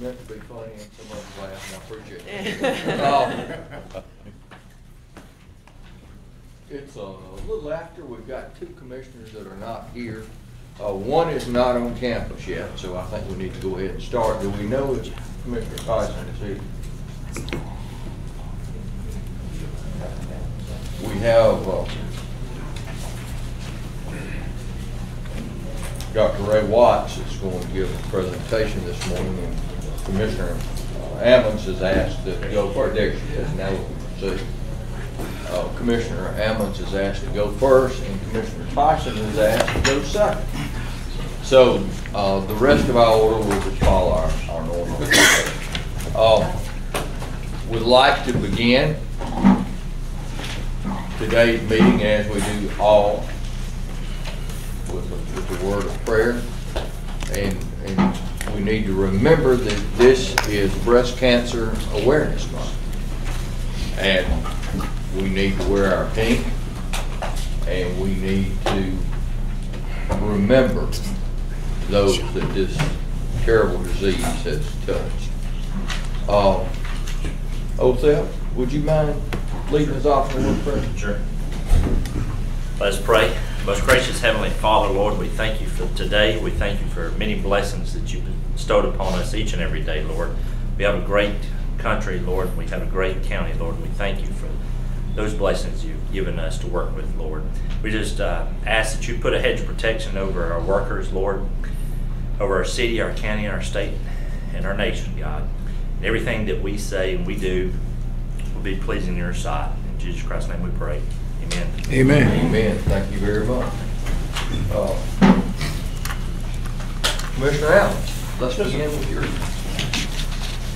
meant to be funny and some of them laughed, and I appreciate it. Uh, It's a little after, we've got two commissioners that are not here. Uh, one is not on campus yet, so I think we need to go ahead and start. Do we know if Commissioner Tyson is here? We have, uh, Dr. Ray Watts is going to give a presentation this morning, and Commissioner uh, Ammons has asked to go she is, now we can. Uh, Commissioner Ammons is asked to go first, and Commissioner Tyson is asked to go second. So, uh, the rest of our order will just follow our, our normal. Uh, Would like to begin today's meeting as we do all with, the- with the word of prayer. And we need to remember that this is Breast Cancer Awareness Month. And we need to wear our pink, and we need to remember those that this terrible disease has touched. Uh, Othel, would you mind leading us off in a prayer? Sure. Let's pray. Most gracious Heavenly Father, Lord, we thank you for today. We thank you for many blessings that you bestowed upon us each and every day, Lord. We have a great country, Lord. We have a great county, Lord. We thank you for those blessings you've given us to work with, Lord. We just uh, ask that you put a hedge of protection over our workers, Lord, over our city, our county, our state, and our nation, God. And everything that we say and we do will be pleasing in your sight. In Jesus Christ's name we pray. Amen. Amen. Amen, thank you very much. Uh, Commissioner Allen, let's begin with yours.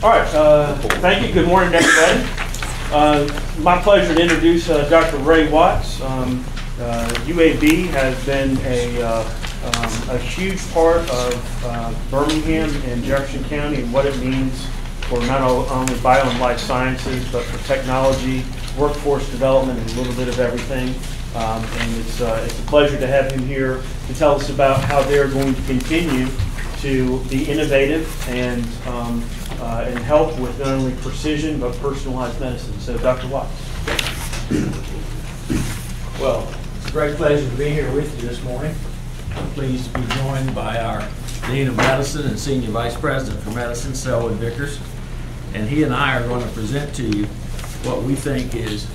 All right, uh, thank you. Good morning, everybody. Uh, My pleasure to introduce uh, Dr. Ray Watts. Um, uh, UAB has been a, uh, um, a huge part of uh, Birmingham and Jefferson County and what it means for not only bio and life sciences, but for technology, workforce development, and a little bit of everything. Um, And it's, uh, it's a pleasure to have him here to tell us about how they're going to continue to be innovative and, um, uh, and help with not only precision but personalized medicine. So Dr. Watts. Well, it's a great pleasure to be here with you this morning. I'm pleased to be joined by our Dean of Medicine and Senior Vice President for Medicine, Selwyn Vickers. And he and I are going to present to you what we think is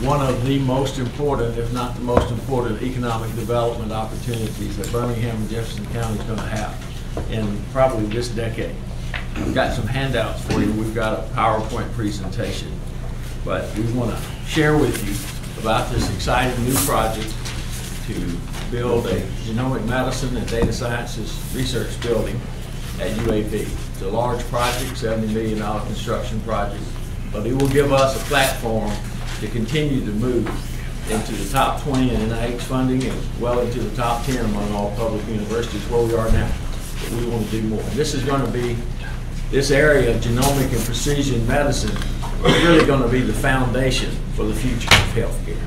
one of the most important, if not the most important, economic development opportunities that Birmingham and Jefferson County is going to have in probably this decade. We've got some handouts for you. We've got a PowerPoint presentation. But we want to share with you about this exciting new project to build a genomic medicine and data sciences research building at UAB. It's a large project, $70 million construction project, but it will give us a platform to continue to move into the top 20 in NIH funding and well into the top 10 among all public universities where we are now. But we want to do more. This is going to be, this area of genomic and precision medicine is really going to be the foundation for the future of healthcare.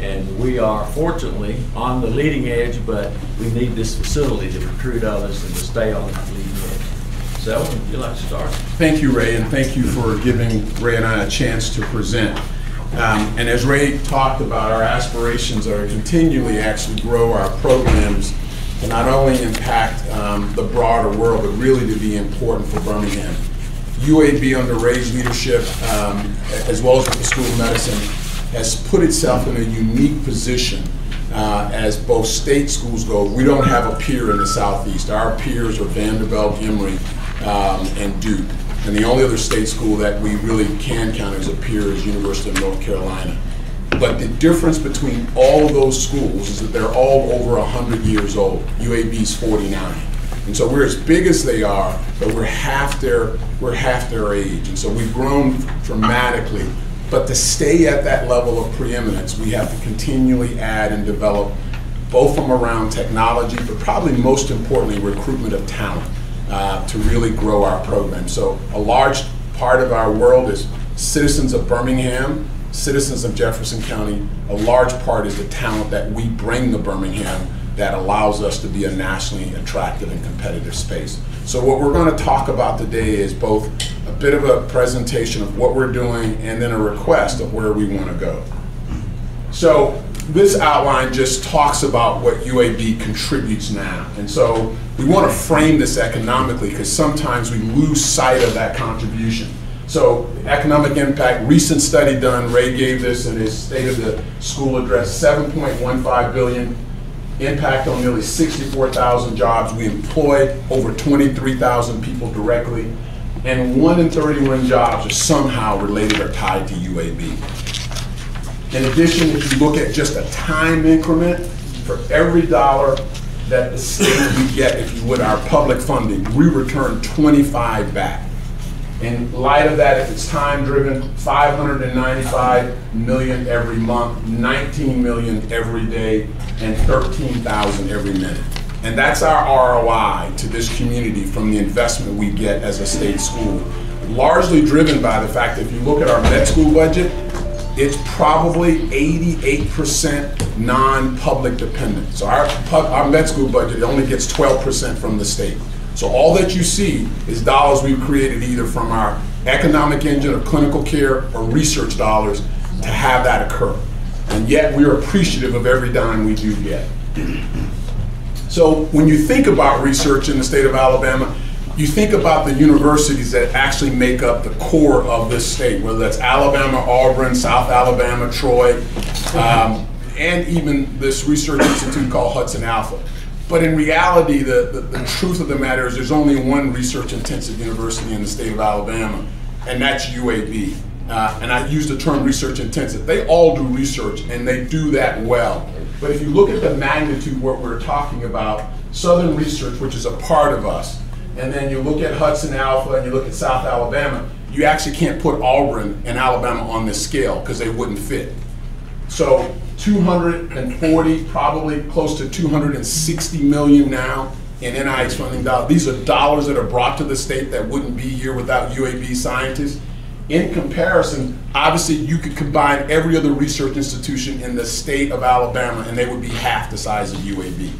And we are fortunately on the leading edge, but we need this facility to recruit others and to stay on that leading edge. So, would you like to start? Thank you, Ray, and thank you for giving Ray and I a chance to present. Um, And as Ray talked about, our aspirations are to continually actually grow our programs not only impact um, the broader world, but really to be important for Birmingham UAB under Ray's leadership, um, as well as with the School of Medicine, has put itself in a unique position uh, as both state schools go. We don't have a peer in the southeast. Our peers are Vanderbilt, Emory, um, and Duke. And the only other state school that we really can count as a peer is University of North Carolina. But the difference between all of those schools is that they're all over 100 years old. UAB's 49. And so we're as big as they are, but we're half their, we're half their age. And so we've grown dramatically. But to stay at that level of preeminence, we have to continually add and develop, both from around technology, but probably most importantly, recruitment of talent uh, to really grow our program. So a large part of our world is citizens of Birmingham, citizens of Jefferson County. A large part is the talent that we bring to Birmingham that allows us to be a nationally attractive and competitive space. So what we're going to talk about today is both a bit of a presentation of what we're doing and then a request of where we want to go. So this outline just talks about what UAB contributes now. And so we want to frame this economically because sometimes we lose sight of that contribution. So economic impact, recent study done, Ray gave this in his State of the School address, 7.15 billion impact on nearly 64,000 jobs. We employ over 23,000 people directly, and one in 31 jobs are somehow related or tied to UAB. In addition, if you look at just a time increment, for every dollar that the state we get, if you would, our public funding, we return 25 back. In light of that, if it's time driven, 595 million every month, 19 million every day, and 13,000 every minute. And that's our ROI to this community from the investment we get as a state school. Largely driven by the fact that if you look at our med school budget, it's probably 88% non-public dependent. So our, our med school budget only gets 12% from the state. So all that you see is dollars we've created either from our economic engine of clinical care or research dollars to have that occur. And yet we're appreciative of every dime we do get. So when you think about research in the state of Alabama, you think about the universities that actually make up the core of this state, whether that's Alabama, Auburn, South Alabama, Troy, um, and even this research institute called HudsonAlpha. But in reality, the, the, the, truth of the matter is there's only one research intensive university in the state of Alabama, and that's UAB. Uh, and I use the term research intensive. They all do research, and they do that well. But if you look at the magnitude what we're talking about, Southern Research, which is a part of us, and then you look at HudsonAlpha and you look at South Alabama, you actually can't put Auburn and Alabama on this scale because they wouldn't fit. So 240, probably close to 260 million now in NIH funding dollars. These are dollars that are brought to the state that wouldn't be here without UAB scientists. In comparison, obviously you could combine every other research institution in the state of Alabama and they would be half the size of UAB.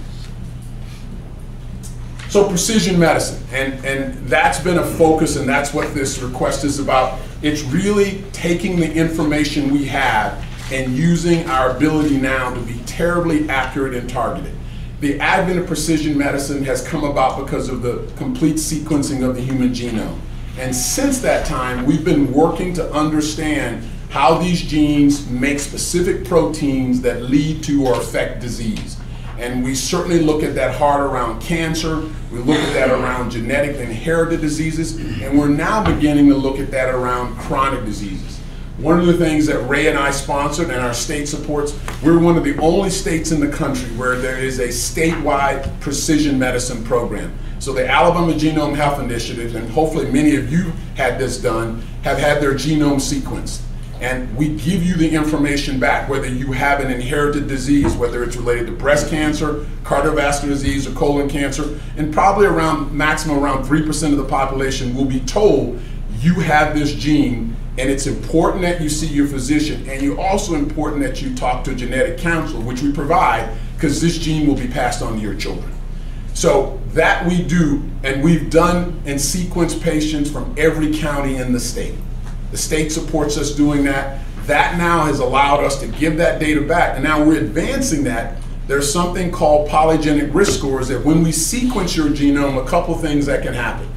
So precision medicine, and, and that's been a focus and that's what this request is about. It's really taking the information we have and using our ability now to be terribly accurate and targeted. The advent of precision medicine has come about because of the complete sequencing of the human genome. And since that time, we've been working to understand how these genes make specific proteins that lead to or affect disease. And we certainly look at that hard around cancer, we look at that around genetic inherited diseases, and we're now beginning to look at that around chronic diseases. One of the things that Ray and I sponsored and our state supports, we're one of the only states in the country where there is a statewide precision medicine program. So the Alabama Genome Health Initiative, and hopefully many of you had this done, have had their genome sequenced. And we give you the information back, whether you have an inherited disease, whether it's related to breast cancer, cardiovascular disease, or colon cancer, and probably around maximum around 3% of the population will be told you have this gene and it's important that you see your physician, and you're also important that you talk to a genetic counselor, which we provide, because this gene will be passed on to your children. So that we do, and we've done and sequenced patients from every county in the state. The state supports us doing that. That now has allowed us to give that data back, and now we're advancing that. There's something called polygenic risk scores that when we sequence your genome, a couple things that can happen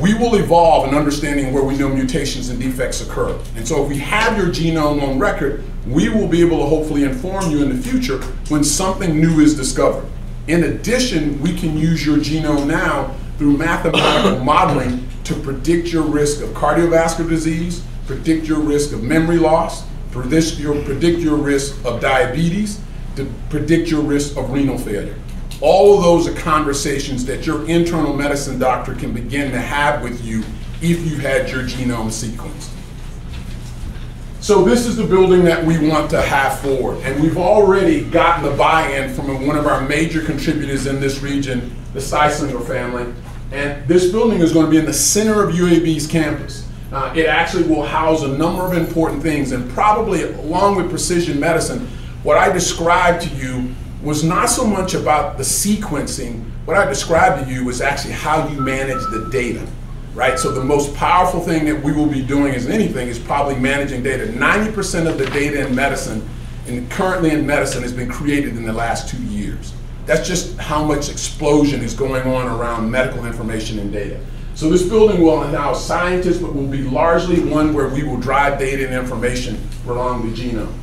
we will evolve in understanding where we know mutations and defects occur. And so if we have your genome on record, we will be able to hopefully inform you in the future when something new is discovered. In addition, we can use your genome now through mathematical modeling to predict your risk of cardiovascular disease, predict your risk of memory loss, predict your, predict your risk of diabetes, to predict your risk of renal failure. All of those are conversations that your internal medicine doctor can begin to have with you if you've had your genome sequenced. So this is the building that we want to have forward, and we've already gotten the buy-in from one of our major contributors in this region, the Styslinger family. And this building is going to be in the center of UAB's campus. Uh, it actually will house a number of important things, and probably along with precision medicine, what I described to you was not so much about the sequencing. What I described to you was actually how you manage the data right? So the most powerful thing that we will be doing as anything is probably managing data. 90% of the data in medicine, and currently in medicine, has been created in the last two years. That's just how much explosion is going on around medical information and data. So this building will allow scientists, but will be largely one where we will drive data and information along the genome.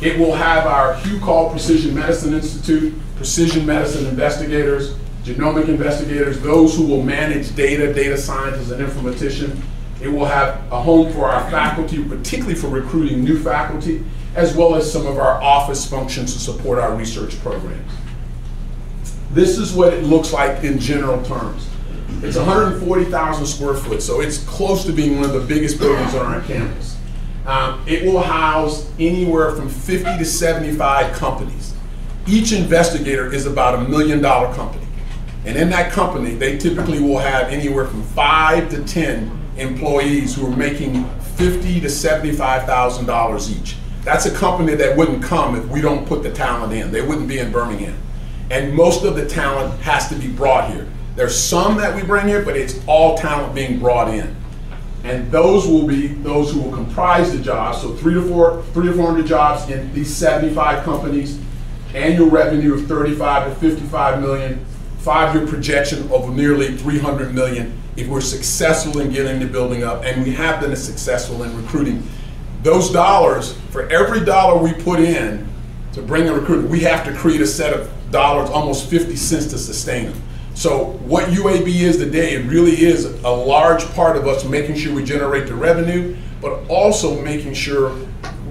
It will have our Hugh Kaul Precision Medicine Institute, precision medicine investigators, genomic investigators, those who will manage data, data scientists, and informatician. It will have a home for our faculty, particularly for recruiting new faculty, as well as some of our office functions to support our research programs. This is what it looks like in general terms. It's 140,000 square foot, so it's close to being one of the biggest buildings on our campus. Um, it will house anywhere from 50 to 75 companies. Each investigator is about a million dollar company. And in that company, they typically will have anywhere from five to 10 employees who are making fifty to seventy-five thousand dollars each. That's a company that wouldn't come if we don't put the talent in. They wouldn't be in Birmingham. And most of the talent has to be brought here. There's some that we bring here, but it's all talent being brought in. And those will be those who will comprise the jobs. So three to four, three to four hundred jobs in these 75 companies, annual revenue of 35 to 55 million, five-year projection of nearly 300 million if we're successful in getting the building up, and we have been successful in recruiting. Those dollars, for every dollar we put in to bring a recruit, we have to create a set of dollars, almost 50 cents to sustain them. So what UAB is today, it really is a large part of us making sure we generate the revenue, but also making sure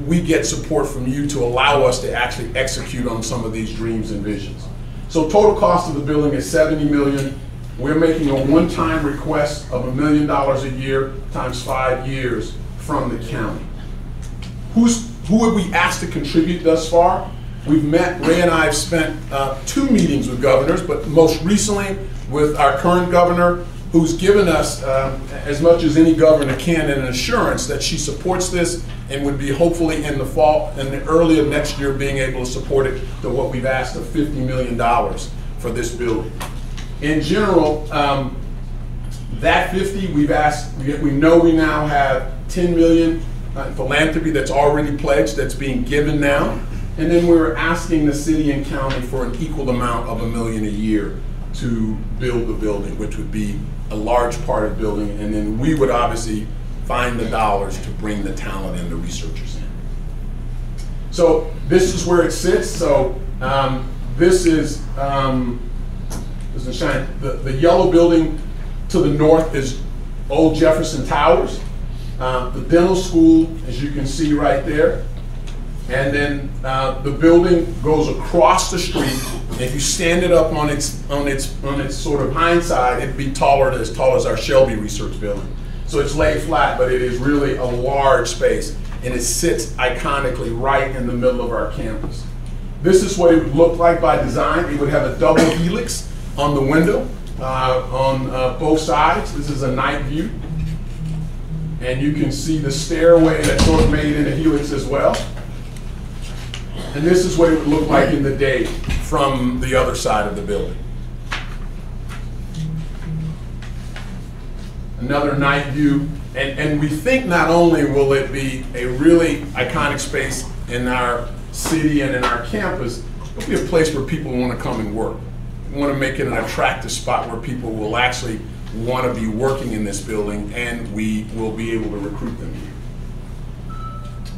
we get support from you to allow us to actually execute on some of these dreams and visions. So total cost of the building is 70 million. We're making a one-time request of a million dollars a year times five years from the county. Who's, who have we asked to contribute thus far? We've met, Ray and I have spent uh, two meetings with governors, but most recently with our current governor, who's given us um, as much as any governor can an assurance that she supports this and would be hopefully in the fall and the early of next year being able to support it to what we've asked of $50 million for this building. In general, um, that 50 we've asked, we, know we now have 10 million uh, philanthropy that's already pledged, that's being given now. And then we were asking the city and county for an equal amount of a million a year to build the building, which would be a large part of building. And then we would obviously find the dollars to bring the talent and the researchers in. So this is where it sits. So um, this is, um, this is shine. The, the yellow building to the north is Old Jefferson Towers. Uh, the dental school, as you can see right there, and then uh, the building goes across the street. If you stand it up on its on its on its sort of hind side, it'd be taller as tall as our Shelby Research Building. So it's laid flat, but it is really a large space, and it sits iconically right in the middle of our campus. This is what it would look like by design. It would have a double helix on the window uh, on uh, both sides. This is a night view. And you can see the stairway that's sort of made in a helix as well. And this is what it would look like in the day from the other side of the building. Another night view. And, and we think not only will it be a really iconic space in our city and in our campus, it'll be a place where people want to come and work. We want to make it an attractive spot where people will actually want to be working in this building, and we will be able to recruit them here.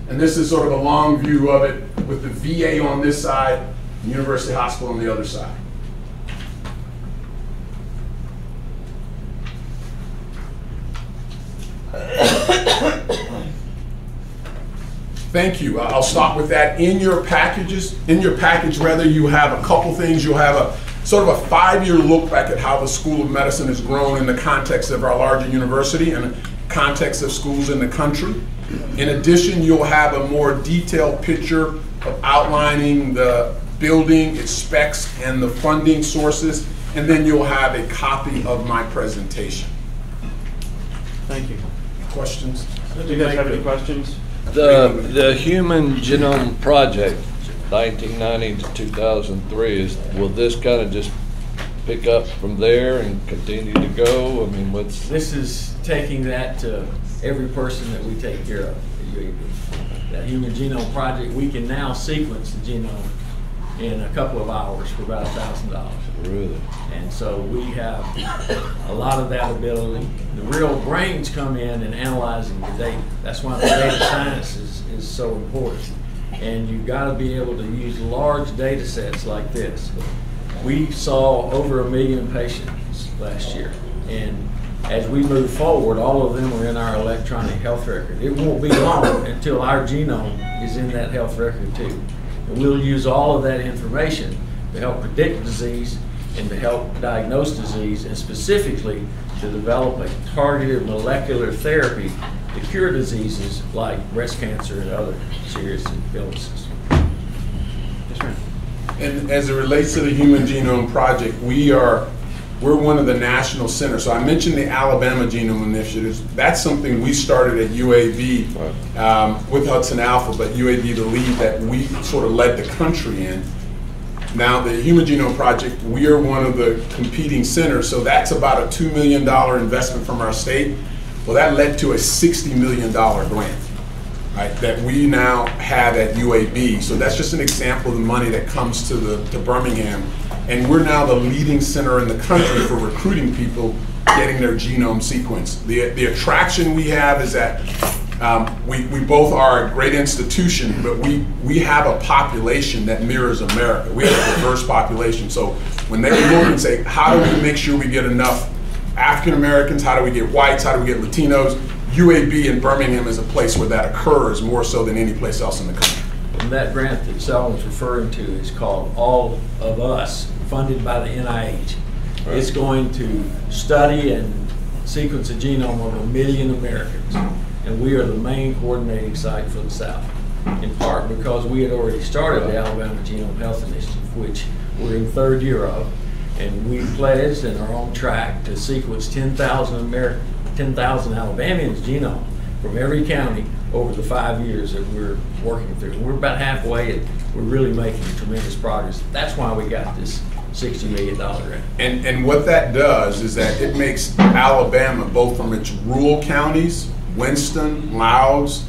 And this is sort of a long view of it with the VA on this side, the University Hospital on the other side. Thank you. I'll stop with that. In your packages, in your package, rather, you have a couple things. You'll have a sort of a five-year look back at how the School of Medicine has grown in the context of our larger university and the context of schools in the country. In addition, you'll have a more detailed picture of outlining the building, its specs, and the funding sources. And then you'll have a copy of my presentation. Thank you. Questions? Do you guys have any questions? The, the Human Genome Project, 1990 to 2003, is, will this kind of just pick up from there and continue to go? I mean, what's, This is taking that to every person that we take care of at UAB. That Human Genome Project, we can now sequence the genome in a couple of hours for about a thousand dollars. really? And so we have a lot of that ability. The real brains come in and analyzing the data. That's why the data science is, is so important. And you've got to be able to use large data sets like this. We saw over a million patients last year. And as we move forward, all of them are in our electronic health record. It won't be long until our genome is in that health record too. And we'll use all of that information to help predict disease and to help diagnose disease and specifically to develop a targeted molecular therapy to cure diseases like breast cancer and other serious illnesses. Yes, ma'am. And as it relates to the Human Genome Project, we are, we're one of the national centers. So I mentioned the Alabama Genome Initiatives. That's something we started at UAB um, with HudsonAlpha, but UAB the lead that we sort of led the country in. Now, the Human Genome Project, we are one of the competing centers, so that's about a $2 million investment from our state. Well, that led to a $60 million grant right, that we now have at UAB. So that's just an example of the money that comes to the to Birmingham, and we're now the leading center in the country for recruiting people getting their genome sequenced. The the attraction we have is that. Um, we, we both are a great institution, but we, we have a population that mirrors America. We have a diverse population. So when they look and say, how do we make sure we get enough African Americans, how do we get whites, how do we get Latinos? UAB in Birmingham is a place where that occurs more so than any place else in the country. And that grant that Sal was referring to is called All of Us, funded by the NIH. It's going to study and sequence the genome of a million Americans. And we are the main coordinating site for the South, in part because we had already started the Alabama Genome Health Initiative, which we're in third year of. And we pledged and are on track to sequence 10,000 American, 10,000 Alabamians' genome from every county over the five years that we're working through. We're about halfway and we're really making tremendous progress. That's why we got this $60 million grant. And, and what that does is that it makes Alabama, both from its rural counties, Winston, Lowndes,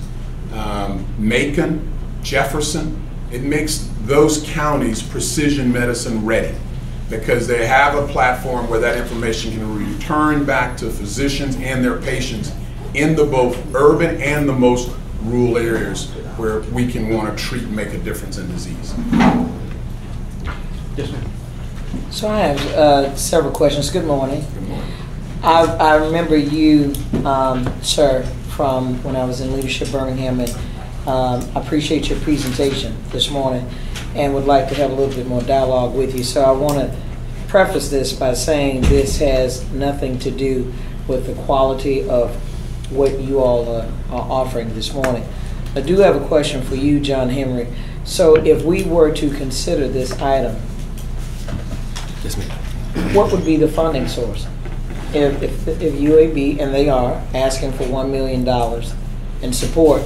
um, Macon, Jefferson, it makes those counties precision medicine ready because they have a platform where that information can return back to physicians and their patients in the both urban and the most rural areas where we can want to treat and make a difference in disease. Yes, ma'am. So I have uh, several questions. Good morning. Good morning. I, I remember you, um, sir, from when I was in Leadership Birmingham, and um, I appreciate your presentation this morning and would like to have a little bit more dialogue with you. So I want to preface this by saying this has nothing to do with the quality of what you all are, are offering this morning. I do have a question for you, John Henry. So if we were to consider this item, Yes, ma'am. what would be the funding source? If, if, if UAB, and they are, asking for one million dollars in support,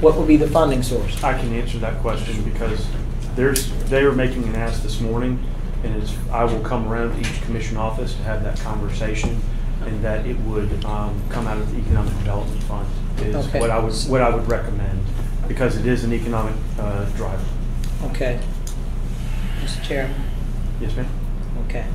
what would be the funding source? I can answer that question because there's, they are making an ask this morning, and it's, I will come around to each commission office to have that conversation, and that it would, um, come out of the Economic Development Fund is Okay. what I would, what I would recommend, because it is an economic, uh, driver. Okay. Mr. Chairman, Yes, ma'am? okay.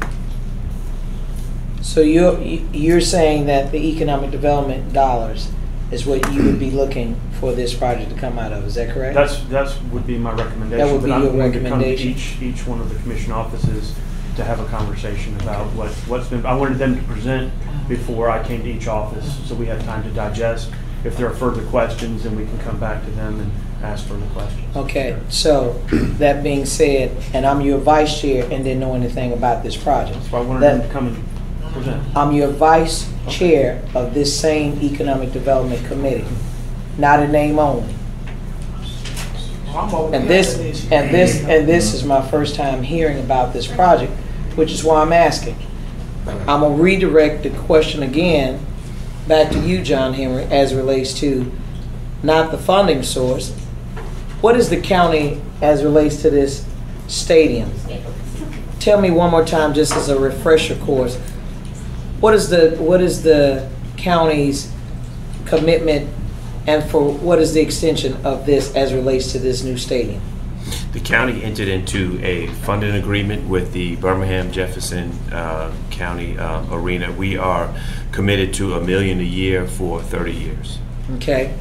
So you're, you're saying that the economic development dollars is what you would be looking for this project to come out of, is that correct? That's, that's would be my recommendation. That would be your going to come to recommendation? Each, each one of the commission offices to have a conversation about what, what's been, I wanted them to present before I came to each office, so we had time to digest. If there are further questions, then we can come back to them and ask further questions. Okay, so that being said, and I'm your vice chair and didn't know anything about this project. That's why I wanted That- them to come and present. I'm your vice chair of this same Economic Development Committee, not a name only. And this, and this, and this is my first time hearing about this project, which is why I'm asking. I'm gonna redirect the question again back to you, John Henry, as it relates to not the funding source. What is the county as relates to this stadium? Tell me one more time, just as a refresher course, what is the, what is the county's commitment and for what is the extension of this as relates to this new stadium? The county entered into a funding agreement with the Birmingham Jefferson uh, County uh, Arena. We are committed to a million a year for 30 years. Okay?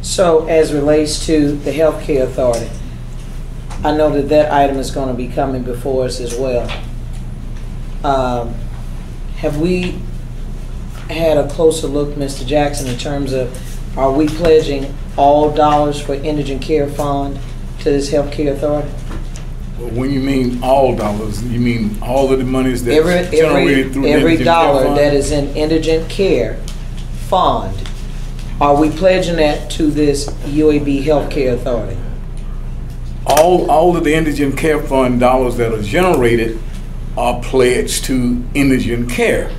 So as relates to the healthcare authority, I know that that item is gonna be coming before us as well. Um, Have we had a closer look, Mr. Jackson, in terms of, are we pledging all dollars for indigent care fund to this healthcare authority? When you mean all dollars, you mean all of the monies that Every, generated through every, the every indigent dollar fund? that is in indigent care fund, are we pledging that to this UAB Healthcare Authority? All, all of the indigent care fund dollars that are generated are pledged to indigent care.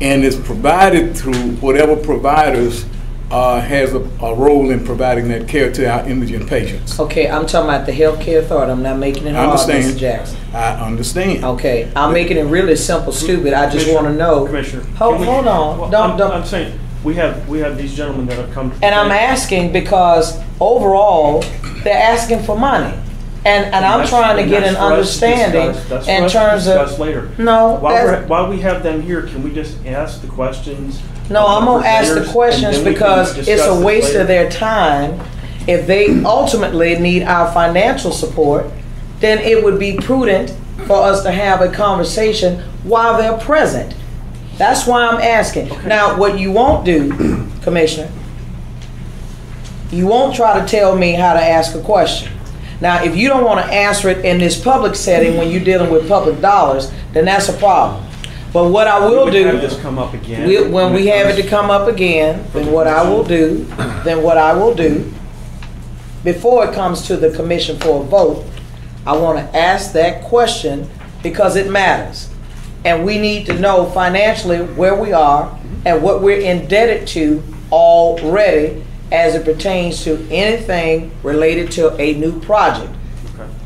And it's provided through whatever providers uh, has a, a role in providing that care to our indigent patients. Okay, I'm talking about the Healthcare Authority, I'm not making it I hard, understand. Mr. Jackson. I understand. Okay, I'm making it really simple, stupid, I just wanna know. Commissioner. Hold, we- hold on, Well, don't, I'm- don't. I'm saying, we have, we have these gentlemen that have come. And I'm asking because overall, they're asking for money. And, and I'm That's- trying to and get an that's for us to understanding discuss- that's for in us to terms discuss of. later. No, While we're, while we have them here, can we just ask the questions? No, of I'm gonna ask the questions then we can because it's discuss a waste later? of their time. If they ultimately need our financial support, then it would be prudent for us to have a conversation while they're present. That's why I'm asking. Now, what you won't do, Commissioner, you won't try to tell me how to ask a question. Now, if you don't want to answer it in this public setting when you're dealing with public dollars, then that's a problem. But what I will We do. would have this come up again. We- When we have it to come up again, then what I will do, then what I will do, before it comes to the commission for a vote, I want to ask that question because it matters. And we need to know financially where we are and what we're indebted to already as it pertains to anything related to a new project.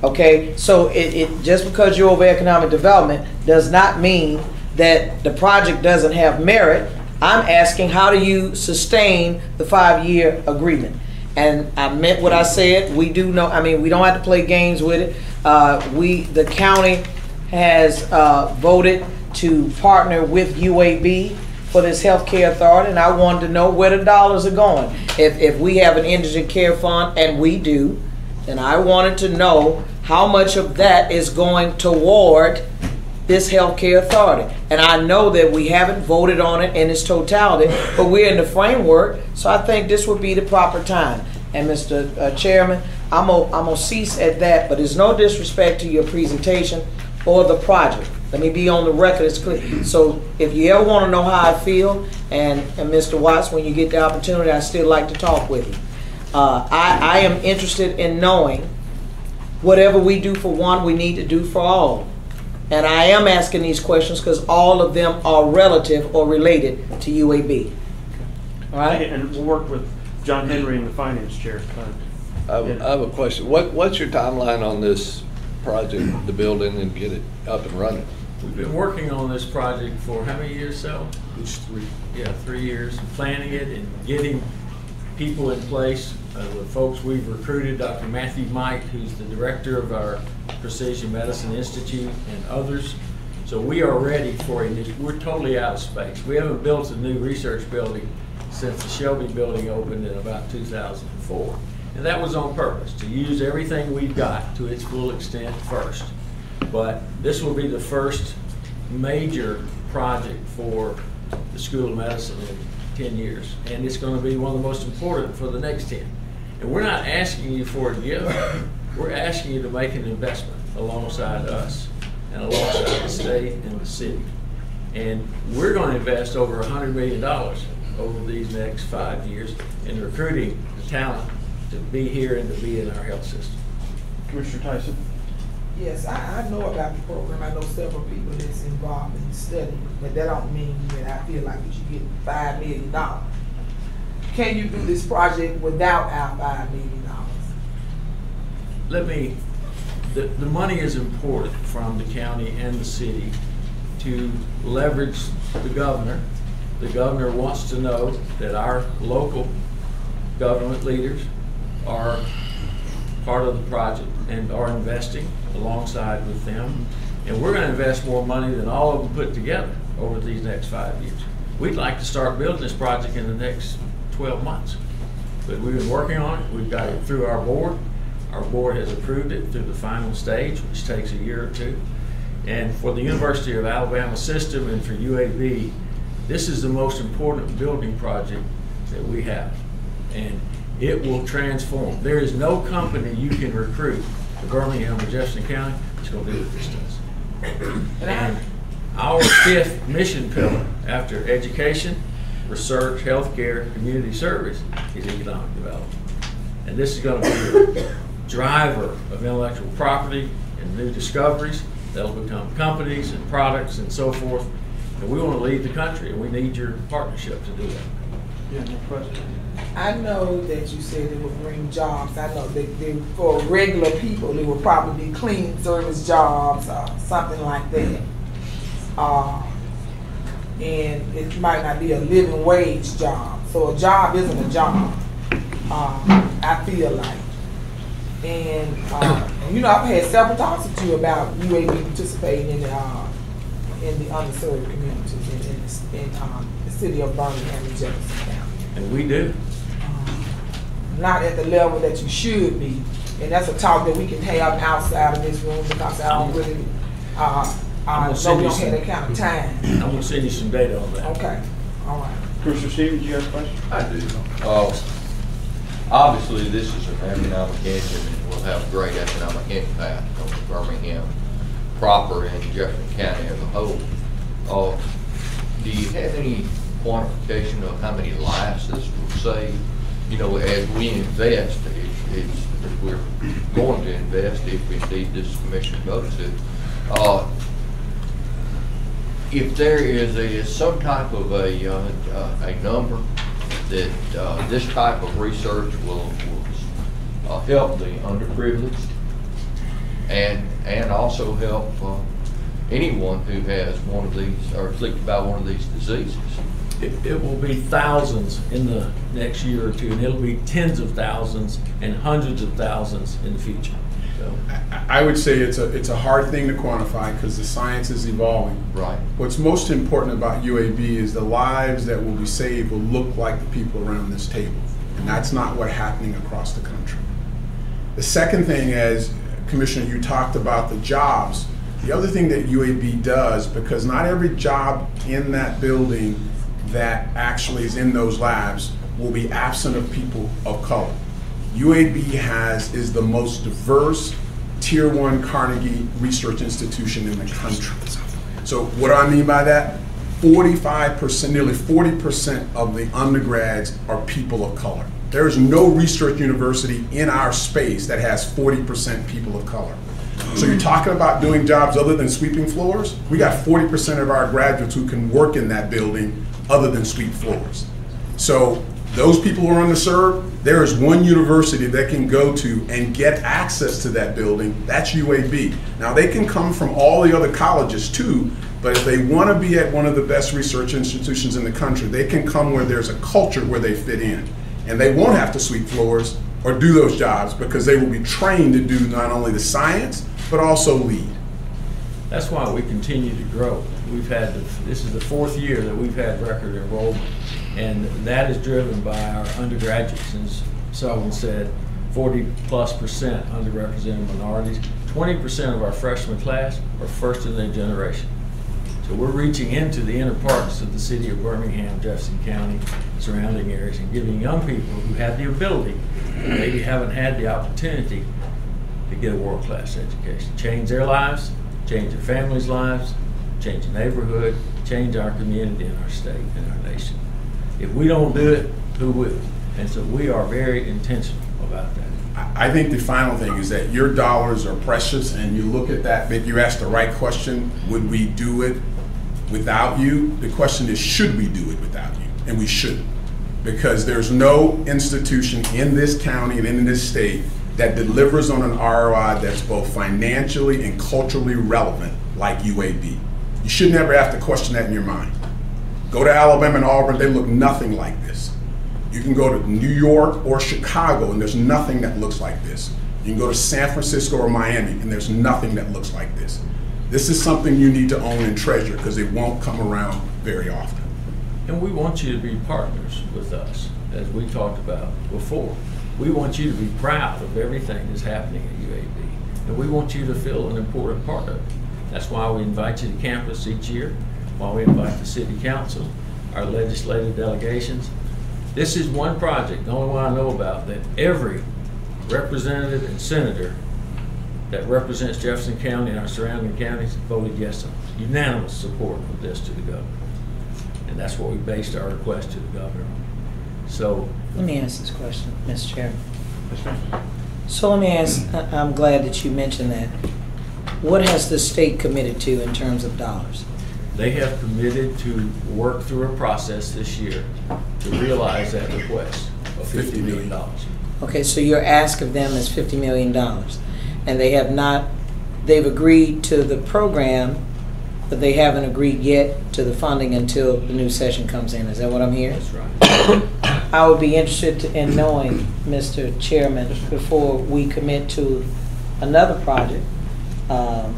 Okay, so it, it, just because you're over economic development does not mean that the project doesn't have merit. I'm asking, how do you sustain the five-year agreement? And I meant what I said, we do know, I mean, we don't have to play games with it. Uh, we, the county has, uh, voted to partner with UAB for this healthcare authority, and I wanted to know where the dollars are going. If, if we have an indigent care fund, and we do, and I wanted to know how much of that is going toward this healthcare authority. And I know that we haven't voted on it in its totality, but we're in the framework, so I think this would be the proper time. And Mr. uh, Chairman, I'm gonna, I'm gonna cease at that, but there's no disrespect to your presentation or the project. Let me be on the record, it's clear. So if you ever wanna know how I feel, and, and Mr. Watts, when you get the opportunity, I still like to talk with you. Uh, I, I am interested in knowing whatever we do for one, we need to do for all. And I am asking these questions because all of them are relative or related to UAB. All right? And we'll work with John Henry and the finance chair. Uh, I have, I have a question. What, what's your timeline on this project, the building, and get it up and running? We've been working on this project for how many years, so? It's three. Yeah, three years, planning it and getting people in place. Uh, The folks we've recruited, Dr. Matthew Might, who's the director of our Precision Medicine Institute, and others. So we are ready for a new, we're totally out of space. We haven't built a new research building since the Shelby Building opened in about 2004. And that was on purpose, to use everything we've got to its full extent first. But this will be the first major project for the School of Medicine in 10 years. And it's going to be one of the most important for the next 10. And we're not asking you for a gift. We're asking you to make an investment alongside us and alongside the state and the city. And we're going to invest over $100 million over these next five years in recruiting the talent to be here and to be in our health system. Commissioner Tyson? Yes, I, I know about the program. I know several people that's involved in the study, but that don't mean that I feel like we should get five million dollars. Can you do this project without our five million dollars? let me, the, the money is important from the county and the city to leverage the governor. The governor wants to know that our local government leaders are part of the project and are investing alongside with them. And we're gonna invest more money than all of them put together over these next five years. We'd like to start building this project in the next twelve months. But we've been working on it, we've got it through our board. Our board has approved it through the final stage, which takes a year or two. And for the University of Alabama system and for UAB, this is the most important building project that we have. And it will transform. There is no company you can recruit to Birmingham or Jefferson County that's gonna do what this does. And our fifth mission pillar, after education, research, healthcare, community service, is economic development. And this is gonna be the driver of intellectual property and new discoveries that'll become companies and products and so forth. And we wanna lead the country, and we need your partnership to do that. Yeah, no question. I know that you said it would bring jobs. I know that they, for regular people, it would probably be clean service jobs or something like that. Uh, and it might not be a living wage job. So a job isn't a job. Uh, I feel like. And, uh, you know, I've had several talks with you about UAB participating in the, uh, in the underserved communities in, in, in, um, the city of Birmingham and Jefferson County And we do. Not at the level that you should be. And that's a talk that we can have outside of this room because I don't really, uh, I'm uh, gonna know send we you don't have some- that kind of time. I'm gonna send you some data on that. Okay, all right. Commissioner Stephens, you have a question? I do. Uh, Obviously, this is an economic engine and will have great economic impact on Birmingham proper and Jefferson County as a whole. Uh, Do you have any quantification of how many lives this will save? You know, as we invest, if if we're going to invest, if indeed this commission votes it, uh, if there is a, some type of a, uh, uh, a number that uh, this type of research will, will uh, help the underprivileged and, and also help uh, anyone who has one of these, or afflicted by one of these diseases. It, it will be thousands in the next year or two, and it'll be tens of thousands and hundreds of thousands in the future. So, I I would say it's a, it's a hard thing to quantify because the science is evolving. Right. What's most important about UAB is the lives that will be saved will look like the people around this table. And that's not what's happening across the country. The second thing is, Commissioner, you talked about the jobs. The other thing that UAB does, because not every job in that building that actually is in those labs will be absent of people of color. UAB has, is the most diverse Tier 1 Carnegie Research Institution in the country. So what do I mean by that? 45%, nearly 40% of the undergrads are people of color. There is no research university in our space that has 40% people of color. So you're talking about doing jobs other than sweeping floors? We got 40% of our graduates who can work in that building other than sweep floors. So those people who are underserved, there is one university that can go to and get access to that building. That's UAB. Now they can come from all the other colleges too, but if they want to be at one of the best research institutions in the country, they can come where there's a culture where they fit in. And they won't have to sweep floors or do those jobs because they will be trained to do not only the science, but also lead. That's why we continue to grow. We've had, this is the fourth year that we've had record enrollment, and that is driven by our undergraduates. As Sullivan said, 40-plus percent underrepresented minorities. 20% of our freshman class are first in their generation. So we're reaching into the inner parts of the city of Birmingham, Jefferson County, surrounding areas, and giving young people who have the ability, maybe haven't had the opportunity, to get a world-class education. Change their lives, change their families' lives, change the neighborhood, change our community and our state and our nation. If we don't do it, who will? And so we are very intentional about that. I think the final thing is that your dollars are precious, and you look at that, that you asked the right question, would we do it without you? The question is, should we do it without you? And we shouldn't. Because there's no institution in this county and in this state that delivers on an ROI that's both financially and culturally relevant like UAB. You should never have to question that in your mind. Go to Alabama and Auburn, they look nothing like this. You can go to New York or Chicago, and there's nothing that looks like this. You can go to San Francisco or Miami, and there's nothing that looks like this. This is something you need to own and treasure because it won't come around very often. And we want you to be partners with us, as we talked about before. We want you to be proud of everything that's happening at UAB. And we want you to feel an important part of it. That's why we invite you to campus each year, why we invite the city council, our legislative delegations. This is one project, the only one I know about, that every representative and senator that represents Jefferson County and our surrounding counties voted yes on. Unanimous support of this to the governor. And that's what we based our request to the governor on. So, Let me ask this question, Mr. Chairman. So let me ask, I- I'm glad that you mentioned that. What has the state committed to in terms of dollars? they have committed to work through a process this year to realize that request of $50 million. Okay, so your ask of them is $50 million. And they have not, they've agreed to the program, but they haven't agreed yet to the funding until the new session comes in. Is that what I'm hearing? That's right. I would be interested in knowing, Mr. Chairman, before we commit to another project, um,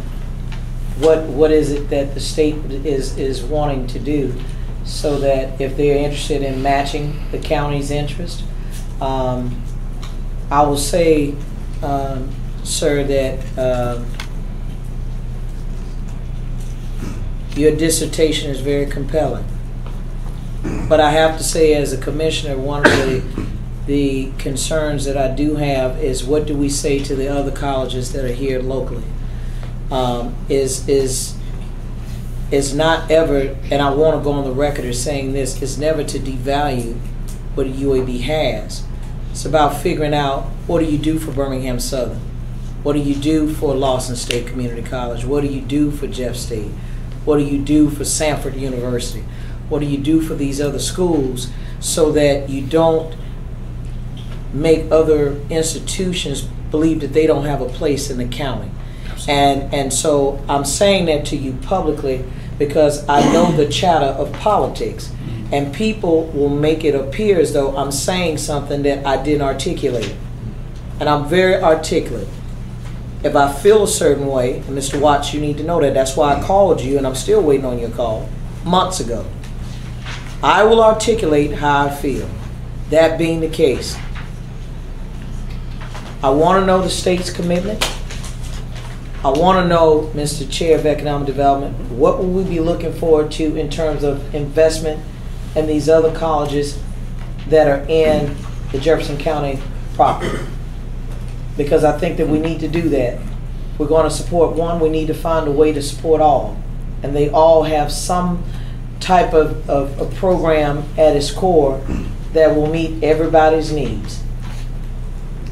what, what is it that the state is, is wanting to do so that if they're interested in matching the county's interest? Um, I will say, um, sir, that um, your dissertation is very compelling. But I have to say, as a commissioner, one of the, the concerns that I do have is what do we say to the other colleges that are here locally? Um, is, is, is not ever, and I want to go on the record as saying this, is never to devalue what UAB has. It's about figuring out what do you do for Birmingham Southern? What do you do for Lawson State Community College? What do you do for Jeff State? What do you do for Samford University? What do you do for these other schools so that you don't make other institutions believe that they don't have a place in the county? And, and so I'm saying that to you publicly because I know the chatter of politics. Mm-hmm. And people will make it appear as though I'm saying something that I didn't articulate. And I'm very articulate. If I feel a certain way, and Mr. Watts, you need to know that. That's why I called you, and I'm still waiting on your call months ago. I will articulate how I feel. That being the case, I want to know the state's commitment. I want to know, Mr. Chair of Economic Development, what will we be looking forward to in terms of investment in these other colleges that are in the Jefferson County property? Because I think that we need to do that. We're going to support one, we need to find a way to support all. And they all have some type of, of, of program at its core that will meet everybody's needs.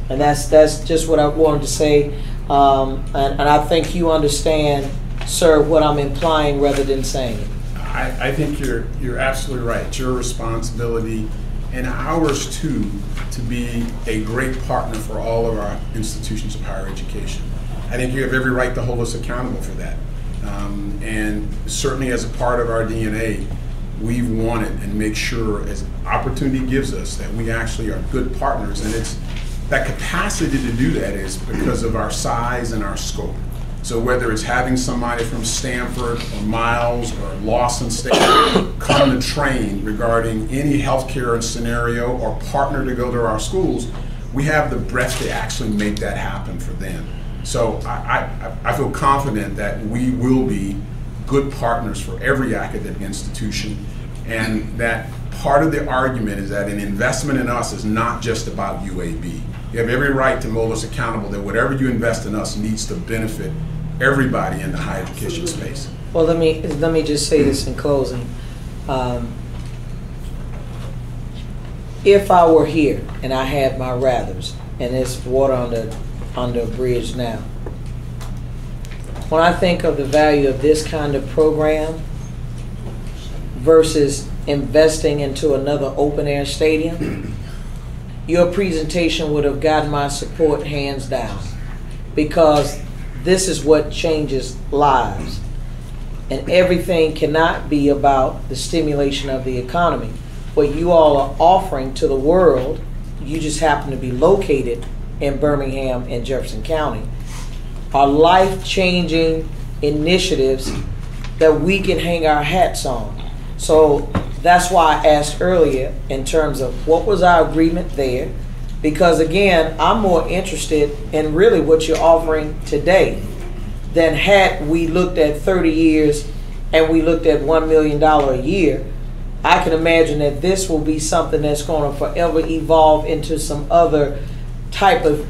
And that's, that's just what I wanted to say. Um, and, and I think you understand, sir, what I'm implying rather than saying. I, I think you're, you're absolutely right. It's your responsibility and ours too to be a great partner for all of our institutions of higher education. I think you have every right to hold us accountable for that. Um, and certainly as a part of our DNA, we've wanted and make sure as opportunity gives us that we actually are good partners. And it's that capacity to do that is because of our size and our scope. So whether it's having somebody from Samford or Miles or Lawson State come to train regarding any healthcare scenario or partner to go to our schools, we have the breadth to actually make that happen for them. So I, I, I feel confident that we will be good partners for every academic institution and that part of the argument is that an investment in us is not just about UAB. You have every right to hold us accountable that whatever you invest in us needs to benefit everybody in the higher education space. Well, let me, let me just say this in closing. Um, If I were here and I had my rathers, and there's water under, under a bridge now, when I think of the value of this kind of program versus investing into another open-air stadium, your presentation would have gotten my support hands down. Because this is what changes lives. And everything cannot be about the stimulation of the economy. What you all are offering to the world, you just happen to be located in Birmingham and Jefferson County, are life-changing initiatives that we can hang our hats on. So that's why I asked earlier in terms of what was our agreement there? Because again, I'm more interested in really what you're offering today than had we looked at 30 years and we looked at $1 million a year. I can imagine that this will be something that's going to forever evolve into some other type of,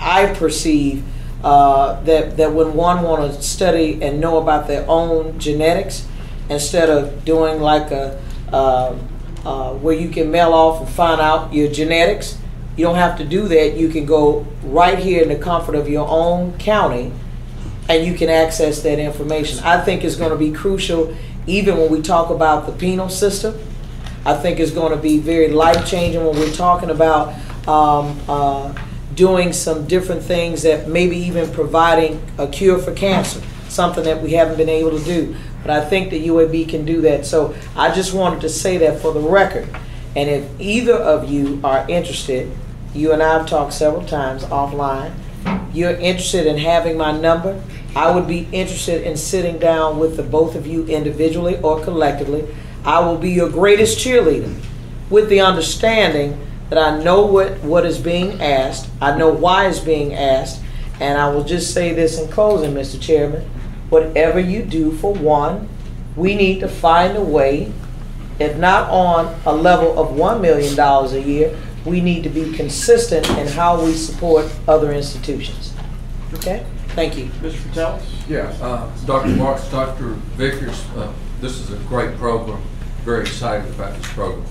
I perceive, uh, that, that when one want to study and know about their own genetics, instead of doing like a, uh, uh, where you can mail off and find out your genetics, you don't have to do that. You can go right here in the comfort of your own county and you can access that information. I think it's going to be crucial even when we talk about the penal system. I think it's going to be very life changing when we're talking about um, uh, doing some different things that maybe even providing a cure for cancer, something that we haven't been able to do. But I think the UAB can do that. So I just wanted to say that for the record. And if either of you are interested, you and I have talked several times offline, you're interested in having my number, I would be interested in sitting down with the both of you individually or collectively. I will be your greatest cheerleader with the understanding that I know what, what is being asked, I know why it's being asked, and I will just say this in closing, Mr. Chairman. Whatever you do for one, we need to find a way, if not on a level of $1 million a year, we need to be consistent in how we support other institutions. Okay? Thank you. Mr. Patel? Yeah, uh, Dr. Watts, Dr. Vickers, uh, this is a great program. Very excited about this program.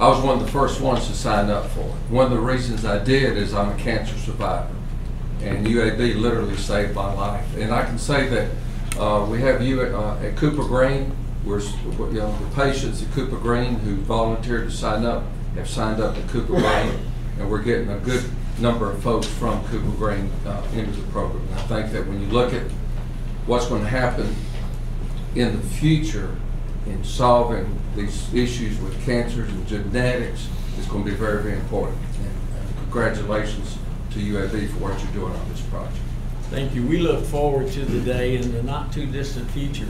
I was one of the first ones to sign up for it. One of the reasons I did is I'm a cancer survivor, and UAB literally saved my life. And I can say that uh, we have you at, uh, at Cooper Green. We're, you know, the patients at Cooper Green who volunteered to sign up have signed up at Cooper Green, and we're getting a good number of folks from Cooper Green uh, into the program. And I think that when you look at what's going to happen in the future in solving these issues with cancers and genetics is going to be very, very important. And uh, congratulations to UAB for what you're doing on this project. Thank you. We look forward to the day in the not too distant future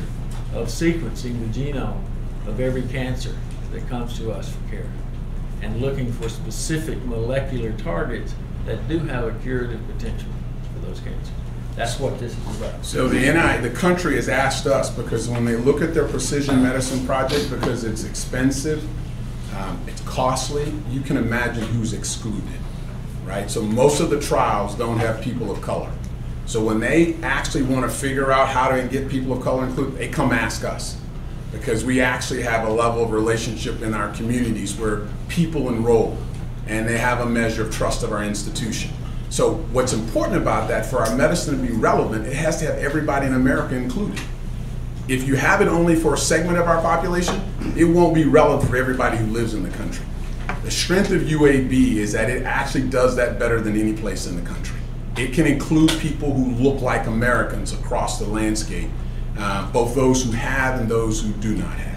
of sequencing the genome of every cancer that comes to us for care and looking for specific molecular targets that do have a curative potential for those cancers. That's what this is about. So the NI, the country has asked us, because when they look at their precision medicine project, because it's expensive, um, it's costly, you can imagine who's excluded, right? So most of the trials don't have people of color. So when they actually want to figure out how to get people of color included, they come ask us. Because we actually have a level of relationship in our communities where people enroll and they have a measure of trust of our institution. So what's important about that, for our medicine to be relevant, it has to have everybody in America included. If you have it only for a segment of our population, it won't be relevant for everybody who lives in the country. The strength of UAB is that it actually does that better than any place in the country. It can include people who look like Americans across the landscape, uh, both those who have and those who do not have.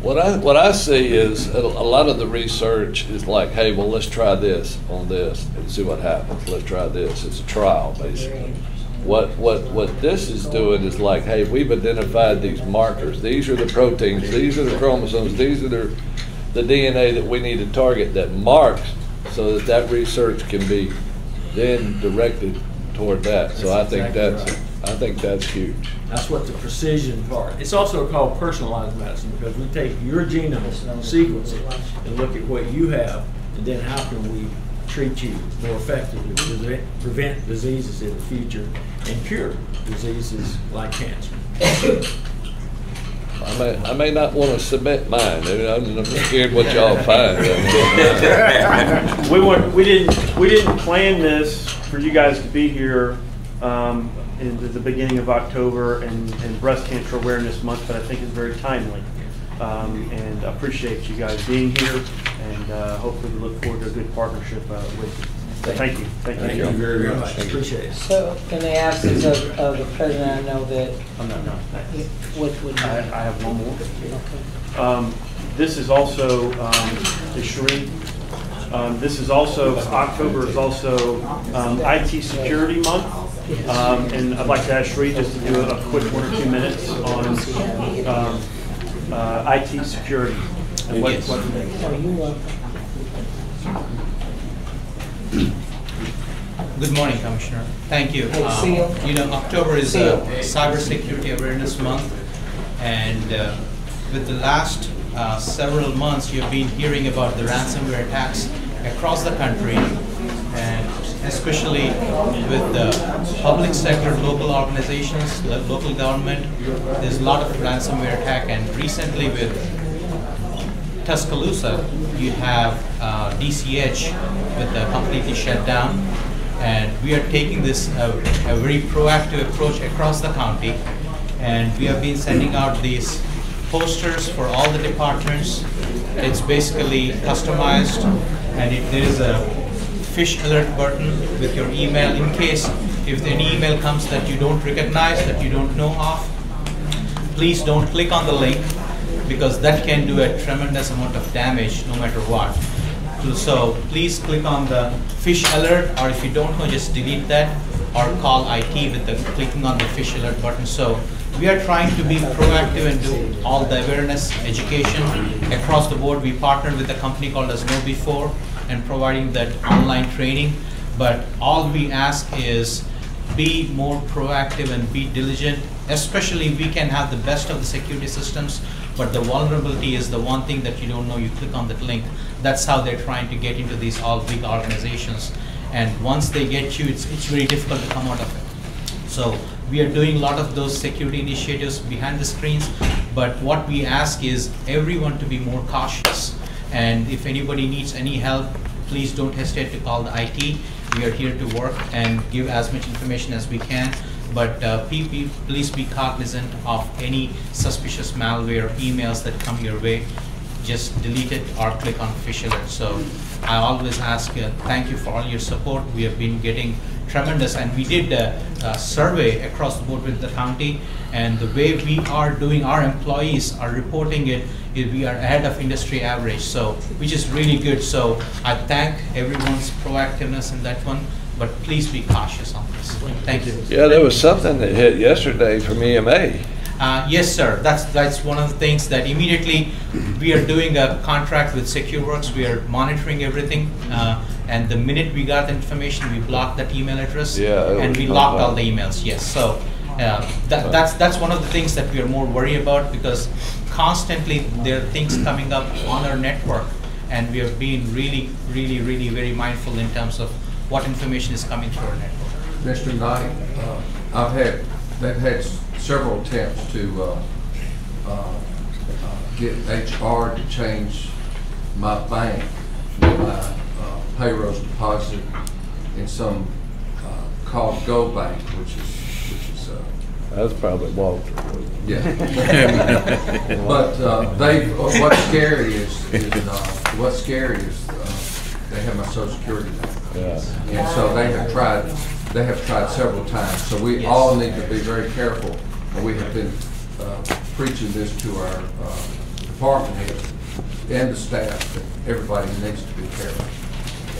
What I, what I see is a, a lot of the research is like, hey, well, let's try this on this and see what happens. Let's try this. It's a trial, basically. What, what, what this is doing is like, hey, we've identified these markers. These are the proteins, these are the chromosomes, these are the, the DNA that we need to target that marks so that that research can be then directed toward that. So I think exactly that's, I think that's huge. That's what the precision part. It's also called personalized medicine because we take your genome, sequence it, and look at what you have, and then how can we treat you more effectively, prevent, prevent diseases in the future, and cure diseases like cancer. I may, I may not want to submit mine. I'm scared what y'all find. We weren't, we didn't, we didn't plan this for you guys to be here um, in the- the beginning of October and, and Breast Cancer Awareness Month, but I think it's very timely. Um, And I appreciate you guys being here, and uh, hopefully we look forward to a good partnership uh, with you. So Thank you, thank you. Thank you very, very much. Appreciate it. So, in the absence of, of the president, I know that, I'm not done. what would I you? I have one more. Okay. Um, This is also, um, is Sheree, um, this is also, October is also um, IT Security Month. Um, And I'd like to ask Sheree just to do a quick one or two minutes on um, uh, IT security. and what- what- you welcome. Good morning, Commissioner. Thank you. Um, You know, October is Seal. uh, Cybersecurity Awareness Month, and uh, with the last uh, several months, you've been hearing about the ransomware attacks across the country, and especially with the public sector, local organizations, lo- local government, there's a lot of ransomware attack, and recently with Tuscaloosa, you have uh, DCH with the completely shut down. And we are taking this uh, a very proactive approach across the county. And we have been sending out these posters for all the departments. It's basically customized and it, there is a Phish Alert button with your email in case if any email comes that you don't recognize, that you don't know of, please don't click on the link because that can do a tremendous amount of damage no matter what. So please click on the Phish Alert or if you don't know, just delete that or call IT with the clicking on the Phish Alert button. So we are trying to be proactive and do all the awareness, education across the board. We partnered with a company called as KnowBe4 and providing that online training. But all we ask is be more proactive and be diligent. Especially, we can have the best of the security systems, but the vulnerability is the one thing that you don't know. You click on that link. That's how they're trying to get into these all big organizations. And once they get you, it's, it's very difficult to come out of it. So we are doing a lot of those security initiatives behind the screens, but what we ask is everyone to be more cautious. And if anybody needs any help, please don't hesitate to call the IT. We are here to work and give as much information as we can. But uh, please be cognizant of any suspicious malware emails that come your way. Just delete it or click on alert. So I always ask, uh, thank you for all your support. We have been getting tremendous, and we did a, a survey across the board with the county, and the way we are doing, our employees are reporting it, is we are ahead of industry average, so, which is really good. So I thank everyone's proactiveness in that one, but please be cautious on this. Thank you. Yeah, there was something that hit yesterday from EMA. Uh, Yes, sir. That's, that's one of the things that immediately, we are doing a contract with SecureWorks. We are monitoring everything. uh, And the minute we got the information, we blocked that email address. Yeah, And we not locked all the emails, yes. So uh, that, that's, that's one of the things that we are more worried about because constantly there are things coming up on our network. And we are being really, really, really very mindful in terms of what information is coming through our network. Mr. Knight, uh, I've had, they've had s- several attempts to uh, uh, uh, get HR to change my bank, my uh, payroll deposit in some uh, called Go Bank, which is, which is, uh, That's probably Walter. yeah. But uh, they, what's scary is, is, uh, what's scary is uh, they have my social security number. Yeah. And so they have tried, they have tried several times. So we all need to be very careful. And we have been uh, preaching this to our uh, department heads and the staff, that everybody needs to be careful.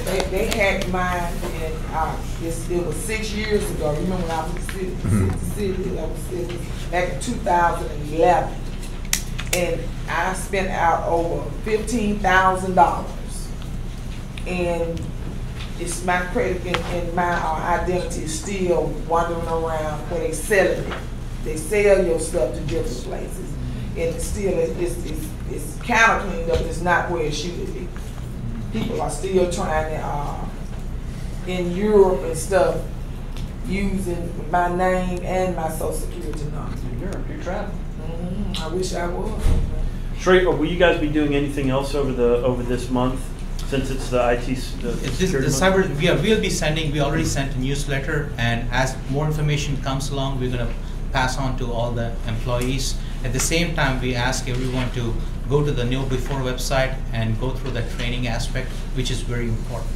They, they hacked mine and, uh, it's, it was six years ago. Remember when I was in the city, the city, I was, it back in two thousand and eleven. And I spent out over fifteen thousand dollars. And it's my credit and, and my uh, identity is still wandering around where they selling it. They sell your stuff to different places. And it's still, it's, it's, it's counter cleaned up, it's not where it should be. People are still trying to, uh, in Europe and stuff, using my name and my social security number. You're, you're traveling. Mhm, I wish I was. Sheree, or will you guys be doing anything else over the, over this month, since it's the IT, s- the This, the security month? cyber, we are, we'll be sending, we already sent a newsletter, and as more information comes along, we're gonna pass on to all the employees. At the same time, we ask everyone to go to the KnowBe4 website and go through the training aspect, which is very important.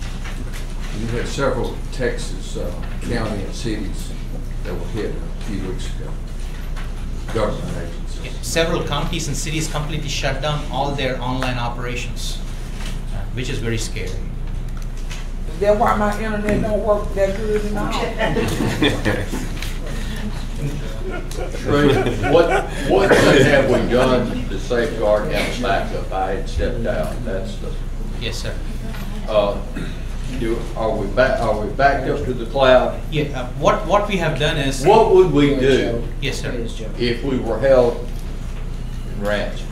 You had several Texas uh, county and cities that were hit a few weeks ago. Government agencies. Several counties and cities completely shut down all their online operations, uh, which is very scary. Is that why my internet don't work that good and all? Trey, what, what have we done to safeguard and backup? I had stepped out, that's the, Yes, sir. uh, do, are we back, are we backed up to the cloud? Yeah, uh, what, what we have done is. What would we do Yes, sir. if we were held in ransom?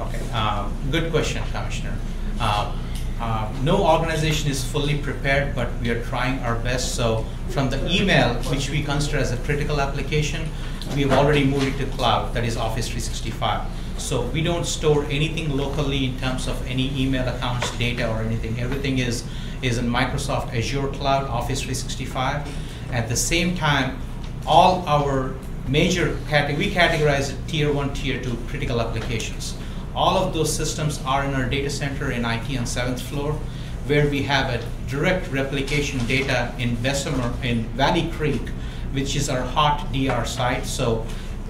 Okay, um, good question, Commissioner. Uh, uh, No organization is fully prepared, but we are trying our best. So from the email, which we consider as a critical application, we have already moved it to cloud, that is Office 365. So we don't store anything locally in terms of any email accounts, data, or anything. Everything is, is in Microsoft Azure Cloud, Office 365. At the same time, all our major we categorize it tier one, tier two critical applications. All of those systems are in our data center in IT on seventh floor, where we have a direct replication data in Bessemer, in Valley Creek, which is our hot DR site. So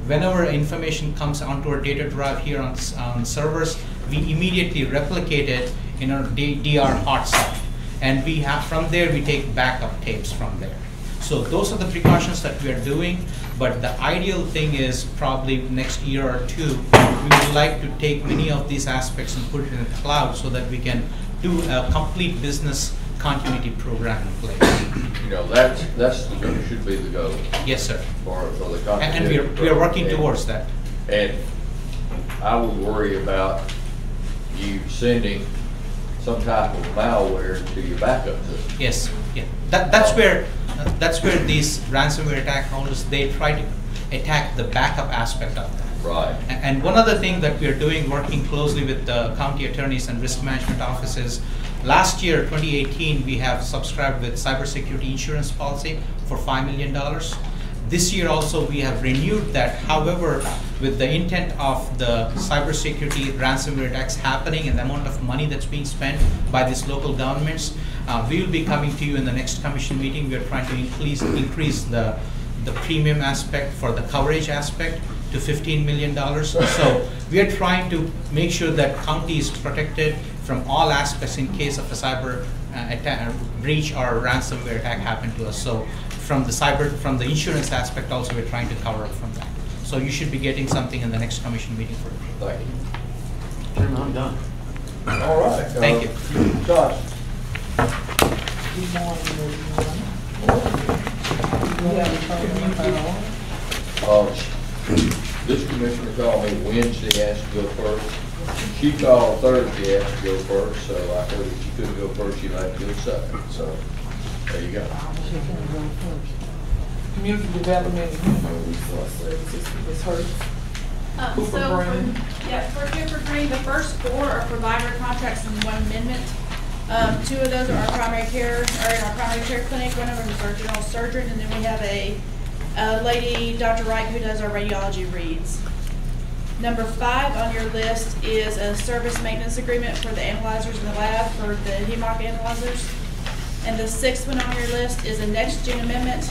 whenever information comes onto our data drive here on, on servers, we immediately replicate it in our DR hot site. And we have, from there, we take backup tapes from there. So those are the precautions that we are doing, but the ideal thing is probably next year or two, we would like to take many of these aspects and put it in the cloud so that we can do a complete business continuity program in place. You know, that's, that's, the- should be the goal Yes, sir. for, for the And- country. And we are, we are working towards that. And I would worry about you sending some type of malware to your backup system. Yes, yeah. That, that's where, that's where these ransomware attack rollers, they try to attack the backup aspect of that. Right. A- And one other thing that we are doing, working closely with the county attorneys and risk management offices, last year, 2018, we have subscribed with cybersecurity insurance policy for $5 million. This year also, we have renewed that. However, with the intent of the cybersecurity ransomware attacks happening and the amount of money that's being spent by these local governments, uh, we will be coming to you in the next commission meeting. We are trying to increase, increase the, the premium aspect for the coverage aspect to $15 million. So we are trying to make sure that county is protected from all aspects in case of a cyber uh, attack, breach or ransomware attack happened to us. So from the cyber, from the insurance aspect also, we're trying to cover up from that. So you should be getting something in the next commission meeting for Thank you. Chairman, I'm done. All right. Thank uh, Josh? Good morning, everyone. We Uh, This commissioner called me Wednesday, asked to go first. She called Thursday, asked to go first, so I heard if she couldn't go first, she'd like to go second, so there you go. Community Development and Human Resource Services, Ms. Hurst. Um, Cooper so, Green. for- yeah, for Cooper Green, the first four are provider contracts and one amendment. Um, two of those are our primary care, or in our primary care clinic, one of them is our general surgeon, and then we have a, a lady, Dr. Wright, who does our radiology reads. Number five on your list is a service maintenance agreement for the analyzers in the lab, for the HEMOC analyzers. And the sixth one on your list is a NextGen amendment.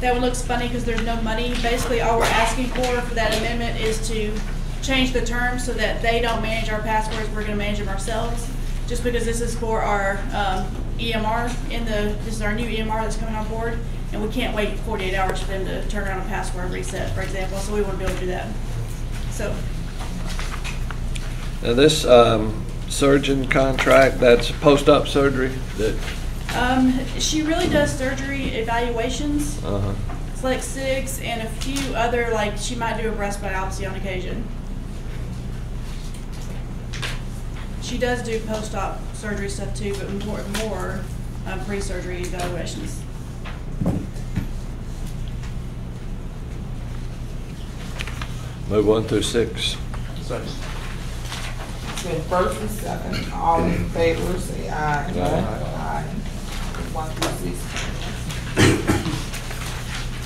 That one looks funny because there's no money. Basically, all we're asking for, for that amendment is to change the terms so that they don't manage our passwords, we're gonna manage them ourselves. Just because this is for our, um, EMR in the, this is our new EMR that's coming on board, and we can't wait forty-eight hours for them to turn around a password reset, for example, so we want to be able to do that. So, Now, this um, surgeon contract, that's post-op surgery that, um, she really does surgery evaluations, uh-huh. select six, and a few other, like, she might do a breast biopsy on occasion. She does do post-op surgery stuff too, but more, more, um, pre-surgery evaluations. Move one through six. Been first and second, all in favor, say aye. Aye. One through six.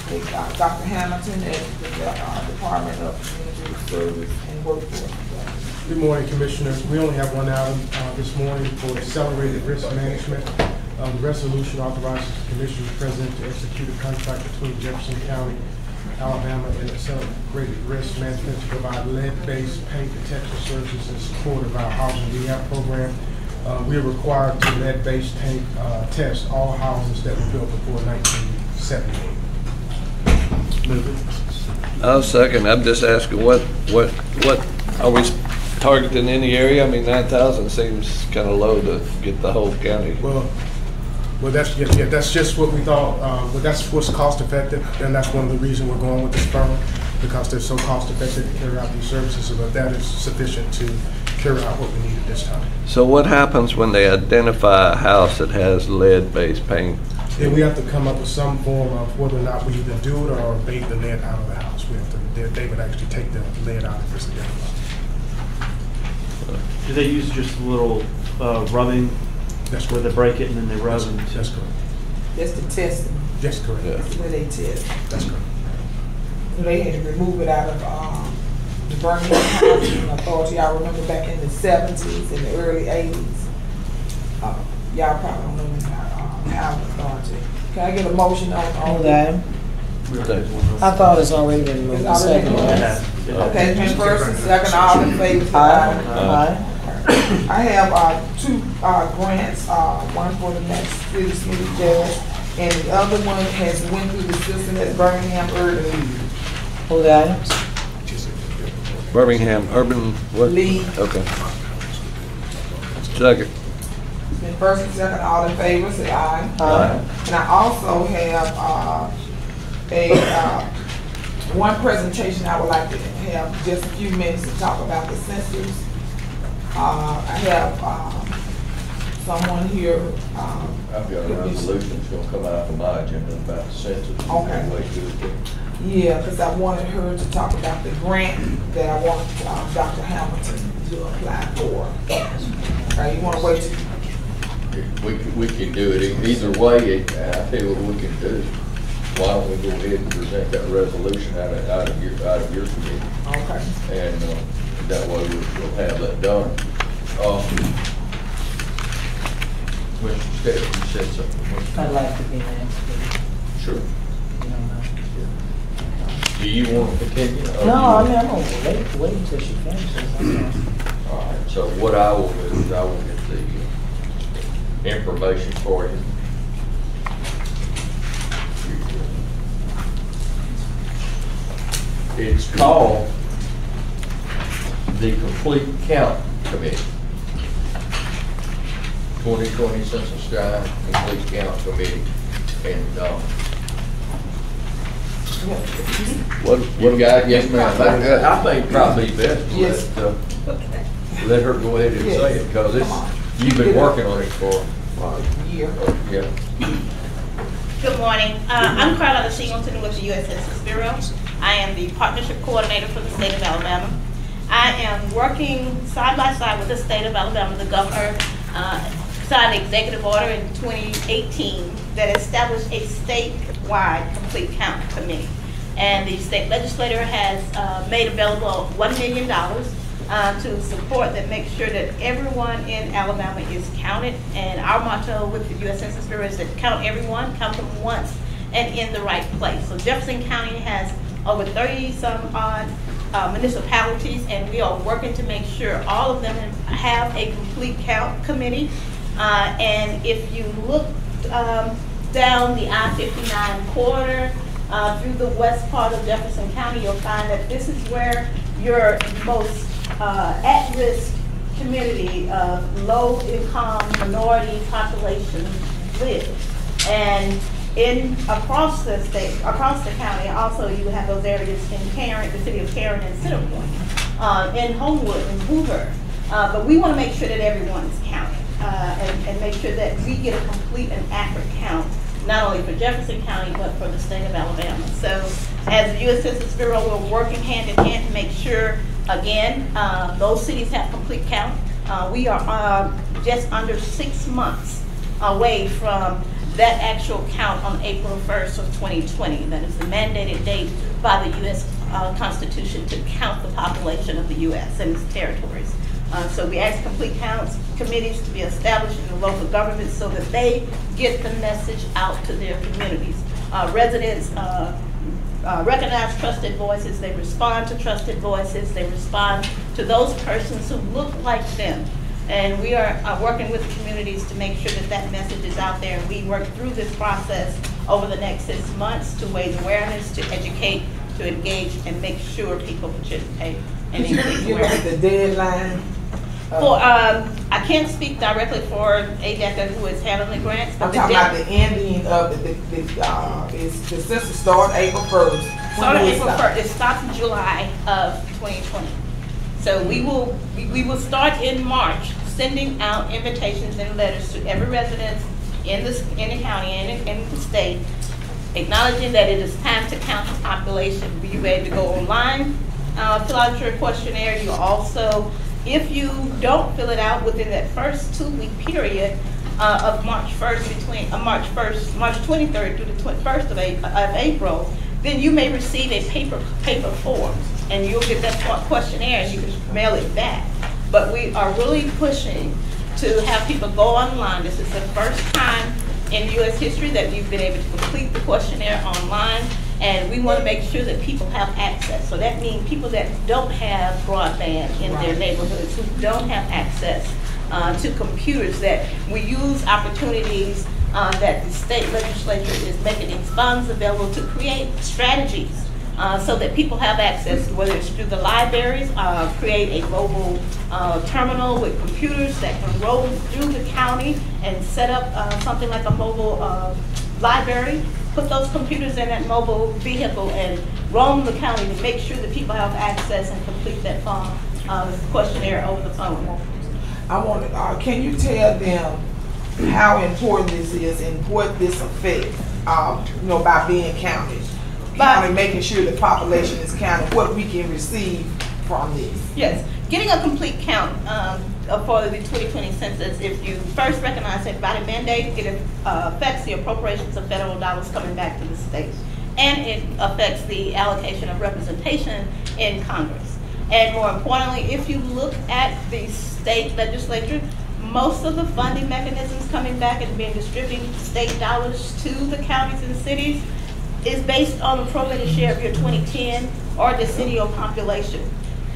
Okay, uh, Dr. Hamilton at the uh, Department of Community Service and Workforce Good morning, Commissioners. We only have one item uh, this morning for accelerated risk management. Um, The resolution authorizes the Commissioner President to execute a contract between Jefferson County, Alabama, and Accelerated Risk Management to provide lead-based paint detection services in support of our housing rehab program. Uh, We are required to lead-based paint uh, test all houses that were built before 1978. Move it. I'll second, I'm just asking, what, what, what, are we targeting in any area? I mean, nine thousand seems kind of low to get the whole county. Well, well, that's, yeah, yeah, that's just what we thought, uh, well, that's what's cost effective, and that's one of the reasons we're going with this firm, because they're so cost effective to carry out these services, but that is sufficient to carry out what we need at this time. So what happens when they identify a house that has lead-based paint? And we have to come up with some form of whether or not we either do it or abate the lead out of the house. We have to, they, they would actually take the lead out of this identified. Do they use just a little uh, rubbing That's where they break it and then they rub That's and? that's correct. That's the testing, That's correct. Yeah. that's where they test. That's correct. So They had to remove it out of, um, the Birmingham Housing Authority. I remember back in the seventies and the early eighties. Uh, Y'all probably don't know anything about, um, housing authority. Can I get a motion on, on that? I thought it's already been moved. It's already been moved. Second. Okay, it's been first and second, all in favor, say aye. Aye. I have, uh, two, uh, grants, uh, one for the next city smooth jazz, and the other one has went through the system at Birmingham Urban League. Hold the items. Birmingham Urban, what? League. Okay. Second. It's first and second, all in favor, say aye. Aye. And I also have, uh, a, uh, one presentation I would like to have just a few minutes to talk about the census. Uh, I have, um, someone here, um. I've got a resolution that's gonna come out of my agenda about the census. Okay. Way to. Yeah, because I wanted her to talk about the grant that I want uh, Dr. Hamilton to apply for. Uh, you want to wait We, can- we can do it either way, it- I tell you what we can do. Why don't we go ahead and present that resolution out of, out of your, out of your committee? Okay. And, uh, that way we'll, we'll have that done. Um, Mr. Stetson, you said something. I'd like to be next. Sure. You don't. Do you want to continue? No, I mean, I'm gonna wait, wait until she finishes. All right, so what I will do is I will get the uh, information for you. It's called the Complete Count Committee. 2020 Census Drive Complete Count Committee. And, um, What, you got, yes, ma'am, I I think probably best to Yes. let, uh, let her go ahead and say it, because it's, you've been working on it for, for a year. yeah. Good morning. Uh, I'm Carlotta Singleton with the U.S. Census Bureau. I am the Partnership Coordinator for the state of Alabama. I am working side by side with the state of Alabama. The governor uh, signed an executive order in 2018 that established a statewide complete count committee. And the state legislature has uh, made available $1 million uh, to support that make sure that everyone in Alabama is counted. And our motto with the U.S. Census Bureau is that count everyone, count them once, and in the right place. So Jefferson County has over 30 some odd uh, municipalities, and we are working to make sure all of them have a complete count committee. Uh, And if you look um, down the I-59 corridor uh, through the west part of Jefferson County, you'll find that this is where your most uh, at-risk community of low-income minority population lives. And in, across the state, across the county, also you have those areas in Tarrant, the city of Tarrant and Center Point, uh, in Homewood and Hoover. Uh, but we want to make sure that everyone is counted, uh, and, and make sure that we get a complete and accurate count, not only for Jefferson County, but for the state of Alabama. So as the U.S. Census Bureau, we're working hand in hand to make sure, again, uh, those cities have complete count. Uh, we are, uh, just under six months away from that actual count on April 1st of 2020. That is the mandated date by the U.S. uh, Constitution to count the population of the U.S. and its territories. Uh, So we ask complete counts committees to be established in the local governments so that they get the message out to their communities. Uh, Residents uh, uh, recognize trusted voices, they respond to trusted voices, they respond to those persons who look like them. And we are uh, working with the communities to make sure that that message is out there. We work through this process over the next six months to raise awareness, to educate, to engage, and make sure people participate. and you give us the deadline? For, um, I can't speak directly for ADECA who is handling the grants, but I'm the talking about the ending of the, the, the, uh, is, the census start April first. Starting April first, it starts in July of twenty twenty. So we will, we- will start in March, sending out invitations and letters to every resident in this, in the county and in in the state, acknowledging that it is time to count the population. Be ready to go online, uh, fill out your questionnaire. You also, if you don't fill it out within that first two-week period, uh, of March first between, uh, March first, March twenty-third through the twenty-first of A- of April, then you may receive a paper, paper form, and you'll get that questionnaire, and you can mail it back. But we are really pushing to have people go online. This is the first time in U.S. history that you've been able to complete the questionnaire online, and we want to make sure that people have access. So that means people that don't have broadband in their neighborhoods, who don't have access uh, to computers, that we use opportunities uh, that the state legislature is making its funds available to create strategies uh, so that people have access, whether it's through the libraries, uh, create a mobile uh, terminal with computers that can roll through the county and set up uh, something like a mobile uh, library, put those computers in that mobile vehicle and roam the county to make sure that people have access and complete that uh, questionnaire over the phone. I want, can you tell them how important this is and what this affects, um, you know, by being counted? By making sure the population is counted, what we can receive from this? Yes, getting a complete count um, for the 2020 census, if you first recognize that by the mandate, it uh, affects the appropriations of federal dollars coming back to the state. And it affects the allocation of representation in Congress. And more importantly, if you look at the state legislature, most of the funding mechanisms coming back and being distributing state dollars to the counties and cities is based on the prorated share of your 2010 or decennial population.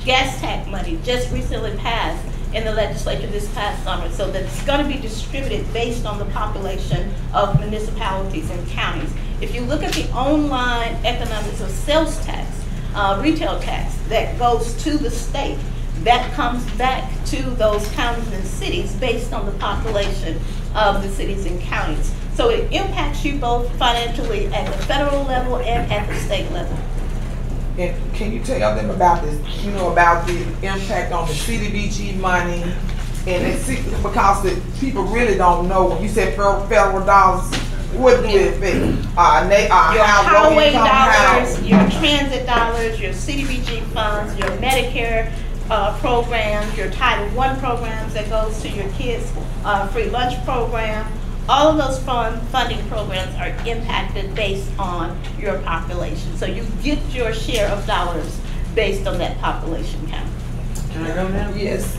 Gas tax money just recently passed in the legislature this past summer, so that's going to be distributed based on the population of municipalities and counties. If you look at the online economics of sales tax, uh, retail tax that goes to the state, that comes back to those counties and cities based on the population of the cities and counties. So it impacts you both financially at the federal level and at the state level. And can you tell them about this, you know, about the impact on the CDBG money? And it's, because the people really don't know, when you said federal, federal dollars, what do it affect? Uh, na, uh, Your highway dollars, housing? your transit dollars, your CDBG funds, your Medicare uh, programs, your Title I programs that goes to your kids' uh, free lunch program. All of those fund, funding programs are impacted based on your population. So you get your share of dollars based on that population count. Can I go now? Yes.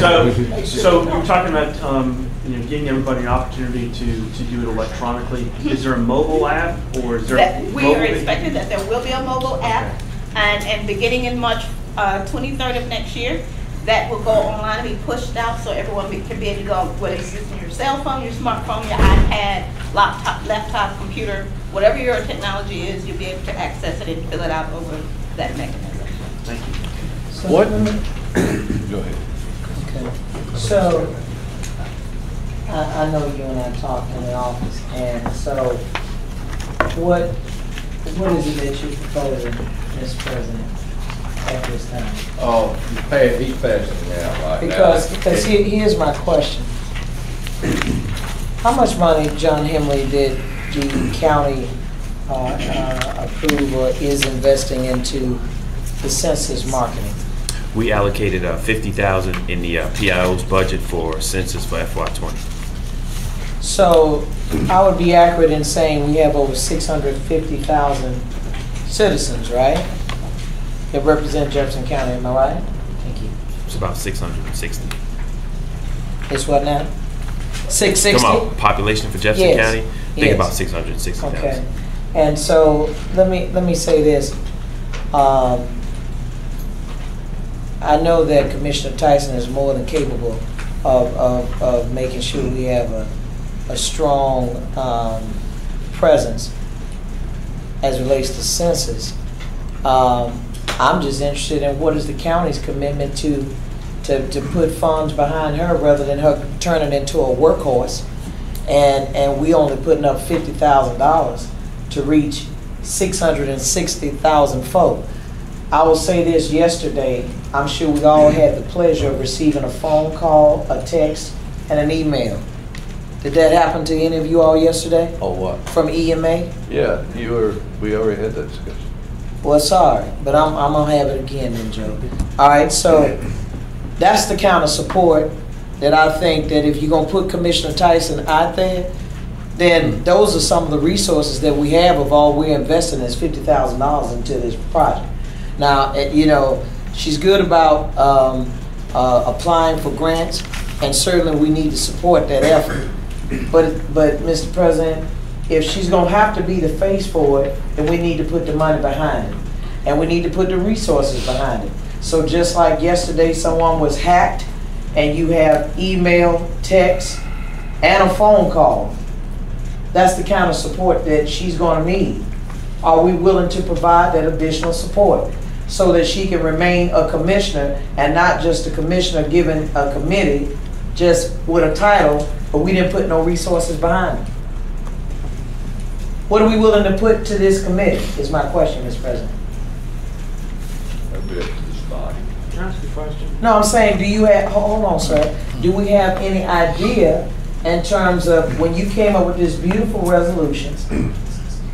So, so you're talking about, um, you know, giving everybody an opportunity to, to do it electronically. Is there a mobile app or is there? That, we are expecting that there will be a mobile app, and, and beginning in March uh, 23rd of next year, that will go online and be pushed out so everyone be- can be able to go, whether you're using your cell phone, your smartphone, your iPad, laptop, laptop, computer, whatever your technology is, you'll be able to access it and fill it out over that mechanism. Thank you. So What? Go ahead. Okay. So, I, I know you and I talked in the office, and so, what, what is it that you're proposing, Mr. President, at this time? Oh, he's pa- he's passing it out right now. Because, because here, here's my question. How much money, John Henley, did the county uh, uh, approve or is investing into the census marketing? We allocated uh, 50,000 in the uh, PIO's budget for census for FY '20. So I would be accurate in saying we have over 650,000 citizens, right? That represent Jefferson County, am I right? Thank you. It's about 660. It's what now? 660? Come on, population for Jefferson Yes, County? Think yes. about 660,000. Okay. And so, let me, let me say this. Um, I know that Commissioner Tyson is more than capable of, of, of making sure we have a, a strong, um, presence as relates to census. Um, I'm just interested in what is the county's commitment to, to, to put funds behind her rather than her turning into a workhorse. And, and we only putting up fifty thousand dollars to reach six hundred and sixty thousand folk. I will say this, yesterday, I'm sure we all had the pleasure of receiving a phone call, a text, and an email. Did that happen to any of you all yesterday Oh, what? from EMA? Yeah, you were, we already had that discussion. Well, sorry, but I'm, I'm gonna have it again then, Joe. All right, so that's the kind of support that I think that if you're gonna put Commissioner Tyson out there, then those are some of the resources that we have of all we're investing is fifty thousand dollars into this project. Now, eh, you know, she's good about, um, uh, applying for grants, and certainly we need to support that effort. But, but, Mr. President, if she's gonna have to be the face for it, then we need to put the money behind it. And we need to put the resources behind it. So just like yesterday, someone was hacked, and you have email, text, and a phone call. That's the kind of support that she's gonna need. Are we willing to provide that additional support? So that she can remain a commissioner and not just a commissioner given a committee just with a title, but we didn't put no resources behind it. What are we willing to put to this committee, is my question, Mr. President. That'd be up to this body. Can I ask you a question? No, I'm saying, do you have, hold on, sir. Do we have any idea in terms of, when you came up with this beautiful resolutions,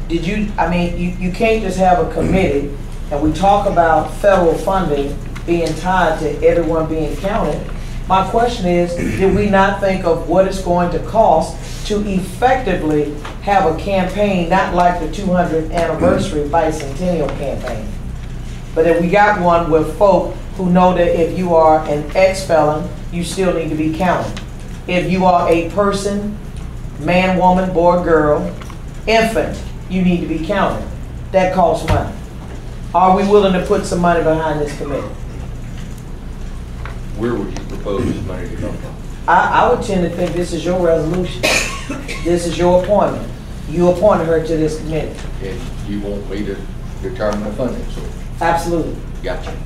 did you, I mean, you, you can't just have a committee, and we talk about federal funding being tied to everyone being counted. My question is, did we not think of what it's going to cost to effectively have a campaign, not like the 200th anniversary mm-hmm. bicentennial campaign? But if we got one with folk who know that if you are an ex-felon, you still need to be counted. If you are a person, man, woman, boy, girl, infant, you need to be counted. That costs money. Are we willing to put some money behind this committee? Where would you propose this money to come from? I, I would tend to think this is your resolution. This is your appointment. You appointed her to this committee. And you want me to determine the funding source? Absolutely. Gotcha.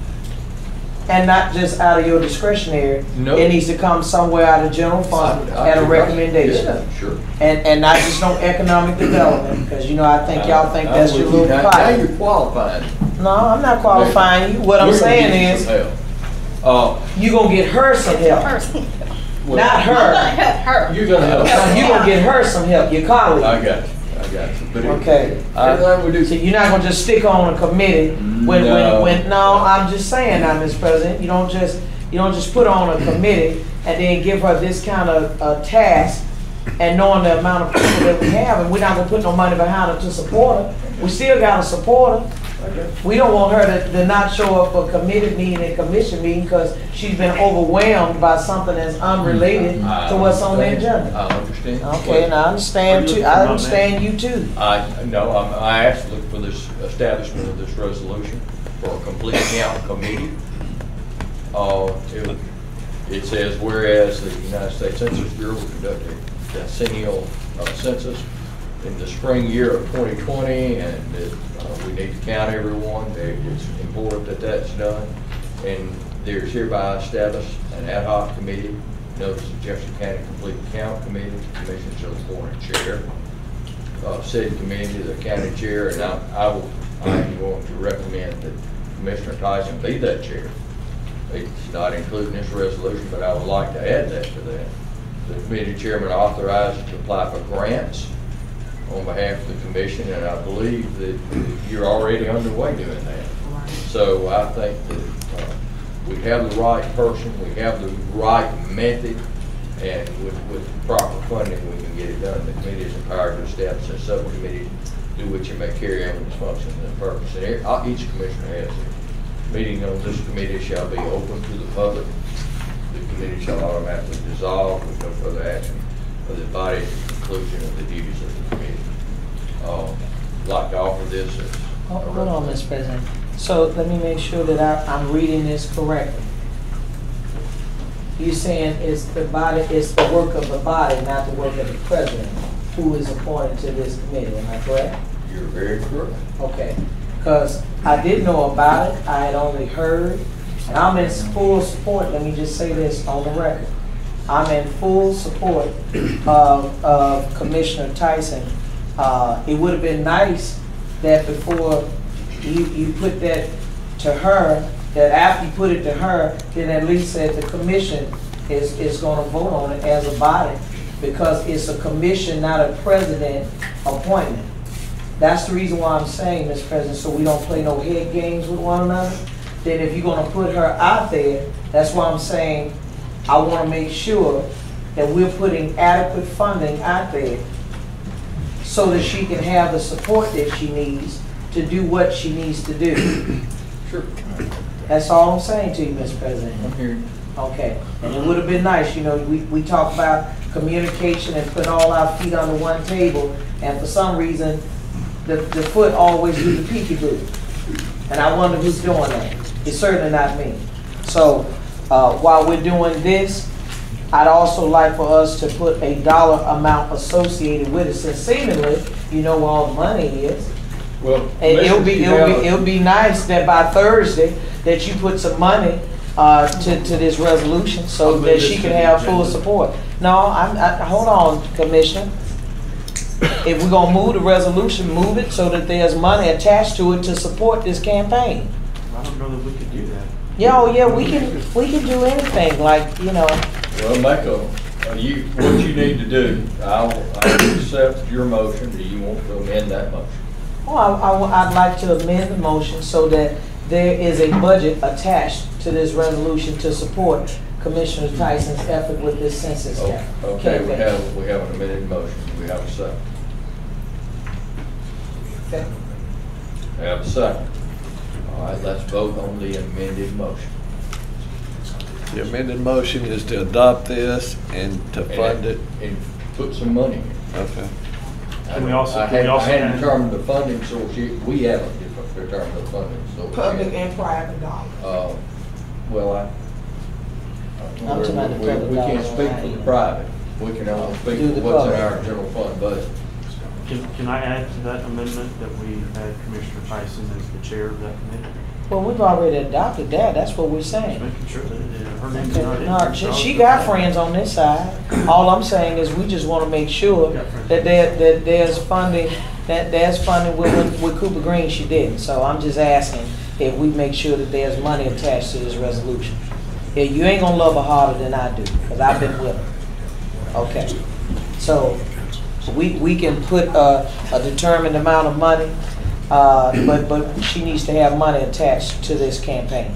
And not just out of your discretionary. No. It needs to come somewhere out of general fund I- I- at a recommendation. Yeah, sure. And, and not just on economic development, because you know, I think y'all think I'm that's your with you. little Now- Now pie. you're qualified. No, I'm not qualifying you. What I'm We're gonna saying get you is, help. Uh, you gonna get her some help, Person. Well, not I'm gonna her. help her. You're gonna help. You gonna get her some help, your colleague. I got you, I got you. But Okay. Everything we do. So you're not gonna just stick on a committee when, No. when, when, no, I'm just saying now, Mr. President, you don't just, you don't just put on a committee and then give her this kind of, uh, task and knowing the amount of people that we have, and we're not gonna put no money behind her to support her. We still gotta support her. We don't want her to, to not show up for committee meeting and commission meeting because she's been overwhelmed by something that's unrelated to what's on the agenda. I understand. Okay, and I understand too, I understand you too. I, no, I'm, I asked to look for this establishment of this resolution for a complete count committee. Uh, it- It says, whereas the United States Census Bureau will conduct a decennial uh, census in the spring year of 2020, and uh, we need to count everyone. It's important that that's done. And there's hereby established an ad hoc committee, notice the Jefferson County Complete Count Committee. The Commission shall appoint a chair uh, city committee, the county chair, and I, I will, I am going to recommend that Commissioner Tyson be that chair. It's not included in this resolution, but I would like to add that to that. The committee chairman authorized to apply for grants on behalf of the commission, and I believe that you're already underway doing that. So I think that uh, we have the right person, we have the right method, and with, with proper funding, we can get it done. The committee is empowered to establish a subcommittee do which it may carry out its functions and purpose. And uh, each commissioner has it. Meeting on this committee shall be open to the public. The committee shall automatically dissolve with no further action of the body at the conclusion of the duties of the committee. Uh, Like to offer this as. Oh, Hold on, Mr. President. So let me make sure that I, I'm reading this correctly. You're saying it's the body, it's the work of the body, not the work of the president, who is appointed to this committee, am I correct? You're very correct. Okay, because I didn't know about it, I had only heard, and I'm in full support, let me just say this on the record. I'm in full support of, of Commissioner Tyson. Uh, it would have been nice that before you, you put that to her, that after you put it to her, then at least that the commission is, is gonna vote on it as a body, because it's a commission, not a president appointment. That's the reason why I'm saying, Mr. President, so we don't play no head games with one another. Then if you're gonna put her out there, that's why I'm saying, I wanna make sure that we're putting adequate funding out there so that she can have the support that she needs to do what she needs to do. Sure. That's all I'm saying to you, Mr. President. I'm here. Okay, and it would have been nice, you know, we, we talk about communication and put all our feet under one table, and for some reason, the, the foot always do the peekaboo. And I wonder who's doing that. It's certainly not me. So, uh, while we're doing this, I'd also like for us to put a dollar amount associated with it, since seemingly, you know where all the money is. Well. And it'll be, it'll be, it'll be nice that by Thursday, that you put some money, uh, to, to this resolution, so I'll that she can the have full support. No, I'm, I, hold on, Commissioner. If we're gonna move the resolution, move it so that there's money attached to it to support this campaign. I don't know that we could do that. Yeah, oh yeah, we can, we can do anything, like, you know, Well, a, uh, you, what you need to do, I'll, I'll accept your motion, do you want to amend that motion? well, I, I, would like to amend the motion so that there is a budget attached to this resolution to support Commissioner Tyson's effort with this census Oh, cap- Okay, we have, we have an amended motion, we have a second. Okay. We have a second. All right, let's vote on the amended motion. The amended motion is to adopt this and to fund it. And put some money in. Okay. Can we also- I can we hadn't- also I hadn't add- determined the funding source yet, we haven't determined the funding source. yet. Public and private dollars. Uh, well, I. I'm talking about the we- public We can't dollars, speak for the here. private, we can only Do speak the for what's in public. our general fund budget. Can, can I add to that amendment that we had Commissioner Tyson as the chair of that committee? Well, we've already adopted that, that's what we're Just saying. making sure that it- her name's not in. No, there, she, she got friends on this side. All I'm saying is we just wanna make sure that there, that there's funding, that there's funding with, with- with Cooper Green, she didn't. So I'm just asking if we make sure that there's money attached to this resolution. Yeah, you ain't gonna love her harder than I do, cause I've been with her. Okay, so we, we can put a, a determined amount of money, uh, but, but she needs to have money attached to this campaign.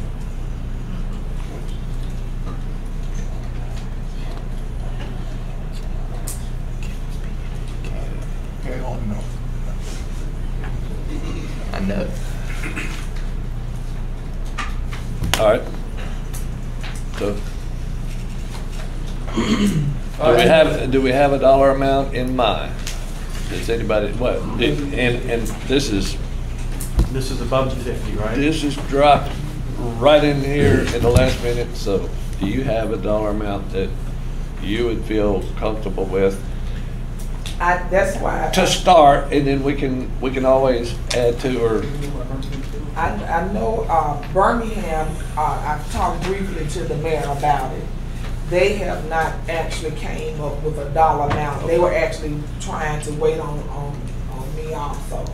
I know. All right. So. Do we have, do we have a dollar amount in mind? Does anybody, what, and, and this is, This is above the fifty, right? this is dropped right in here in the last minute, so do you have a dollar amount that you would feel comfortable with I, that's why. to start, and then we can, we can always add to or, I, I know, uh, Birmingham, uh, I've talked briefly to the mayor about it. They have not actually came up with a dollar amount. They were actually trying to wait on, on, on me also.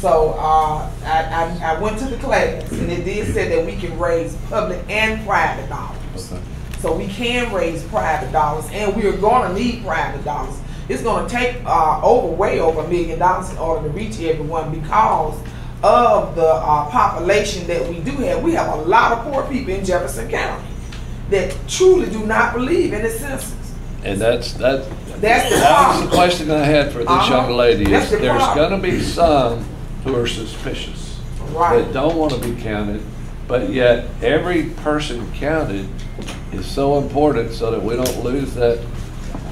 So, uh, I, I, I went to the class and it did say that we can raise public and private dollars. So we can raise private dollars and we are gonna need private dollars. It's gonna take, uh, over, way over a million dollars in order to reach everyone because of the, uh, population that we do have. We have a lot of poor people in Jefferson County that truly do not believe in the census. and that's, that, That's the that was problem. the question I had for this Uh-huh. young lady, is the there's gonna be some who are suspicious. Right. That don't wanna be counted, but yet every person counted is so important so that we don't lose that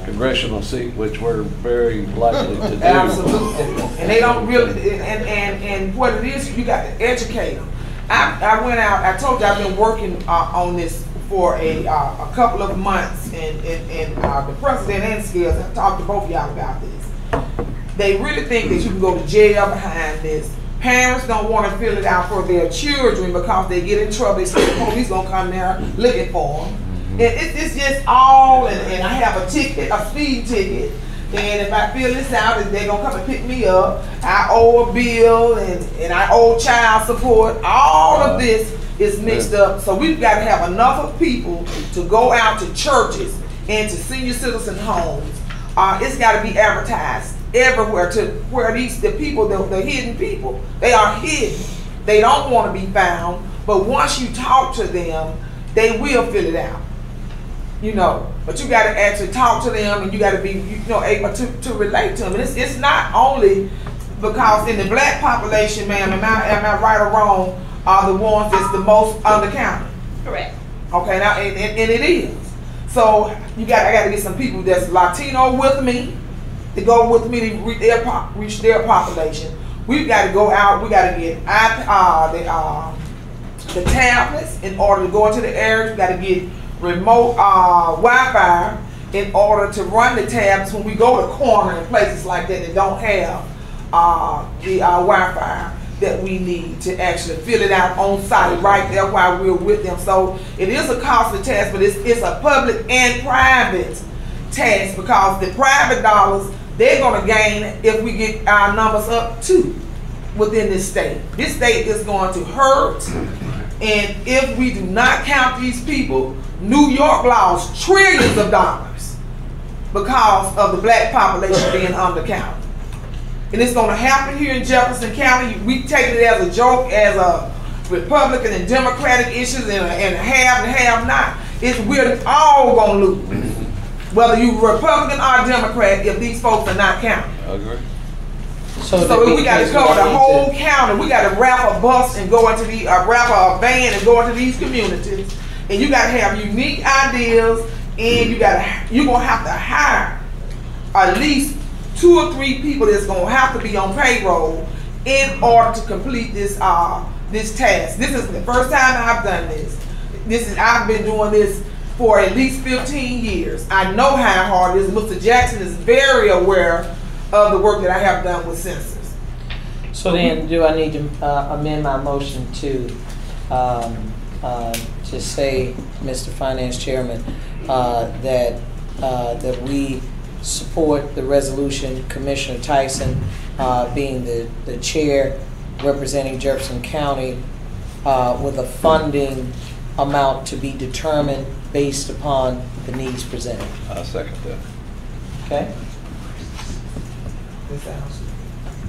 congressional seat, which we're very likely to do. Absolutely. And they don't really, and, and, and what it is, you got to educate them. I, I went out, I told you I've been working, uh, on this for a, uh, a couple of months and, and, and, uh, the president and Scales, I talked to both of y'all about this. They really think that you can go to jail behind this. Parents don't want to fill it out for their children because they get in trouble. They say the police gonna come there looking for them. And it's, it's just all, and, and I have a ticket, a speed ticket. And if I fill this out, they're gonna come and pick me up. I owe a bill and, and I owe child support. All of this is mixed up. So we've got to have enough of people to go out to churches and to senior citizen homes. Uh, it's got to be advertised everywhere to where these the people, the, the hidden people, they are hidden. They don't want to be found. But once you talk to them, they will fill it out you know, but you got to actually talk to them and you got to be, you know, able to, to relate to them. And it's, it's not only because in the black population, ma'am, am I, am I right or wrong, are the ones that's the most undercounted. Correct. Okay, now, and, and, and it is. So you got, I got to get some people that's Latino with me to go with me to reach their, pop, reach their population. We've got to go out. We got to get uh, the uh, the tablets in order to go into the areas. We got to get remote uh, Wi-Fi in order to run the tabs when we go to corner and places like that that don't have uh, the uh, Wi-Fi that we need to actually fill it out on site right there while we're with them. So it is a costly task, but it's, it's a public and private task because the private dollars they're going to gain if we get our numbers up too within this state. This state is going to hurt. And if we do not count these people, New York lost trillions of dollars because of the black population being undercounted. And it's going to happen here in Jefferson County. We take it as a joke, as a Republican and Democratic issues and, and have and have not. It's we're all going to lose. Whether you Republican or Democrat, if these folks are not counted. I agree. So, So we got to cover the whole county. county. We got to wrap a bus and go into the, uh, wrap a van and go into these communities. And you got to have unique ideas, and you got to, you're gonna have to hire at least two or three people that's gonna have to be on payroll in order to complete this, uh, this task. This is the first time I've done this. This is, I've been doing this for at least fifteen years. I know how hard it is. Mr. Jackson is very aware of the work that I have done with census. So then, do I need to uh, amend my motion to, um, uh, to say, Mr. Finance Chairman, uh, that, uh, that we support the resolution, Commissioner Tyson uh, being the, the chair representing Jefferson County, uh, with a funding amount to be determined based upon the needs presented, I second that. okay?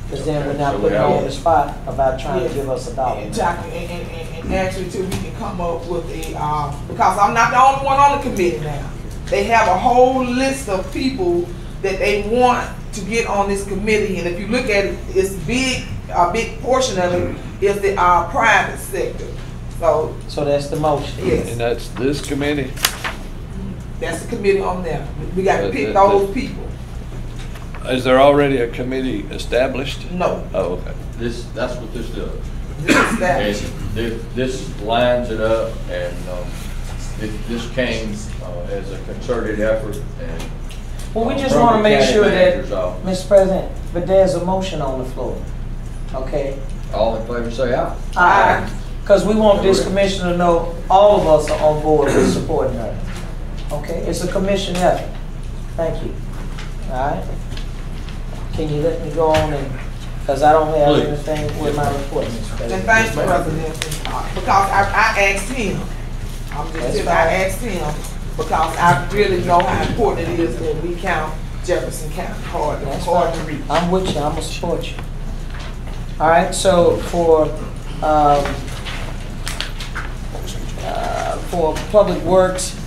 Because then we're not So we putting you have- on the spot about trying Yeah. to give us a dollar. And, Jack- and, and, and, and actually too, we can come up with a, um, because I'm not the only one on the committee now. They have a whole list of people that they want to get on this committee, and if you look at it, it's big, a big portion of it is the, uh, private sector. So, So that's the motion. yes, And that's this committee? that's the committee on there. We gotta pick those people. Is there already a committee established? No, Oh, okay. This, that's what this does. just that. And thi- this lines it up, and um, thi- this came uh, as a concerted effort, and Well, we uh, just from want to the make county sure that, manager's office. Mr. President, but there's a motion on the floor, okay? All in favor, say aye. Aye. Because we want this commission to know all of us are on board with supporting her. Okay, it's a commission effort. Thank you. All right? Can you let me go on and, because I don't have Please. anything with my report, Mr. And President. thanks, President, because I, I asked him, I'm just, That's saying, I asked him, because I really know how important it is that we count Jefferson County, hard, That's hard to reach. I'm with you, I'm gonna support you. All right, so for, um, uh, for Public Works,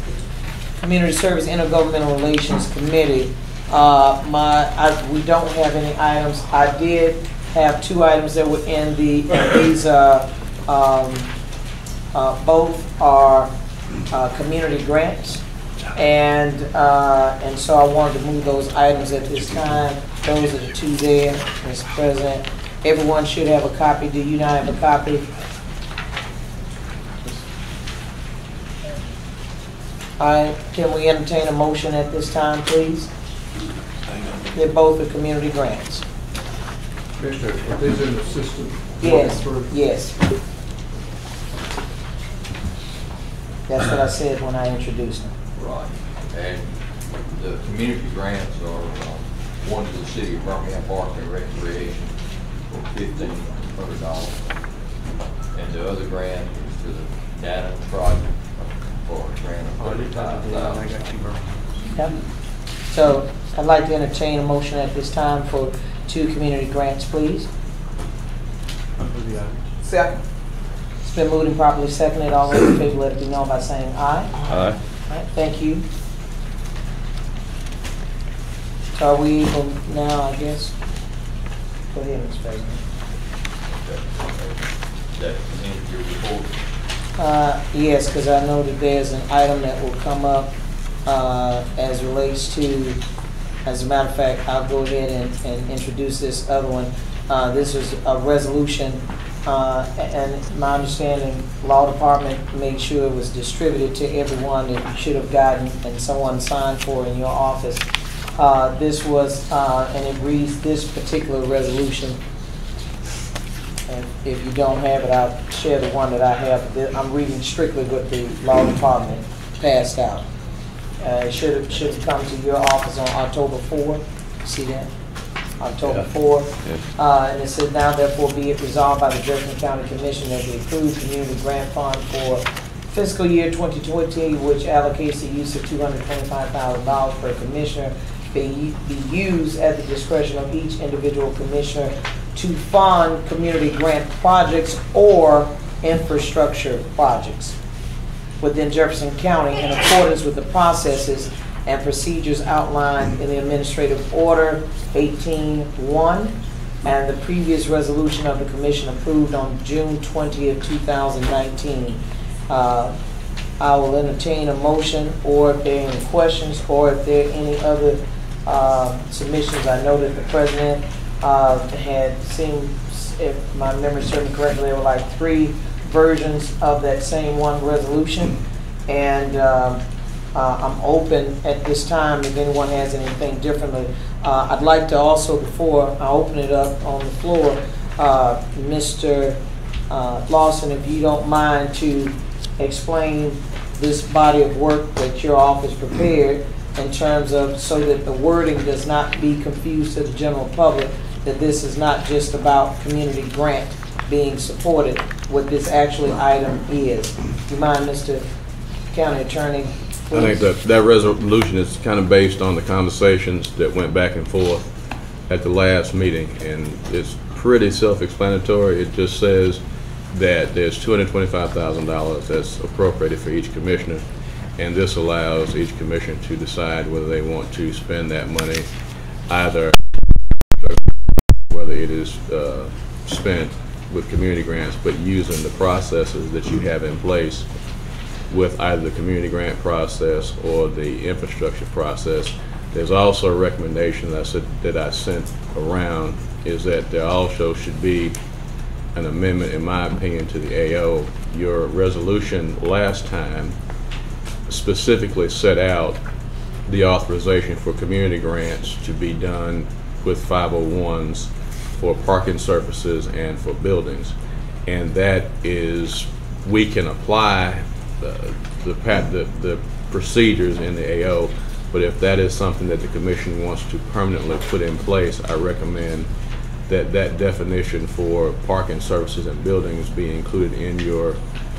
Community Service Intergovernmental Relations Committee, uh, my, I, we don't have any items. I did have two items that were in the, these, uh, um, uh, both are, uh, community grants. And, uh, and so I wanted to move those items at this time. Those are the two there, Mr. President. Everyone should have a copy. Do you not have a copy? All right, can we entertain a motion at this time, please? They're both are community grants. Commissioner, are these in the system? Yes, yes. That's what I said when I introduced them. Right. And the community grants are, um, one to the city of Birmingham Park and Recreation for fifteen hundred dollars. And the other grant is to the Dannon project for a grant of thirty-five thousand. Yep. So I'd like to entertain a motion at this time for two community grants, please. Second. It's been moved and properly seconded. All those in favor, let it be known by saying aye. Aye. All right, thank you. So are we able now, I guess? Go ahead, Mr. President. That ends your report. Uh, Yes, because I know that there's an item that will come up uh, as relates to, as a matter of fact, I'll go ahead and, and introduce this other one. Uh, This is a resolution, uh, and my understanding, law department made sure it was distributed to everyone that should have gotten and someone signed for in your office. Uh, This was, uh, and it reads, this particular resolution and if you don't have it, I'll share the one that I have. I'm reading strictly what the law department passed out. Uh, It should have, should have come to your office on October 4. See that? October 4. Uh, And it said, now therefore be it resolved by the Jefferson County Commission that the approved community grant fund for fiscal year 2020, which allocates the use of $225,000 per commissioner, be be used at the discretion of each individual commissioner to fund community grant projects or infrastructure projects within Jefferson County in accordance with the processes and procedures outlined in the Administrative Order 18-1 and the previous resolution of the commission approved on June 20th, 2019. Uh, I will entertain a motion, or if there are any questions, or if there are any other uh, submissions. I know that the president uh, had seen, if my memory serves me correctly, there were like three versions of that same one resolution. And um, uh, I'm open at this time if anyone has anything differently. Uh, I'd like to also, before I open it up on the floor, uh, Mr. uh, Lawson, if you don't mind to explain this body of work that your office prepared in terms of, so that the wording does not be confused to the general public, that this is not just about community grant being supported, what this actually item is. Do you mind, Mr. County Attorney? I think that, that resolution is kind of based on the conversations that went back and forth at the last meeting, and it's pretty self-explanatory. It just says that there's two hundred and twenty-five thousand dollars that's appropriated for each commissioner, and this allows each commissioner to decide whether they want to spend that money either whether it is uh, spent with community grants, but using the processes that you have in place with either the community grant process or the infrastructure process. There's also a recommendation that I said, that I sent around, is that there also should be an amendment, in my opinion, to the AO. Your resolution last time specifically set out the authorization for community grants to be done with 501s for parking surfaces and for buildings. And that is, we can apply the, the the, the procedures in the AO, but if that is something that the commission wants to permanently put in place, I recommend that that definition for parking services and buildings be included in your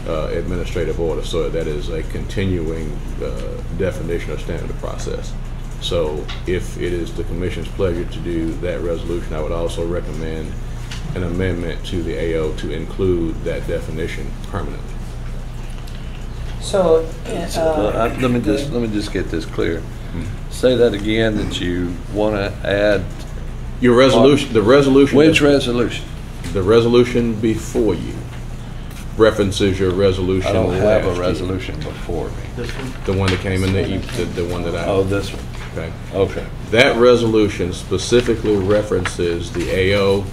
uh, administrative order, so that is a continuing uh, definition or standard process. So if it is the commission's pleasure to do that resolution, I would also recommend an amendment to the AO to include that definition permanently. So, So, uh, uh, Let me just, let me just get this clear. Say that again, that you want to add, Your resolution, the resolution. which resolution? The resolution before you references your resolution I don't have a last year. resolution before me. This one? The one that came in the, e- the, the one that I. Oh, this one, Okay. okay. That resolution specifically references the AO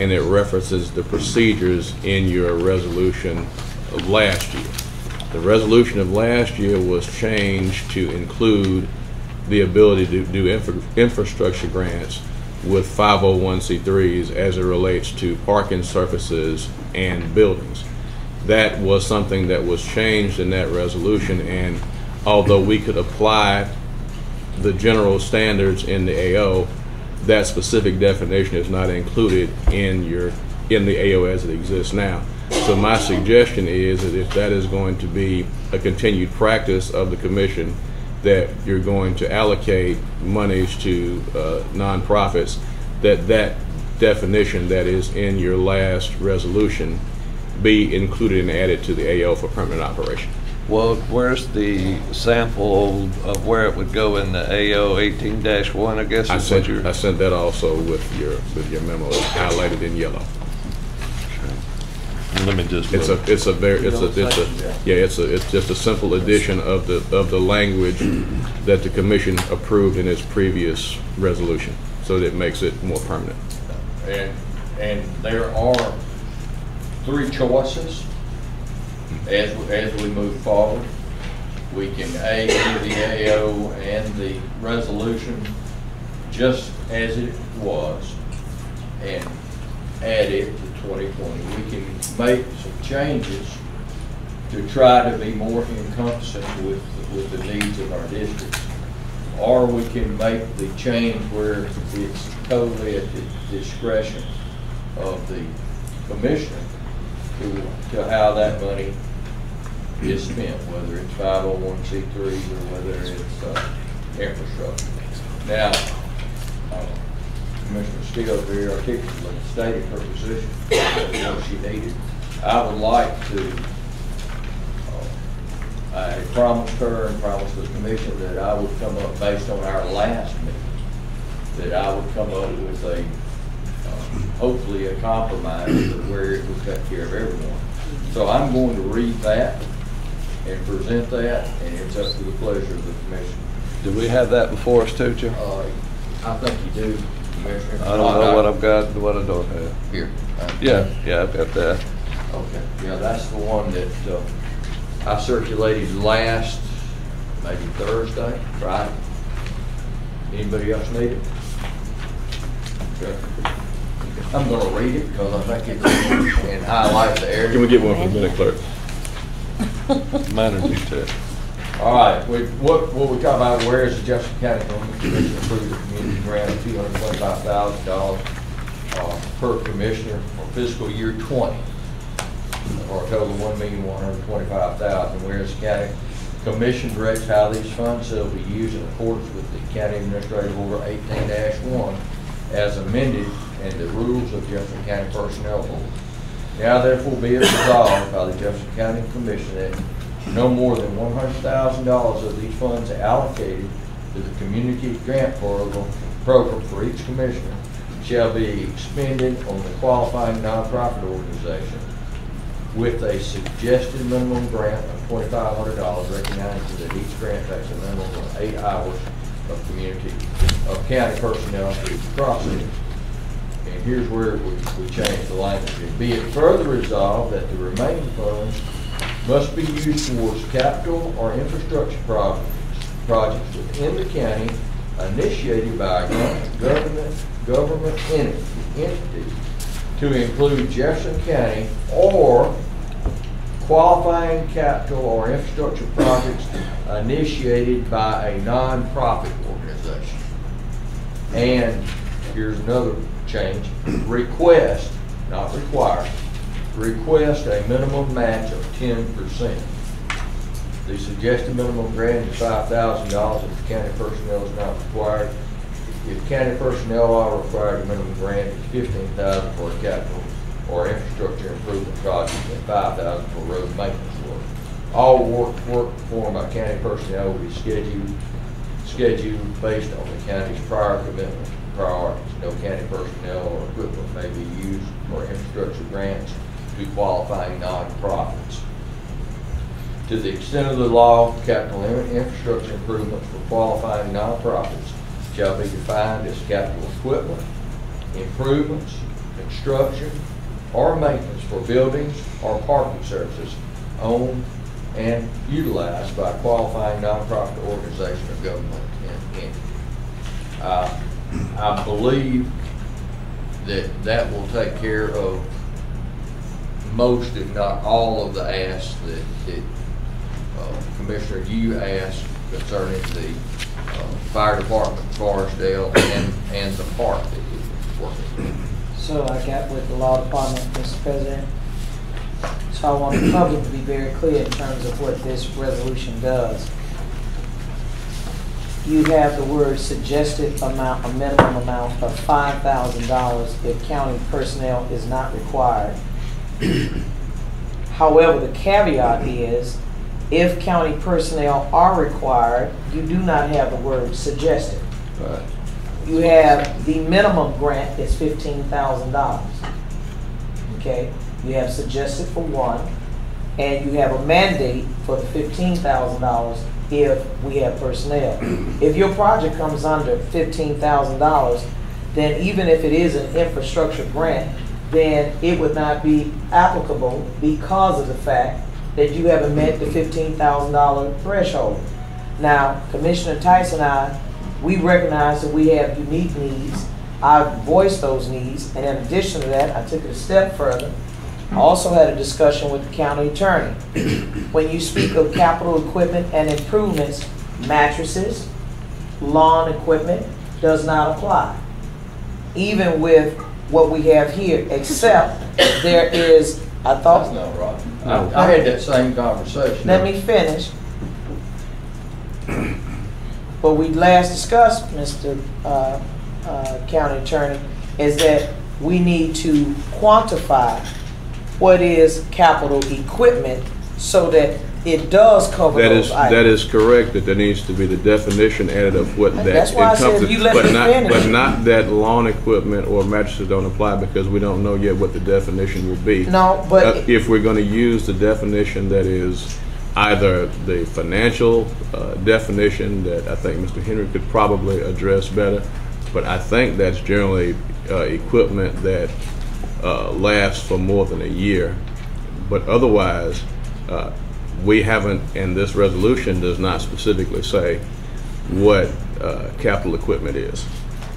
and it references the procedures in your resolution of last year. The resolution of last year was changed to include the ability to do infra- infrastructure grants with 501c3s as it relates to parking surfaces and buildings. That was something that was changed in that resolution, and although we could apply the general standards in the AO, that specific definition is not included in your, in the AO as it exists now. So my suggestion is that if that is going to be a continued practice of the commission, that you're going to allocate monies to uh, nonprofits, that that definition that is in your last resolution be included and added to the AO for permanent operation. Well, where's the sample of where it would go in the AO 18-1, I guess I is sent, what you're? I sent that also with your, with your memo highlighted in yellow. Let me just It's a, look. it's a very, it's a, it's a, yeah, it's a, it's just a simple addition of the, of the language that the commission approved in its previous resolution, so that it makes it more permanent. And, and there are three choices as, as we move forward. We can A, do the AO and the resolution just as it was and add it to 2020. We can make some changes to try to be more encompassing with, with the needs of our districts. Or we can make the change where it's totally at the discretion of the commissioner to, to how that money is spent, whether it's five oh one C threes or whether it's, uh, infrastructure. Now, uh, Commissioner Steele very articulately stated her position, what she needed. I would like to, uh, I promised her and promised the commission that I would come up based on our last meeting, that I would come up with a, hopefully a compromise where it would take care of everyone. So I'm going to read that and present that, and it's up to the pleasure of the commission. Do we have that before us too, Jim? Uh, I think you do, Commissioner. I don't know what I've got, and what I don't have. Here. Yeah, yeah, I've got that. Okay, yeah, that's the one that uh, I circulated last, maybe Thursday, Friday. Anybody else need it? Okay. I'm gonna read it because I think it's, and highlight the area. Can we get one from the minute clerk? Mine are too. All right, we, what, what we talk about, where is the Jefferson County Government Commission approved the community grant of two hundred twenty-five thousand dollars, uh, per commissioner for fiscal year twenty, or a total of one million, one hundred twenty-five thousand, whereas the county commission directs how these funds shall be used in accordance with the county administrative order eighteen one as amended and the rules of Jefferson County Personnel. Now therefore be it resolved by the Jefferson County Commission that no more than one hundred thousand dollars of these funds allocated to the community grant program, program for each commissioner shall be expended on the qualifying nonprofit organization with a suggested minimum grant of twenty-five hundred dollars, recognizing that each grant takes a minimum of eight hours of community, of county personnel process. And here's where we, we changed the language. Be it further resolved that the remaining funds must be used towards capital or infrastructure projects, projects within the county initiated by a government, government entity to include Jefferson County or qualifying capital or infrastructure projects initiated by a nonprofit organization. And here's another change, request, not require, request a minimum match of ten percent. The suggested minimum grant is five thousand dollars if the county personnel is not required. If county personnel are required, the minimum grant is fifteen thousand for a capital or infrastructure improvement project and five thousand for road maintenance work. All work, work performed by county personnel will be scheduled, scheduled based on the county's prior commitment priorities. No county personnel or equipment may be used for infrastructure grants to qualifying nonprofits. To the extent of the law, capital in- infrastructure improvements for qualifying nonprofits shall be defined as capital equipment, improvements, construction, or maintenance for buildings or parking services owned and utilized by a qualifying nonprofit organization or government entity. Uh, I believe that that will take care of most, if not all, of the asks that, that uh, Commissioner, you asked concerning the uh, fire department, Forestdale, and, and the park working. So I got with the law department, Mr. President. So I want the public to be very clear in terms of what this resolution does. You have the word suggested amount, a minimum amount of five thousand dollars if county personnel is not required. However, the caveat is, if county personnel are required, you do not have the word suggested. Right. You have, the minimum grant is fifteen thousand dollars. Okay, you have suggested for one, and you have a mandate for the fifteen thousand dollars if we have personnel. If your project comes under fifteen thousand dollars, then even if it is an infrastructure grant, then it would not be applicable because of the fact that you haven't met the fifteen thousand dollar threshold. Now, Commissioner Tyson and I, we recognize that we have unique needs. I voiced those needs, and in addition to that, I took it a step further. I also had a discussion with the county attorney. When you speak of capital equipment and improvements, mattresses, lawn equipment does not apply. Even with what we have here, except there is, I That's thought, not right. I I had that same conversation. let me finish. What we last discussed, Mr. uh, uh, County Attorney, is that we need to quantify what is capital equipment so that it does cover That those is, items. that is correct, that there needs to be the definition added of what that That's why I said you let but me not- finish. But not that lawn equipment or mattresses don't apply because we don't know yet what the definition will be. No, but- Uh, If we're gonna use the definition that is either the financial uh, definition that I think Mr. Henry could probably address better, but I think that's generally uh, equipment that uh, lasts for more than a year. But otherwise, uh, we haven't, and this resolution does not specifically say what uh, capital equipment is.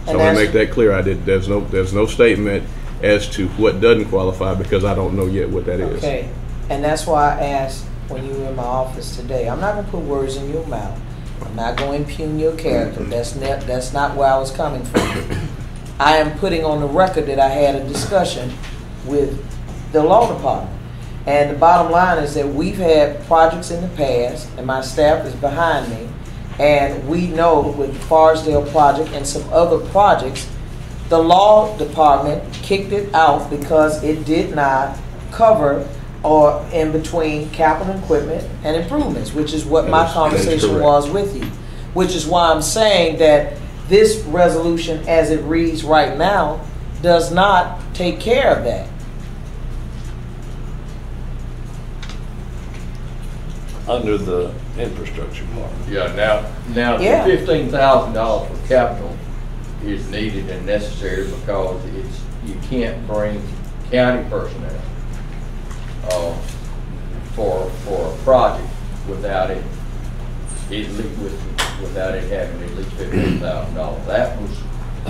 So I want to make that clear. I did, there's no, there's no statement as to what doesn't qualify because I don't know yet what that is. Okay, and that's why I asked when you were in my office today, I'm not gonna put words in your mouth. I'm not gonna impugn your character, that's not, that's not where I was coming from. I am putting on the record that I had a discussion with the law department. And the bottom line is that we've had projects in the past, and my staff is behind me, and we know with the Forestdale project and some other projects, the law department kicked it out because it did not cover or in between capital equipment and improvements, which is what my That that is conversation was with you. Which is why I'm saying that this resolution, as it reads right now, does not take care of that. Under the infrastructure part. Yeah, now, now, the Yeah. fifteen thousand dollars for capital is needed and necessary because it's, you can't bring county personnel, uh, for, for a project without it, at least, with, without it having at least fifteen thousand dollars. That was,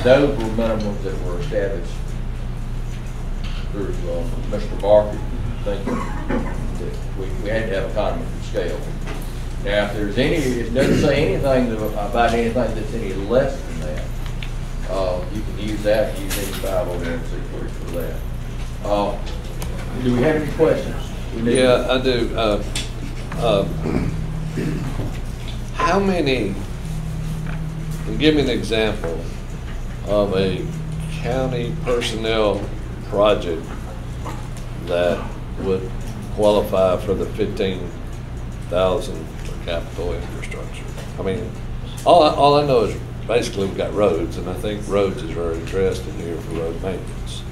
those were minimums that were established through, uh, Mr. Barker, thinking that we, we had to have economies of scale. Now, if there's any, it doesn't say anything about anything that's any less than that. Uh, you can use that, use eighty-five oh one C three for that. Uh, do we have any questions? Yeah, I do. Uh, uh, How many, give me an example of a county personnel project that would qualify for the fifteen thousand for capital infrastructure. I mean, all, I- all I know is basically we've got roads, and I think roads is very interesting here for road maintenance.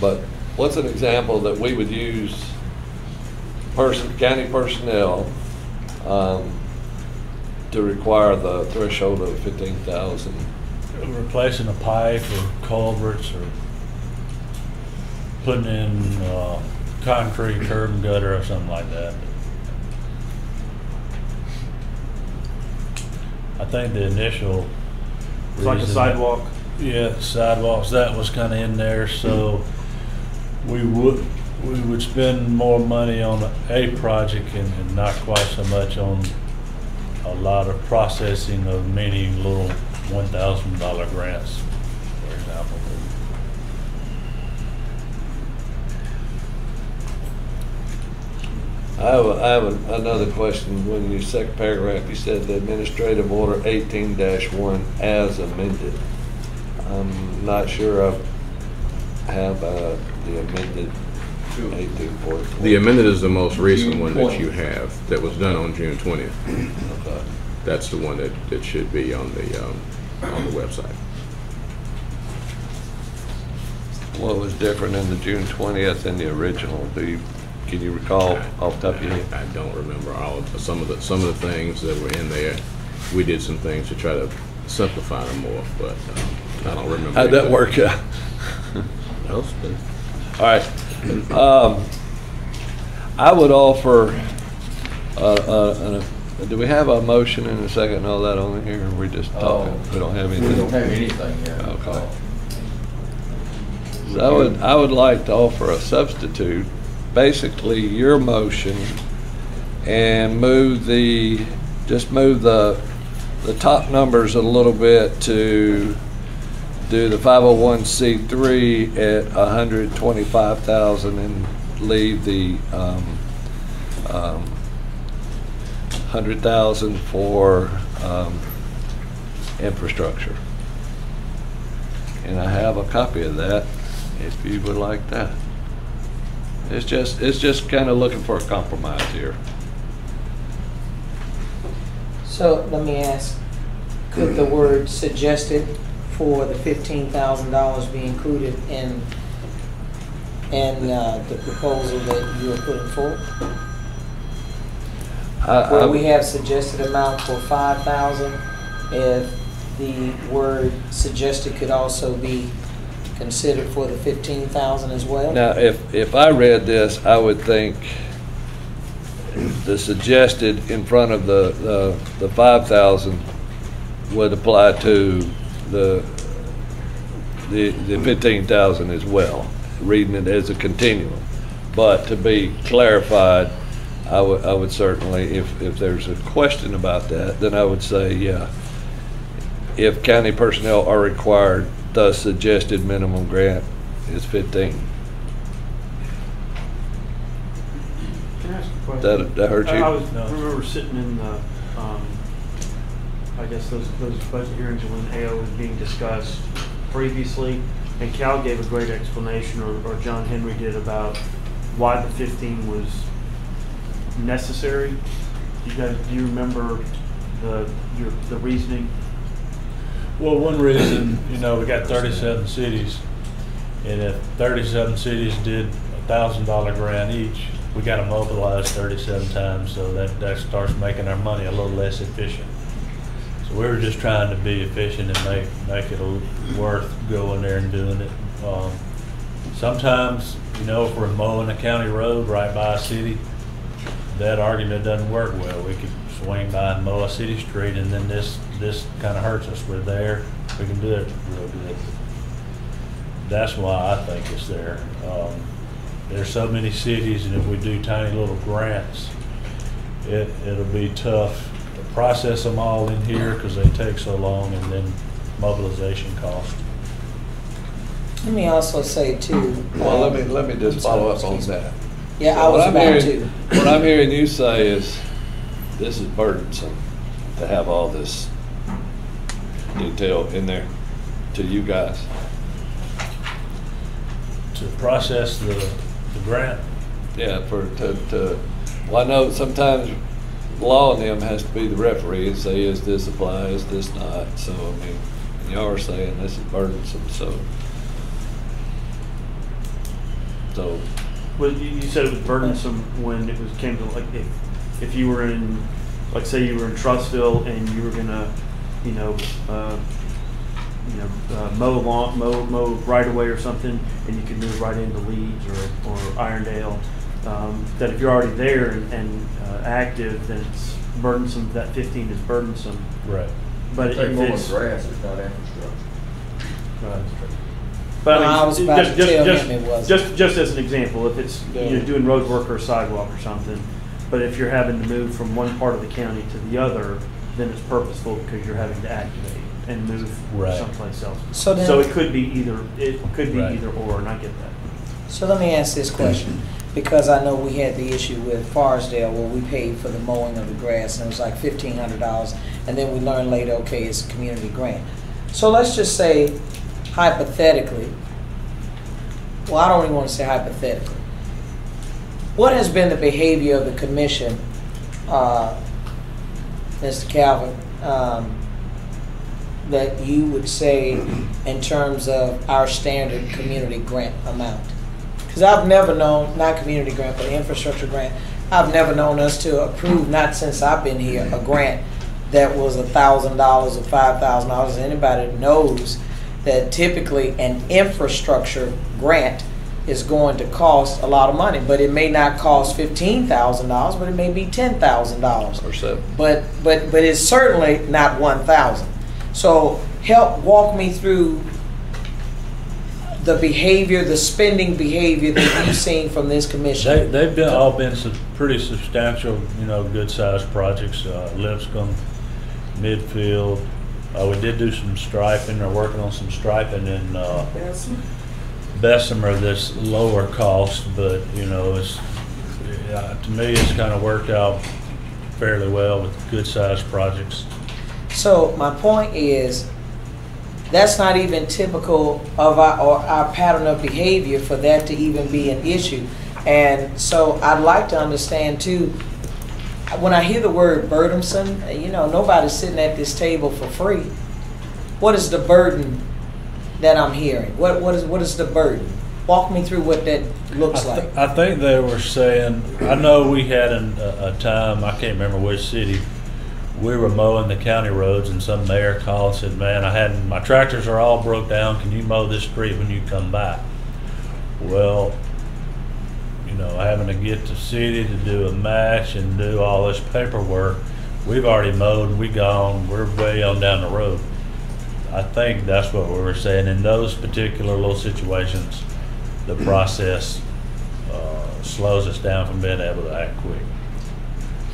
But what's an example that we would use person, county personnel, um, to require the threshold of fifteen thousand? replacing a pipe or culverts or putting in, uh, concrete curb and gutter or something like that. I think the initial. It's like a reason- sidewalk. Yeah, sidewalks, that was kinda in there, so we would, we would spend more money on a project and, and not quite so much on a lot of processing of many little one thousand dollar grants, for example. I have, a- I have another question. When you second paragraph, you said the administrative order eighteen one as amended. I'm not sure I have, uh, the amended eighteen. The amended is the most recent one that you have, that was done on June twentieth. Okay. That's the one that, that should be on the, um, on the website. What was different in the June twentieth than the original? Do you, can you recall off the top of your head? I don't remember all, of some of the, some of the things that were in there. We did some things to try to simplify them more, but um, I don't remember. How'd that exactly. work out? That was good. All right. Um, I would offer, uh, uh, do we have a motion and a second and all that on here, or we just talking? Oh. We don't have anything. We don't have anything yet. Okay. So I would, I would like to offer a substitute, basically your motion, and move the, just move the, the top numbers a little bit to do the 501c3 at 125,000 and leave the, um, um, 100,000 for, um, infrastructure. And I have a copy of that, if you would like that. It's just, it's just kind of looking for a compromise here. So let me ask, could the word suggested for the fifteen thousand dollars be included in, in uh, the proposal that you are putting forward? I- Where we have suggested amount for five thousand, if the word suggested could also be considered for the fifteen thousand as well? Now, if, if I read this, I would think the suggested in front of the, the, the five thousand would apply to the, the, the fifteen thousand as well, reading it as a continuum. But to be clarified, I would, I would certainly, if, if there's a question about that, then I would say, yeah. If county personnel are required, the suggested minimum grant is fifteen. Can I ask a question? That- that hurt you? I I was, No. remember sitting in the, um, I guess those, those budget hearings when AO was being discussed previously, and Cal gave a great explanation, or, or John Henry did, about why the fifteen was necessary. You guys, do you remember the, your, the reasoning? Well, one reason, you know, we got thirty-seven cities, and if thirty-seven cities did a thousand dollar grant each, we gotta mobilize thirty-seven times, so that, that starts making our money a little less efficient. So we were just trying to be efficient and make, make it worth going there and doing it. Um, Sometimes, you know, if we're mowing a county road right by a city, that argument doesn't work well. We could swing by and mow a city street and then this, this kind of hurts us. We're there, we can do it real good. That's why I think it's there. Um, There's so many cities and if we do tiny little grants, it, it'll be tough to process them all in here because they take so long and then mobilization cost. Let me also say too. Well, let me, um, let me just follow up on that. Yeah, So I what was I'm about hearing- to. What I'm hearing you say is, this is burdensome to have all this detail in there to you guys. To process the, the grant, Yeah, for, to, to, well, I know sometimes law in them has to be the referee and say, is this apply, is this not? So, I mean, y'all are saying this is burdensome, so. So, Well, you, said it was burdensome when it was, came to like, if, if you were in, like, say you were in Trussville and you were gonna, you know, uh, you know, uh, mow lawn, mow, mow right away or something, and you could move right into Leeds or, or Irondale. Um, that if you're already there and, and uh, active, then it's burdensome. That 15 is burdensome. right. But Take if more it's grass, it's not infrastructure. Right. But No, I was about just, to just, tell just, him it wasn't. just, just as an example, if it's Yeah. you're doing road work or sidewalk or something, but if you're having to move from one part of the county to the other, then it's purposeful because you're having to activate and move Right. someplace else. So then- so it could be either it could be Right. either or, and I get that. So let me ask this question, because I know we had the issue with Forestdale where we paid for the mowing of the grass and it was like fifteen hundred dollars. And then we learned later, okay, it's a community grant. So let's just say hypothetically, well, I don't even want to say hypothetically. What has been the behavior of the commission, uh, Mr. Calvin, um, that you would say in terms of our standard community grant amount? Because I've never known, not community grant, but infrastructure grant, I've never known us to approve, not since I've been here, a grant that was a thousand dollars or five thousand dollars. Anybody knows that typically an infrastructure grant is going to cost a lot of money, but it may not cost fifteen thousand dollars, but it may be ten thousand dollars. or seven. But, but, but it's certainly not one thousand. So help walk me through the behavior, the spending behavior that you've seen from this commission. they've been, all been some pretty substantial, you know, good-sized projects, uh, Lipscomb, Midfield. Uh, we did do some striping, or working on some striping in, uh, Bessemer that's lower cost, but, you know, it's, yeah, to me, it's kind of worked out fairly well with good-sized projects. So my point is, that's not even typical of our, or our pattern of behavior for that to even be an issue. And so I'd like to understand too, when I hear the word burdensome, you know, nobody's sitting at this table for free. What is the burden that I'm hearing? What, what is, what is the burden? Walk me through what that looks I thi- like. I think they were saying, I know we had an- a, a time, I can't remember which city, we were mowing the county roads and some mayor called and said, man, I had, my tractors are all broke down, can you mow this street when you come by? Well, you know, having to get the city to do a match and do all this paperwork, we've already mowed, we gone, we're way on down the road. I think that's what we were saying, in those particular little situations, the process uh, slows us down from being able to act quick.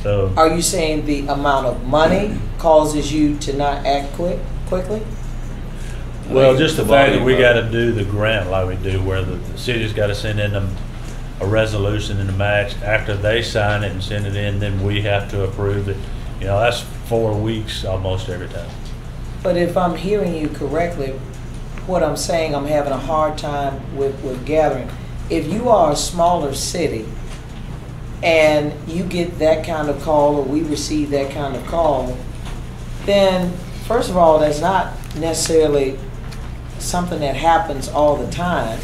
So, Are you saying the amount of money causes you to not act quick, quickly? well, just the fact that we gotta do the grant like we do, where the the city's gotta send in them a resolution in the match, after they sign it and send it in, then we have to approve it. You know, that's four weeks almost every time. But if I'm hearing you correctly, what I'm saying, I'm having a hard time with, with gathering. If you are a smaller city and you get that kind of call or we receive that kind of call, then first of all, that's not necessarily something that happens all the time.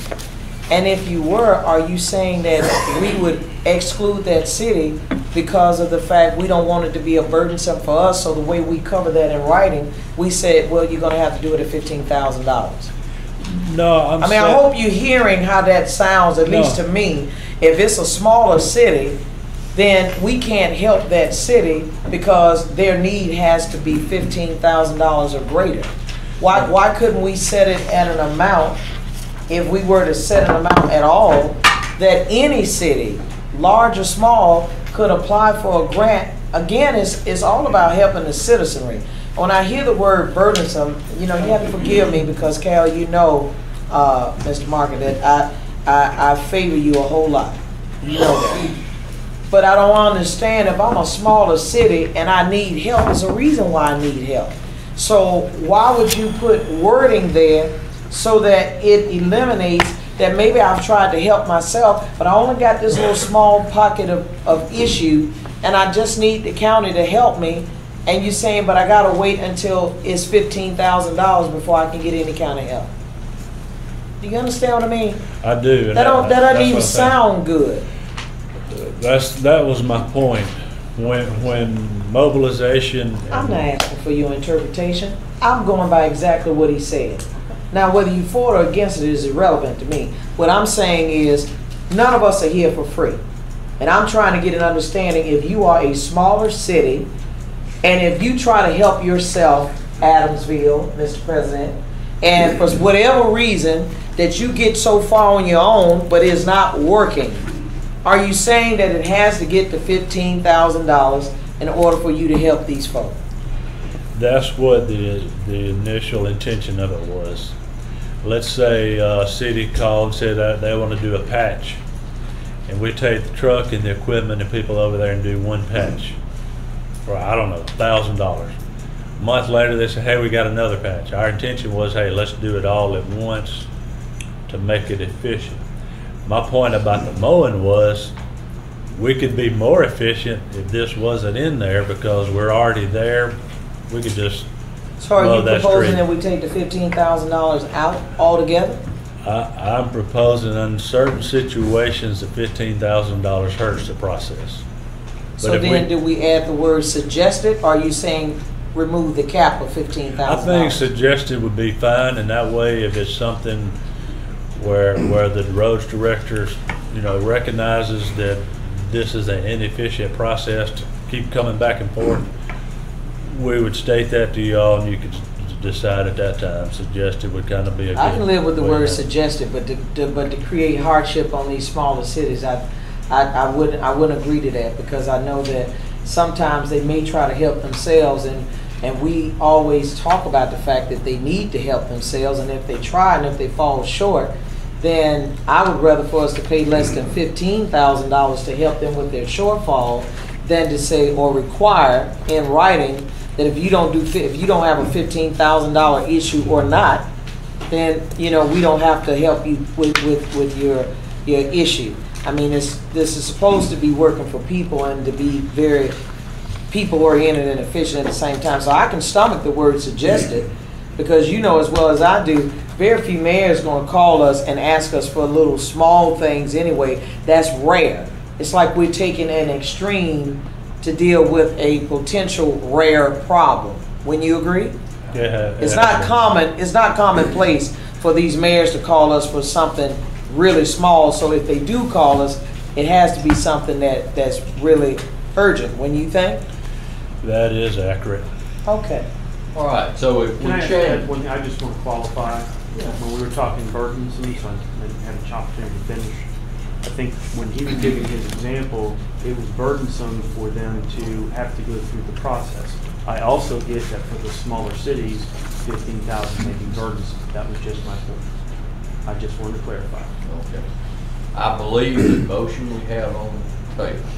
And if you were, are you saying that we would exclude that city because of the fact we don't want it to be a burdensome for us? So the way we cover that in writing, we said, well, you're gonna have to do it at fifteen thousand dollars. No, I'm I mean, I hope you're hearing how that sounds, at least to me. If it's a smaller city, then we can't help that city because their need has to be fifteen thousand dollars or greater. Why, why couldn't we set it at an amount, if we were to set an amount at all, that any city, large or small, could apply for a grant? Again, it's, it's all about helping the citizenry. When I hear the word burdensome, you know, you have to forgive me because Cal, you know, uh, Mr. Markert, that I, I, I favor you a whole lot. You know that. But I don't understand if I'm a smaller city and I need help, there's a reason why I need help. So why would you put wording there so that it eliminates that maybe I've tried to help myself, but I only got this little small pocket of, of issue and I just need the county to help me. And you're saying, but I gotta wait until it's fifteen thousand dollars before I can get any kind of help. Do you understand what I mean? I do. That don't, that doesn't even what I'm saying. sound good. That's, that was my point. When, when mobilization. I'm not asking for your interpretation. I'm going by exactly what he said. Now, whether you for or against it is irrelevant to me. What I'm saying is, none of us are here for free. And I'm trying to get an understanding if you are a smaller city, and if you try to help yourself, Adamsville, Mr. President, and for whatever reason that you get so far on your own, but it's not working, are you saying that it has to get to fifteen thousand dollars in order for you to help these folks? That's what the, the initial intention of it was. Let's say a city called and said that they want to do a patch. And we take the truck and the equipment and people over there and do one patch for, I don't know, thousand dollars. A month later, they say, hey, we got another patch. Our intention was, hey, let's do it all at once to make it efficient. My point about the mowing was, we could be more efficient if this wasn't in there because we're already there. We could just So are mow you that proposing street. that we take the fifteen thousand dollars out altogether? I, I'm proposing in certain situations that fifteen thousand dollars hurts the process. So if we- then do we add the word suggested, or are you saying remove the cap of fifteen I thousand think dollars? suggested would be fine, and that way, if it's something where, where the roads director, you know, recognizes that this is an inefficient process to keep coming back and forth, we would state that to y'all, and you could decide at that time, suggested would kind of be a good. I can live with the way word to- suggested, but to, to, but to create hardship on these smaller cities, I, I, I wouldn't, I wouldn't agree to that, because I know that sometimes they may try to help themselves, and, and we always talk about the fact that they need to help themselves, and if they try and if they fall short, then I would rather for us to pay less than fifteen thousand dollars to help them with their shortfall than to say, or require in writing, that if you don't do, if you don't have a fifteen thousand dollar issue or not, then, you know, we don't have to help you with, with, with your, your issue. I mean, it's, this is supposed to be working for people and to be very people-oriented and efficient at the same time. So I can stomach the word suggested, because you know as well as I do, very few mayors gonna call us and ask us for little small things anyway. That's rare. It's like we're taking an extreme to deal with a potential rare problem. Wouldn't you agree? Yeah. It's yeah. not common, it's not commonplace for these mayors to call us for something really small, so if they do call us, it has to be something that, that's really urgent, when you think? That is accurate. Okay. All right, so if we Can I add change, one thing? I just want to qualify, when we were talking burdensome, so I didn't have a opportunity to finish. I think when he was giving his example, it was burdensome for them to have to go through the process. I also get that for the smaller cities, fifteen thousand may be burdensome. That was just my point. I just wanted to clarify. okay. I believe the motion we have on the table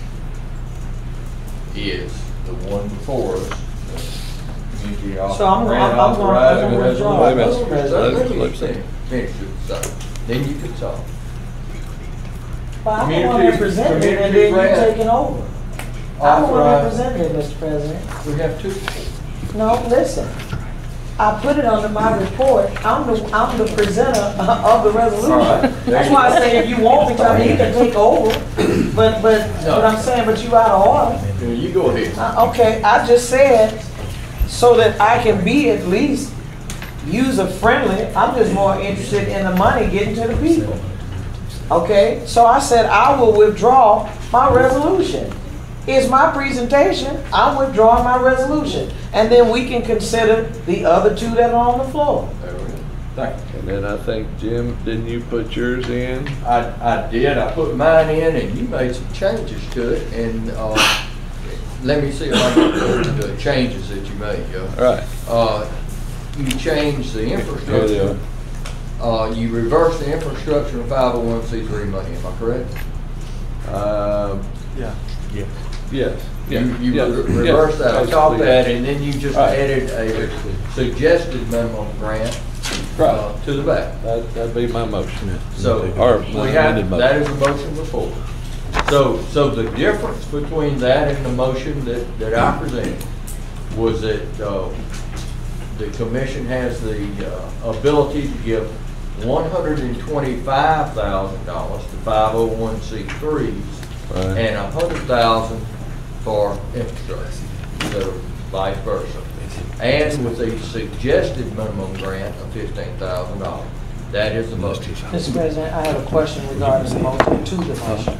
is the one before us. The community So I'm- grant I'm- I'm gonna- I'm authorizing gonna a withdraw it. resolution. Mr. Let me Let's- finish, finish it, so, then you can talk. But I'm the Community- one representing it, and community then you're grant. taking over. I'm the one Authorize- representing it, Mr. President. We have two. No, listen. I put it under my report. I'm the, I'm the presenter of the All right. resolution. That's why I say if you want me to, I mean, you can take over. But, but, but I'm saying, but you out of order. Yeah, You go ahead. Uh, Okay, I just said, so that I can be at least user-friendly, I'm just more interested in the money getting to the people. Okay, so I said I will withdraw my resolution. It's my presentation, I'm withdrawing my resolution. And then we can consider the other two that are on the floor. There we go. Thank you. And then I think, Jim, didn't you put yours in? I, I did, I put mine in and you made some changes to it and, uh, let me see if I can go into the changes that you made, Joe. Right. Uh, you changed the Here they infrastructure. Uh, you reversed the infrastructure and five oh one C three money, am I correct? Um, Yeah. yes. Yes. You, yeah, you yeah, re- yeah, reversed that, I caught basically, that, and then you just Right. added a suggested minimum grant, uh, to the back. That, that'd be my motion. So, Or we my have, amended motion. is a motion before. So, so the difference between that and the motion that, that I presented was that, uh, the commission has the, uh, ability to give one hundred and twenty-five thousand dollars to five oh one C threes Right. and a hundred thousand for infrastructure, instead of vice versa. And with a suggested minimum grant of fifteen thousand dollars. That is the motion. Mr. President, I have a question regarding the motion, to the motion.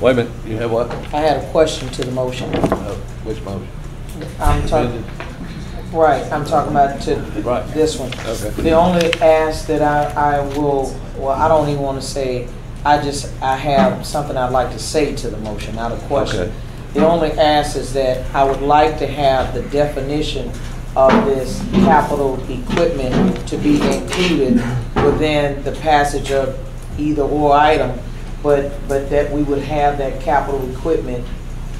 Wait a minute, you have what? I had a question to the motion. Uh, Which motion? I'm talking, right, I'm talking about to Right. this one. Okay. The only ask that I, I will, well, I don't even want to say, I just, I have something I'd like to say to the motion, not a question. Okay. The only ask is that I would like to have the definition of this capital equipment to be included within the passage of either or item, but, but that we would have that capital equipment,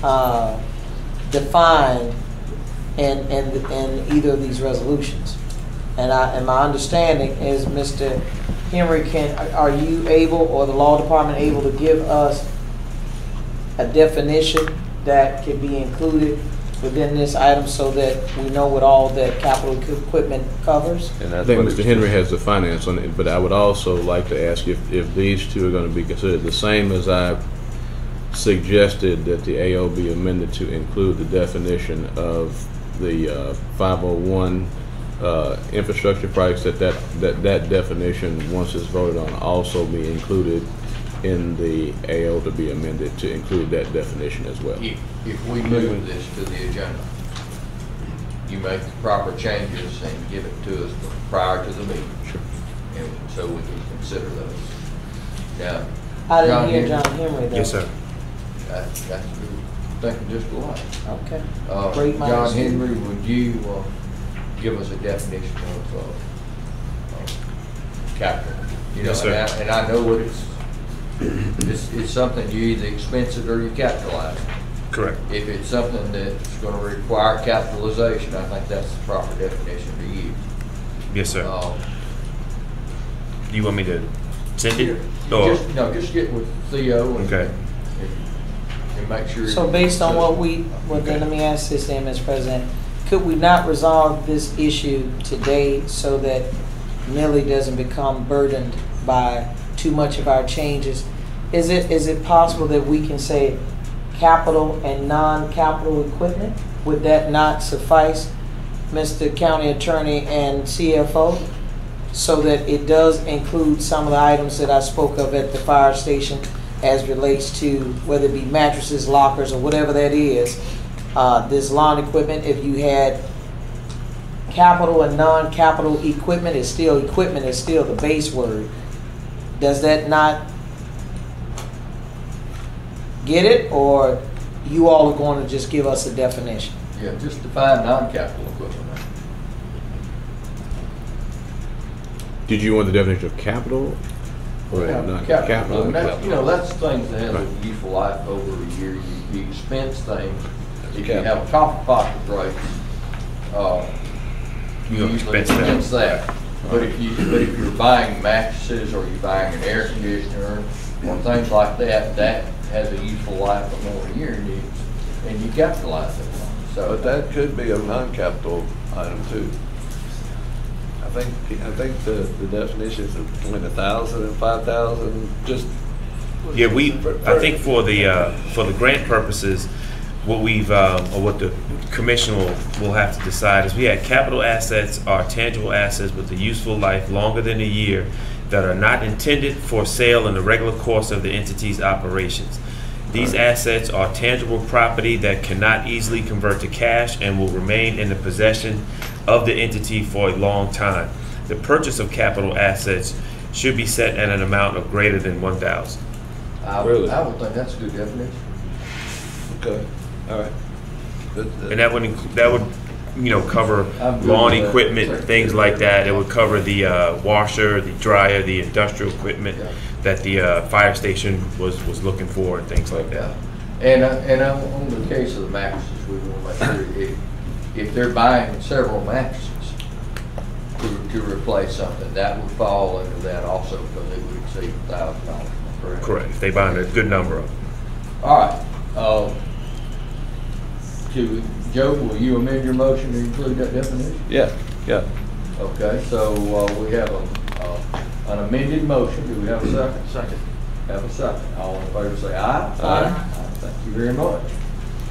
uh, defined in, in, in either of these resolutions. And I, and my understanding is, Mr. Henry, can, are you able, or the law department able to give us a definition that can be included within this item so that we know what all that capital equipment covers? And I that's think what Mr. it's- Henry has the finance on it, but I would also like to ask if, if these two are going to be considered the same as I suggested that the AO be amended to include the definition of the uh, 501 uh, infrastructure projects, that that, that that definition, once it's voted on, also be included in the AO to be amended to include that definition as well. If, if we move this to the agenda, you make the proper changes and give it to us prior to the meeting. Sure. And so we can consider those. Now. I didn't hear Henry, John Henry though. Yes, sir. That, that's good, thinking just alike. Okay. Uh, Great minds John think. Henry, would you, uh, give us a definition of, uh, of capital? You know, Yes, sir. and I- And I know what it's, it's, it's something you either expense it or you capitalize. it. Correct. If it's something that's gonna require capitalization, I think that's the proper definition to use. Yes, sir. Um, Do you want me to send it? Or- Just, no, just get with Theo and. Okay. and- And make sure. So based on what we, well then let me ask this then, Mr. President, could we not resolve this issue today so that Millie doesn't become burdened by too much of our changes? Is it, is it possible that we can say capital and non-capital equipment? Would that not suffice, Mr. County Attorney and CFO? So that it does include some of the items that I spoke of at the fire station as relates to whether it be mattresses, lockers, or whatever that is. Uh, this lawn equipment, if you had capital and non-capital equipment, is still, equipment is still the base word. Does that not get it, or you all are going to just give us a definition? Yeah, just define non-capital equipment. Did you want the definition of capital? Or Yeah, not Capital, and that's, you know, that's things that have Right. a useful life over a year, you, you expense things. If you have a copper pocket break, uh, you You'll usually expense that. expense that. But if you, but if you're buying mattresses or you're buying an air conditioner or things like that, that has a useful life of more than a year and you, and you capitalize it. So. But that could be a non-capital Item too. I think, I think the, the definitions of between a thousand and five thousand, just. Yeah, we, I think for the, uh, for the grant purposes, what we've, um, or what the commission will, will have to decide is we had capital assets are tangible assets with a useful life longer than a year that are not intended for sale in the regular course of the entity's operations. These assets are tangible property that cannot easily convert to cash and will remain in the possession of the entity for a long time. The purchase of capital assets should be set at an amount of greater than one thousand. I would, I would think that's a good definition. Okay, all right. And that would, include that would, you know, cover I'm good lawn with that. equipment, things like that. It would cover the uh, washer, the dryer, the industrial equipment that the uh, fire station was, was looking for and things like that. And, uh, and on on the case of the mattresses, we want to make sure if, if they're buying several mattresses to, to replace something, that would fall under that also because it would exceed a thousand dollars. Correct, if they buy a good number of them. All right, uh, to, Joe, will you amend your motion to include that definition? Yeah, yeah. Okay, so, uh, we have a, uh, an amended motion, do we have a second? Second. Have a second, all in favor say aye. Aye. Thank you very much.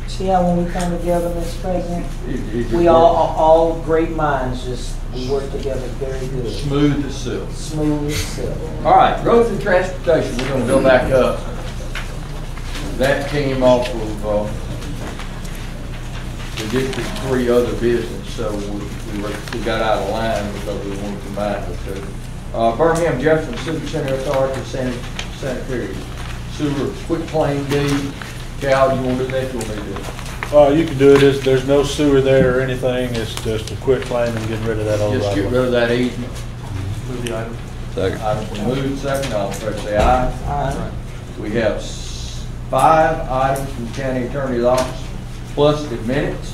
See how when we come together, Mr. President, It- it just we all, works. all great minds, just, we work together very good. Smooth as silk. Smooth as silk. All right, roads and transportation, we're gonna go back up. That came off of, uh, the District Three other business, so we, we were, we got out of line because we wanted to combine the two. Uh, Birmingham Jefferson Civic Center Authority sanit- sanitary sewer quitclaim deed. Cal, you wanna do that, you want me to do it? Uh, you can do it, there's, there's no sewer there or anything, it's just a quitclaim and getting rid of that old Just right get rid way. of that easement. Move the item. Second. Item been moved, second, all in favor say aye. Aye. We have five items from county attorney's office, plus the minutes.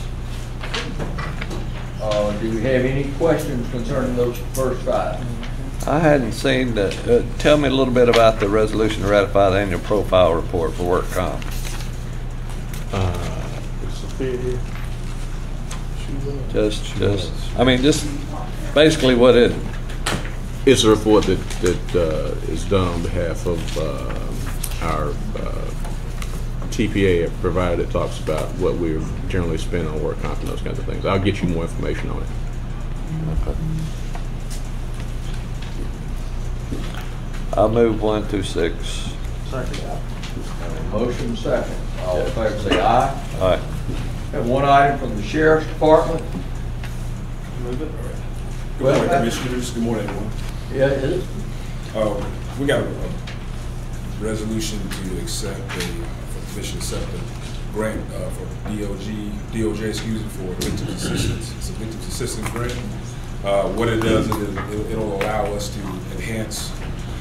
Uh, do we have any questions concerning those first five? I hadn't seen the, uh, tell me a little bit about the resolution to ratify the annual profile report for work comp. uh it's Just, just, I mean, just basically what it, It's a report that, that uh, is done on behalf of uh, our uh, TPA provider that talks about what we generally spend on work comp and those kinds of things. I'll get you more information on it. I'll move one through six. Motion second, all in favor say aye. All right. Have one item from the sheriff's department. Move it. Good morning, Commissioners. Good morning, everyone. Yeah, it is. Uh, We got a a resolution to accept a, for the commission to accept a grant uh, for DOG, DOJ, excuse me, for victim assistance. It's a victim assistance grant. Uh, What it does is it'll it'll allow us to enhance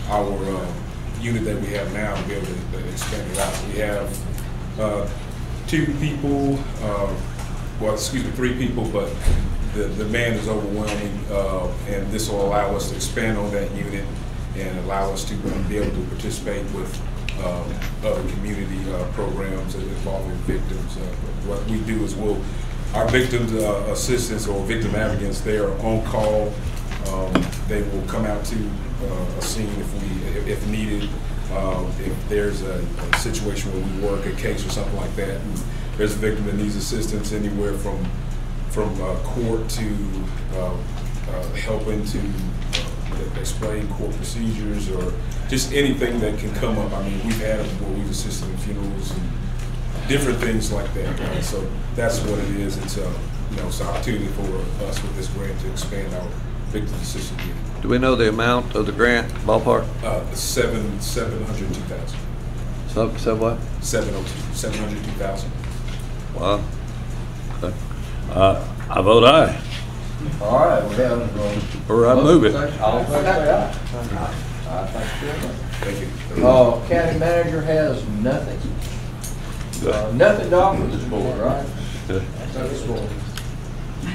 our uh, unit that we have now, and be able to expand it out. We have uh, two people, uh, well, excuse me, three people, but the demand is overwhelming, uh, and this will allow us to expand on that unit and allow us to be able to participate with um, other community uh, programs involving victims. Uh, What we do is we'll, our victims uh, assistants or victim advocates, they are on call. Um, They will come out to a scene if we, if- needed. Uh, If there's a a situation where we work a case or something like that, and there's a victim that needs assistance anywhere from, from uh, court to uh, uh, helping to uh, explain court procedures or just anything that can come up. I mean, we've had them where we've assisted in funerals and different things like that. right? So that's what it is. It's a, you know, it's an opportunity for us with this grant to expand our victim assistance unit. Do we know the amount of the grant ballpark? Uh, seven, seven hundred two thousand. So, so what? Seven oh two, seven hundred two thousand. Wow. Okay. Uh, I vote aye. All right, we have, uh. Or I move it. motion second, All in favor say aye. Aye, thank you very much. Thank you. Uh, county manager has nothing. Uh, nothing to offer this board, right? This board.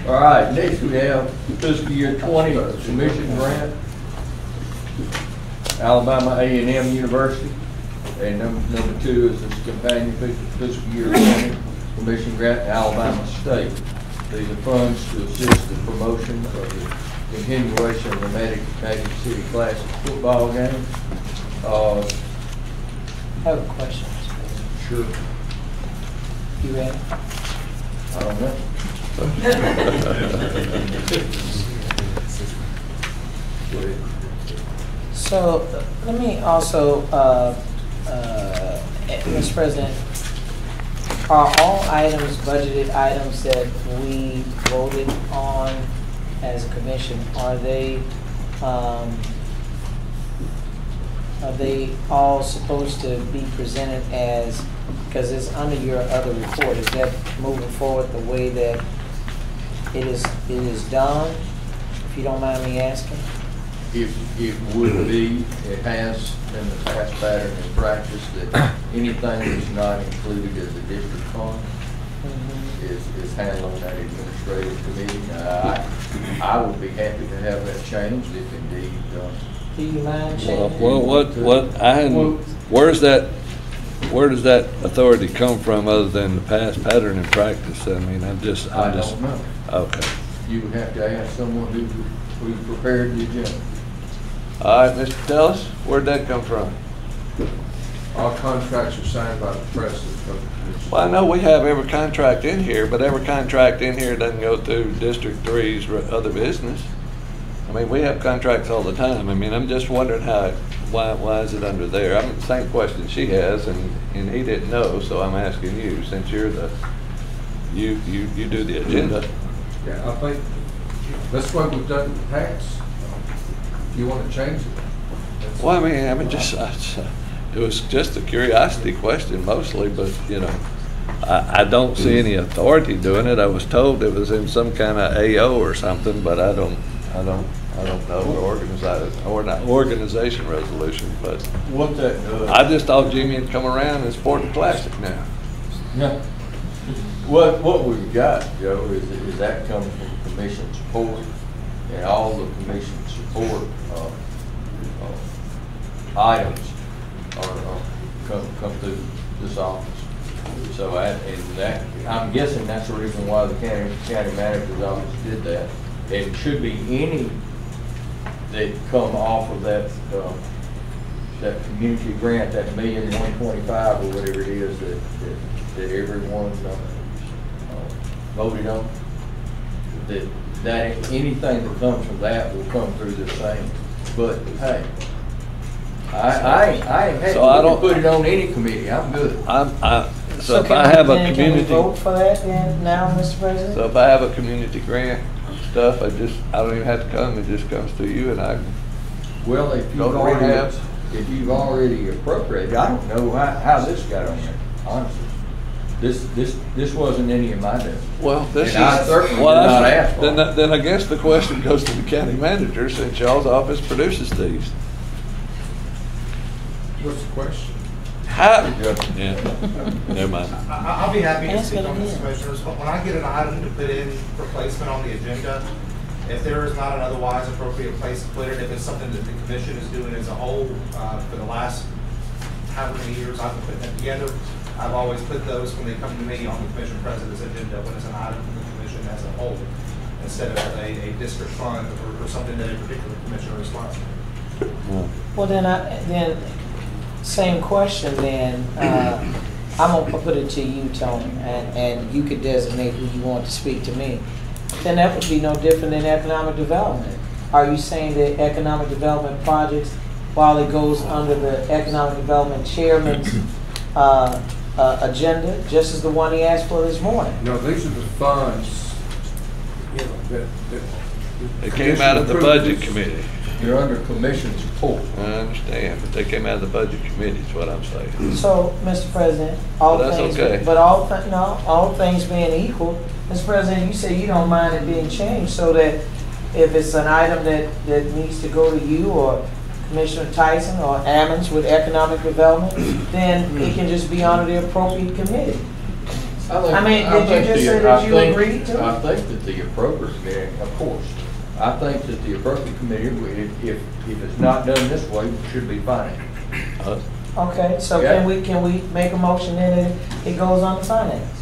All right, next we have fiscal year twenty commission grant. Alabama A and M University. And number, number two is this companion fis- fiscal year twenty commission grant, to Alabama State. These are funds to assist the promotion of the continuation of the Magic, Magic City Classic football game. Uh, I have a question. sure, You ready? I don't know. So, let me also, uh, uh, Mr. President, are all items, budgeted items that we voted on as a commission, are they, um, are they all supposed to be presented as, because it's under your other report, is that moving forward the way that it is, it is done? If you don't mind me asking? It, it would be, it has in the past pattern and practice that anything that's not included as a district fund is, is handled that administrative committee. Now, I, I would be happy to have that changed if indeed, uh, Do you mind Well, changing? well, what, what, I hadn't, where's that, where does that authority come from other than the past pattern and practice? I mean, I'm just, I I'm just. don't know. Okay. You would have to ask someone who, who prepared the agenda. All right, Mr. Dallas, where'd that come from? All contracts are signed by the president of the commission. Well, I know we have every contract in here, but every contract in here doesn't go through District Three's other business. I mean, we have contracts all the time. I mean, I'm just wondering how, why, why is it under there? I mean, the same question she has, and, and he didn't know, so I'm asking you, since you're the, you, you, you do the agenda. Yeah, I think that's what we've done in the past. You want to change it. Well, I mean, I mean, just, uh, it was just a curiosity question mostly, but, you know, I, I don't see any authority doing it. I was told it was in some kind of AO or something, but I don't, I don't, I don't know, or organization, or not, organization resolution, but What that does. I just thought Jimmy had come around and supported Classic now. Yeah. What, what we've got, Joe, is, is that comes from commission support, and all the commission support, uh, uh, items are, are, come, come through this office. So I, and that, I'm guessing that's the reason why the county, county manager's office did that. It should be any that come off of that, uh, that community grant, that million one twenty-five or whatever it is that, that, that everyone, uh, uh, voted on. That, that, anything that comes from that will come through the same, but hey, I, I, ain't- I ain't happy So I don't- put it on any committee, I'm good. I'm, I, so if can I we- have a then Can we community, vote for that then, now, Mr. President? so if I have a community grant stuff, I just, I don't even have to come, it just comes to you and I, Well, if you've Go to already, rehab. if you've already appropriated, I don't know how, how this got on there, honestly. This, this, this wasn't any of my doing. Well, this is. And I certainly did well, not that's- ask for Then, it. then I guess the question goes to the county manager, since y'all's office produces these. What's the question? How, yeah, never mind. I- I'll be happy to Ask speak it on this, again. Commissioners, but when I get an item to put in for placement on the agenda, if there is not an otherwise appropriate place to put it, if it's something that the commission is doing as a whole, uh, for the last however many years I've been putting it together, I've always put those when they come to me on the commission president's agenda, when it's an item from the commission as a whole, instead of a, a district fund or, or something that a particular commissioner is responsible. Well, then I, then, same question then, uh, I'm gonna put it to you, Tony, and, and you could designate who you want to speak to me. Then that would be no different than economic development. Are you saying that economic development projects, while it goes under the economic development chairman's, uh, uh, agenda, just as the one he asked for this morning? No, these are the funds, you know, that, that. It came out of the budget committee. You're under commission support. I understand, but they came out of the budget committee, is what I'm saying. So, Mr. President, all Well, that's things, okay. but all, thi- no, all things being equal, Mr. President, you say you don't mind it being changed so that if it's an item that, that needs to go to you or Commissioner Tyson or Ammons with economic development, then it can just be under the appropriate committee. think- I mean, did you think just the- say that I you think- agreed to it? I think that the appropriate committee, of course, I think that the appropriate committee, if, if, if it's not done this way, should be finance. Uh, Okay, so Yeah. can we, can we make a motion then that it goes on to finance?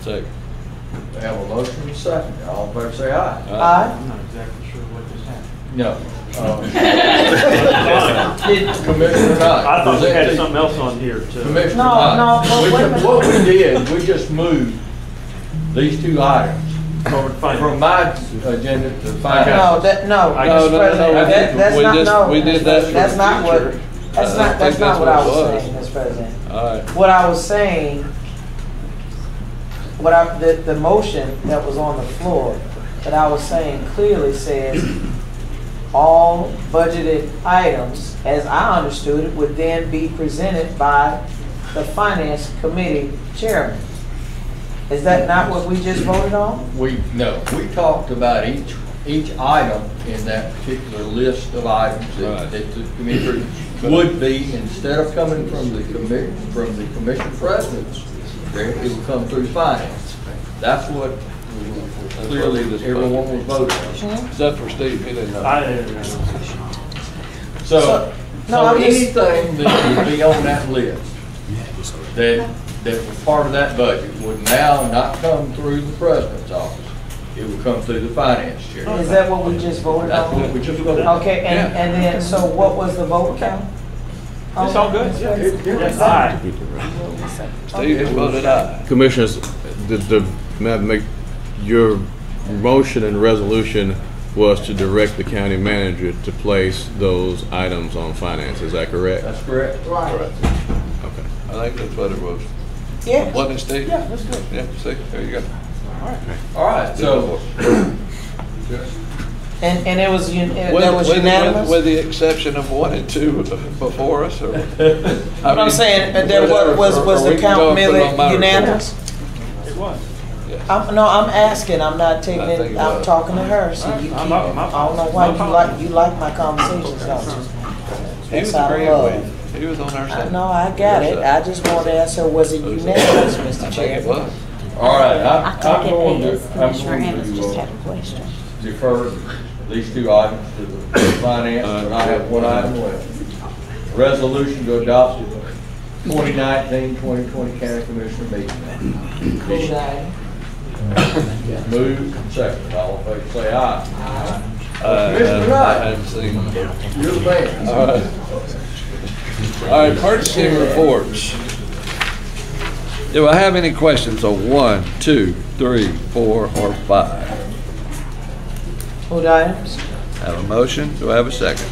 Second. We have a motion and a second. All in favor say aye. Aye. I'm not exactly sure what just happened. No. um, Commissioner Knight. I thought we had something else on here to. Commissioner No, Knight. no, but we wait a can- minute. What we did, we just moved these two items from my agenda to finance. No, that, no, I Mr. guess- No, no, no, President, no, that, that's we not, just- no. we did that for That's the not what, future. that's I not, think that's not what I what it was was. saying, Mr. President. All right. What I was saying, what I, the, the motion that was on the floor, that I was saying clearly says, all budgeted items, as I understood it, would then be presented by the finance committee chairman. Is that not what we just voted on? We, no, we talked about each, each item in that particular list of items that, that the committee would be, instead of coming from the commit, from the commission presidents, there, it would come through finance. That's what clearly everyone was voting on. Except for Steve, he didn't know. I didn't know. So, No, so I'm just- anything that would be on that list that, that was part of that budget would now not come through the president's office. It would come through the finance chair. Is that what we just voted That's what on? we just voted on. Okay, and, Yeah. and then, so what was the vote count? It's all good. Mr. President? Yes, aye. Steve has voted aye. Commissioners, did the, may I make, your motion and resolution was to direct the county manager to place those items on finance, is that correct? That's correct. Right. Okay. I think that's what it was. Yeah. Wasn't it, Steve? Yeah, that's good. Yeah, see, there you go. All right. All right, so, And, and it was, un- it- With- that was with- with- unanimous? With the exception of one and two before us, or? But I'm saying, uh, there wa- was, was the count merely unanimous? It was. I'm, no, I'm asking, I'm not taking I think it, it I'm was. talking to her, so you keep, I'm I not- my- don't know why you like, you like my conversations, don't you? He was That's of agreeing love. with. He was on our I side. know, I got it, I just wanted to ask her, was it unanimous, Mr. think Chair? it was. all right, I, I I'm took it going as to, I'm Commissioner going Evans just to had uh, a question. defer these two items to the finance, and I have one item left. Resolution to adopt the 2019-2020 county commissioner meeting. Hold on. Move, second, all in favor, say aye. Uh, Commissioner I Knight, hadn't seen him. you're the man. All right. All right, purchasing reports. Do I have any questions on one, two, three, four, or five? Hold items? Have a motion? Do I have a second?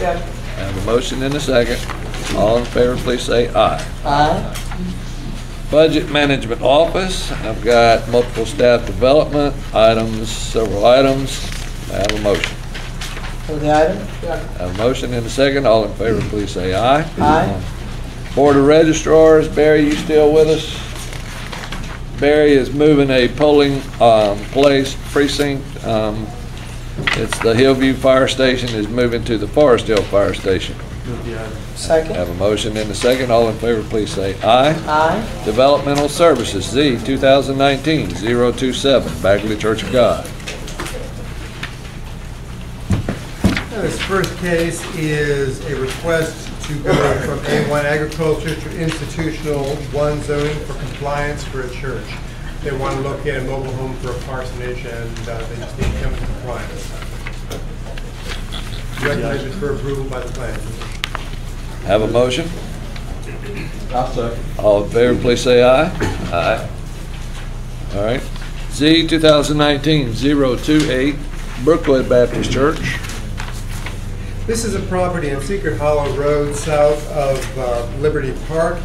Yeah. Have a motion and a second. All in favor, please say aye. Aye. Budget Management Office, I've got multiple staff development items, several items. I have a motion. Hold item? Have a motion and a second. All in favor, please say aye. Aye. Board of Registrars, Barry, you still with us? Barry is moving a polling um, place precinct. um, It's the Hillview Fire Station is moving to the Forest Hill Fire Station. Move the item. Second? Have a motion and a second. All in favor, please say aye. Aye. Developmental Services, Z, 2019-027, Bagley Church of God. This first case is a request to go from A1 agriculture to institutional one zoning for compliance for a church. They want to locate a mobile home for a parsonage and uh, they just need to come into compliance. Recommended for approval by the planning commission. Have a motion? I'll second. All in favor, please say aye. Aye. All right. Z 2019-028, Brookwood Baptist Church. This is a property in Secret Hollow Road, south of uh, Liberty Park.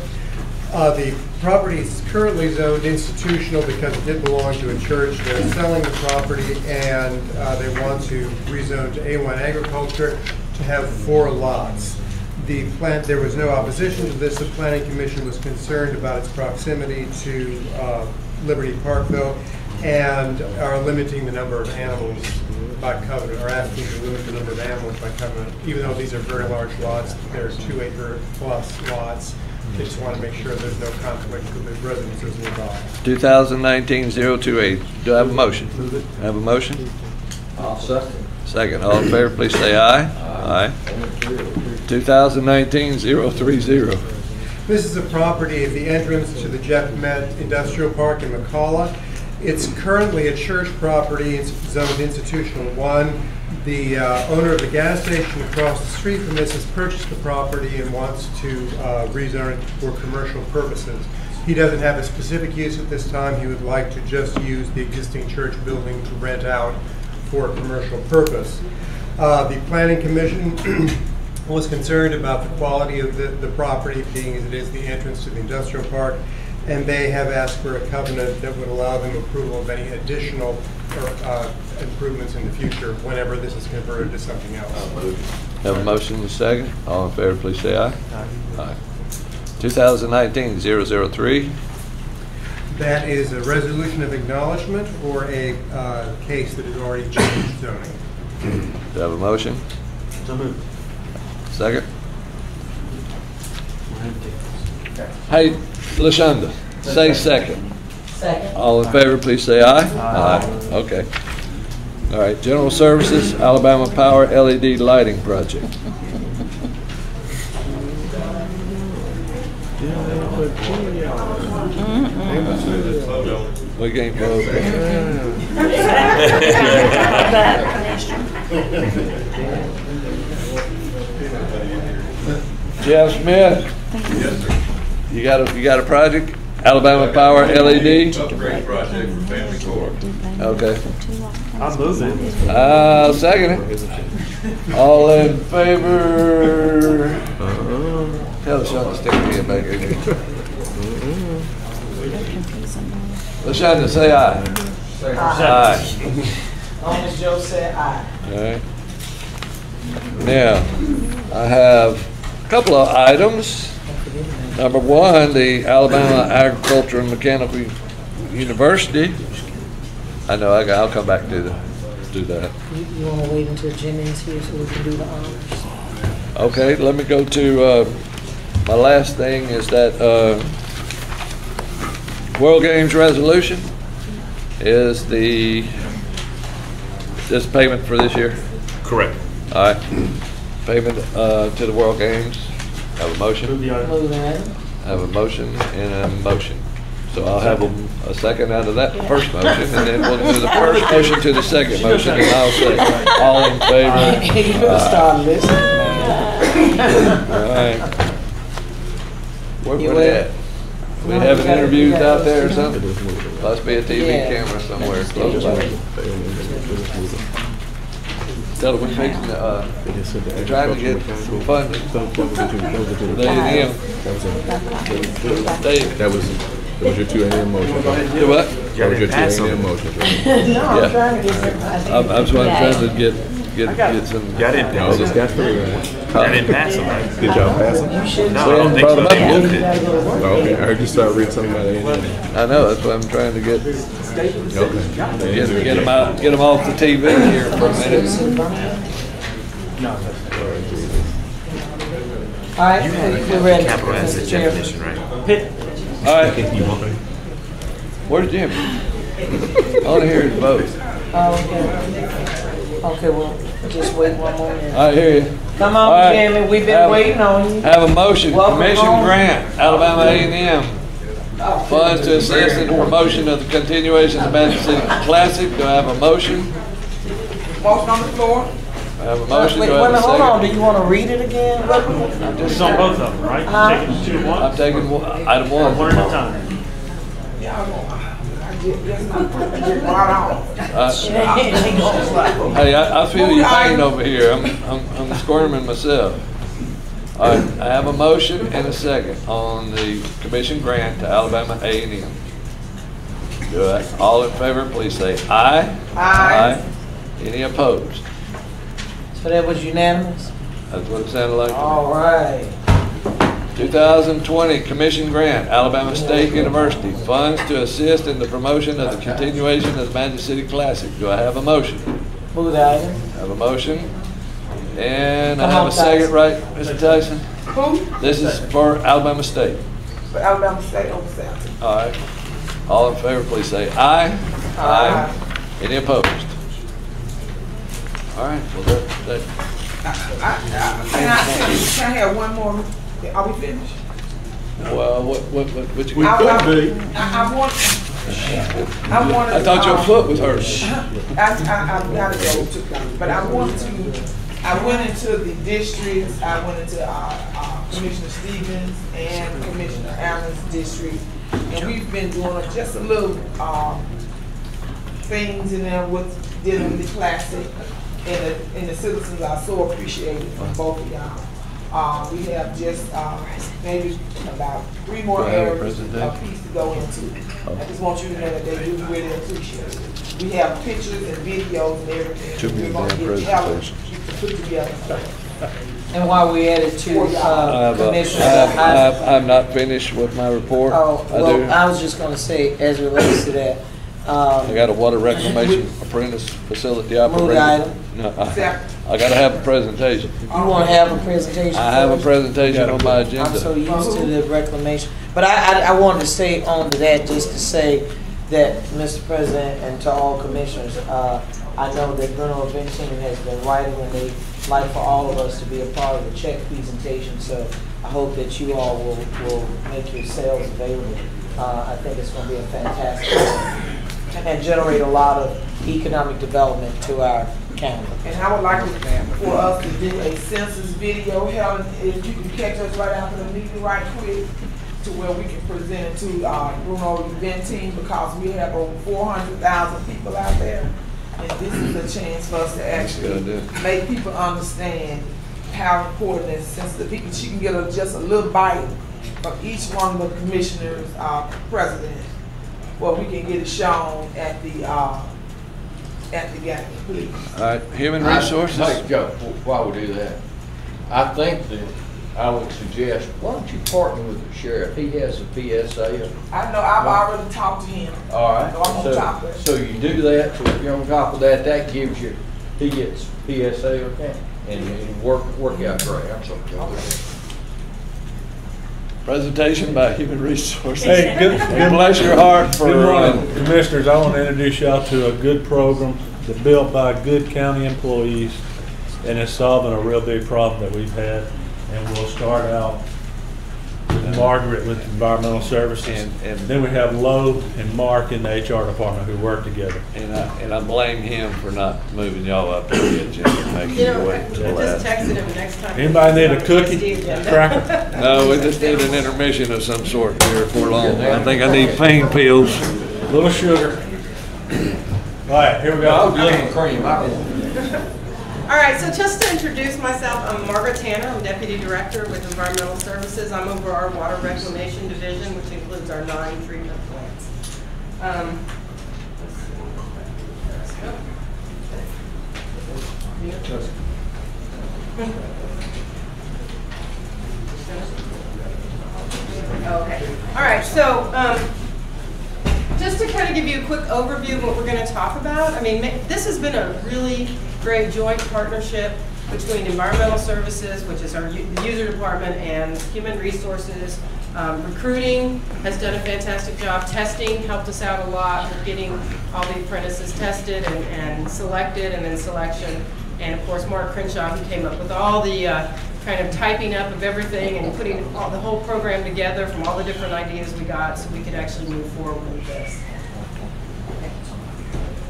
Uh, The property is currently zoned institutional because it did belong to a church. They're selling the property and uh, they want to rezone to A1 agriculture to have four lots. The plan, there was no opposition to this. The planning commission was concerned about its proximity to uh, Liberty Parkville and are limiting the number of animals by covenant, or asking to limit the number of animals by covenant. Even though these are very large lots, they're two acre plus lots. They just want to make sure there's no conflict with the residences nearby. 2019-028. Do I have a motion? I Have a motion? I'll second. Second. All in favor, please say aye. Aye. 2019-030. This is a property at the entrance to the Jeff Met Industrial Park in McCalla. It's currently a church property, it's zoned institutional one. The uh, owner of the gas station across the street from this has purchased the property and wants to uh, rezone it for commercial purposes. He doesn't have a specific use at this time, he would like to just use the existing church building to rent out for a commercial purpose. Uh, The planning commission was concerned about the quality of the, the property, being as it is the entrance to the industrial park, and they have asked for a covenant that would allow them approval of any additional uh, improvements in the future whenever this is converted to something else. Have a motion and a second. All in favor, please say aye. Aye. 2019-003. That is a resolution of acknowledgement for a uh, case that has already changed zoning. Do I have a motion? So moved. Second? Hey, Lashunda, say second. Second. All in favor, please say aye. Aye. Okay. All right, General Services, Alabama Power LED Lighting Project. We can't vote. Jeff Smith? Yes. You got a, you got a project? Alabama Power LED? Upgrade project for family court. Okay. I'm moving. I'll second it. All in favor? Uh-huh. Tell Sean to stick me in back here. Lashunda, say aye. Aye. Long as Joe said aye. All right. Now, I have a couple of items. Number one, the Alabama Agriculture and Mechanical University. I know, I got- I'll come back to the, do that. You, you wanna wait until Jimmy is here so we can do the honors? Okay, let me go to, uh, my last thing is that, uh, World Games resolution is the, this payment for this year? Correct. All right, payment, uh, to the World Games. Have a motion? Move the item. Have a motion and a motion. So I'll have a, a second out of that first motion, and then we'll do the first motion to the second motion, and I'll say, all in favor? You better start listening. All right. Where, You where they will. at? We No, having you gotta- interviews out there or something? Must be a TV Yeah. camera somewhere close by. Tell them we're fixing, to, uh, we're trying to get some funding. They, them. They, That was, that was your two AM motion. Do what? That was your two AM motion. No, I'm trying to get somebody. I'm, I'm trying to get, get, get some. Y'all didn't Y'all just got three. Y'all didn't pass them, right? Did y'all pass them? You should. No, I don't think so. They moved it. Oh, Okay, I heard you start reading something about it. I know, that's why I'm trying to get, Okay. get, get them out, get them off the TV here for a minute. All right, you we're ready. capital Mr. asset definition, right? Pitt, All right, You want it? where's Jimmy? I wanna hear his vote. Oh, okay. Okay, well, just wait one more minute. I hear you. Come on, right. Jimmy, we've been Have- waiting on you. Have a motion, Welcome Commission home. Grant, Alabama A and M. Funds to assist in the promotion of the continuation of the Magic City Classic. Do I have a motion? Motion on the floor? I have a motion, wait do a I have a minute, hold on, do you wanna read it again? What- this is on both of them, right? Huh? Taking two at once? I'm taking one- item one. One at a time. Yeah, I'm gonna, I get, yes, I'm gonna get right on. Hey, I, I feel your pain over here. I'm, I'm, I'm squirming myself. All right, I have a motion and a second on the commission grant to Alabama A and M. Do I, all in favor, please say aye. aye. Aye. Any opposed? So that was unanimous? That's what it sounded like. All right. 2020 Commission Grant, Alabama State University, funds to assist in the promotion of the continuation of the Magic City Classic. Do I have a motion? Move the item. Have a motion? And I have on, a second, right, Mr. Tyson? Who? This is for Alabama State. For Alabama State, oh, South. All right. All in favor, please say aye. Aye. Any opposed? All right, well, that, that, I, I, can I, can I have one more, are we finished? well, what, what, what, what you? I- I- I, I want, I wanted. I thought your um, foot was hurt. I, I, I've gotta go to, but I want to, I went into the districts, I went into, uh, uh, Commissioner Stephens and Commissioner Allen's district. And we've been doing just a little, um, things in there with dealing with the classic. And the, and the citizens are so appreciated from both of y'all. Uh, we have just, uh, maybe about three more Do I areas, a presentation? piece to go into. I just want you to know that they do really appreciate it. We have pictures and videos and everything. Took me a We're gonna damn get Helen to put together. And while we added to, I uh, have a- Commissioner, I have- I I, have- I'm not finished with my report. oh, I well, do. I was just gonna say, as it relates to that, um. I got a water reclamation apprentice facility operator. Move the item. No, I, I gotta have a presentation. You wanna have a presentation? I have a first? presentation on my agenda. I'm so used to the reclamation, but I, I, I wanted to stay on to that just to say that, Mr. President, and to all commissioners, uh, I know that Bruno Event has been writing and they like for all of us to be a part of the check presentation, so I hope that you all will, will make yourselves available. Uh, I think it's gonna be a fantastic, and generate a lot of economic development to our. And I would like for us to do a census video, Helen, if you can catch us right after the meeting right quick, to where we can present it to, uh, Bruno event team, because we have over four hundred thousand people out there. And this is a chance for us to actually make people understand how important it is, since the people, she can get a, just a little bite from each one of the commissioners, uh, president, well, we can get it shown at the, uh, at the game, please. All right, human I- resources. Hey, Joe, while we do that, I think that I would suggest, why don't you partner with the sheriff? He has a PSA. I know, I've already talked to him. All right. So I'm on top of it. So you do that, so if you're on top of that, that gives you, he gets PSA, okay? And it work, work out great, I'm sorry. Joe. Presentation by human resources. Hey, good, good. Bless your heart for. Good uh, morning, Commissioners. I want to introduce y'all to a good program that's built by good county employees, and it's solving a real big problem that we've had. And we'll start out with Margaret with Environmental Services. And- and- Then we have Lo and Mark in the HR department who work together. And I, and I blame him for not moving y'all up to the agenda, making You you know, wait I till just last. texted him next time. Anybody need a cookie, cracker? No, we just need an intermission of some sort here for long. I think I need pain pills. A little sugar. All right, here we go. I'll give him cream, I will. All right, so just to introduce myself, I'm Margaret Tanner, I'm Deputy Director with Environmental Services. I'm over our Water Reclamation Division, which includes our nine treatment plants. Um. Okay, all right, so, um, just to kind of give you a quick overview of what we're going to talk about, I mean, this has been a really great joint partnership between Environmental Services, which is our user department, and Human Resources. Um, Recruiting has done a fantastic job. Testing helped us out a lot with getting all the apprentices tested and, and selected, and then selection. And of course, Mark Crenshaw, who came up with all the uh, kind of typing up of everything and putting all, the whole program together from all the different ideas we got so we could actually move forward with this.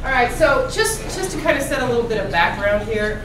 All right, so just, just to kind of set a little bit of background here,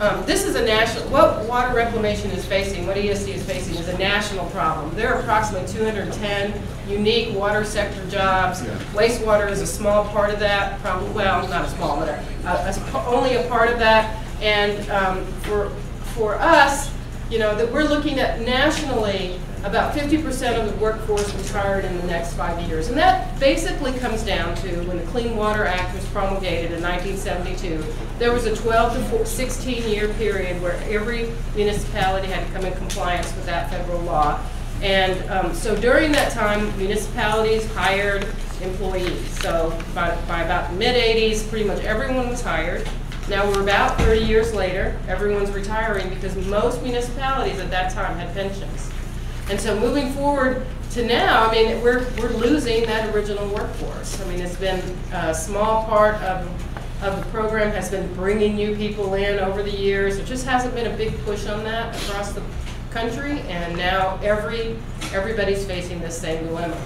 um, this is a national, what water reclamation is facing, what ESD is facing is a national problem. There are approximately 210 unique water sector jobs. Wastewater is a small part of that, probably, well, not a small, but a, a, a- only a part of that. And um, for, for us, you know, that we're looking at nationally, about 50% of the workforce retired in the next five years. And that basically comes down to when the Clean Water Act was promulgated in 1972, there was a 12 to 16 year period where every municipality had to come in compliance with that federal law. And um, so during that time, municipalities hired employees. So by, by about the mid 80s, pretty much everyone was hired. Now we're about 30 years later, everyone's retiring because most municipalities at that time had pensions. And so moving forward to now, I mean, we're, we're losing that original workforce. I mean, it's been a small part of, of the program has been bringing new people in over the years. It just hasn't been a big push on that across the country, and now every, everybody's facing this same dilemma.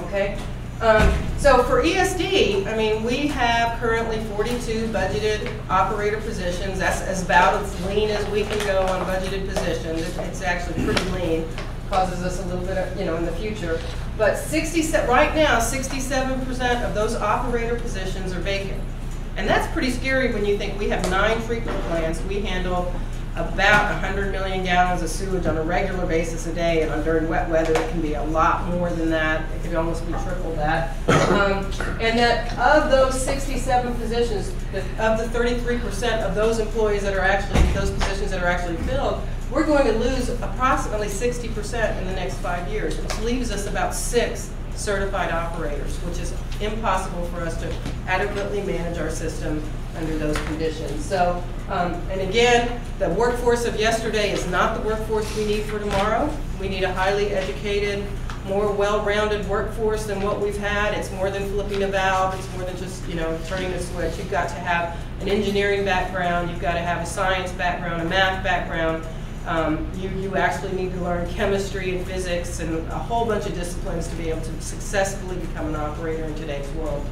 Okay? Um, so for ESD, I mean, we have currently 42 budgeted operator positions. That's as about as lean as we can go on budgeted positions. It's actually pretty lean, causes us a little bit of, you know, in the future. But 67, right now, 67% of those operator positions are vacant. And that's pretty scary when you think we have nine treatment plants. We handle about 100 million gallons of sewage on a regular basis a day, and during wet weather, it can be a lot more than that. It could almost be triple that. Um, and that of those 67 positions, of the 33% of those employees that are actually, those positions that are actually filled, we're going to lose approximately 60% in the next five years, which leaves us about six certified operators, which is impossible for us to adequately manage our system under those conditions. So, um, and again, the workforce of yesterday is not the workforce we need for tomorrow. We need a highly educated, more well-rounded workforce than what we've had. It's more than flipping a valve. It's more than just, you know, turning a switch. You've got to have an engineering background. You've got to have a science background, a math background. Um, you, you actually need to learn chemistry and physics and a whole bunch of disciplines to be able to successfully become an operator in today's world.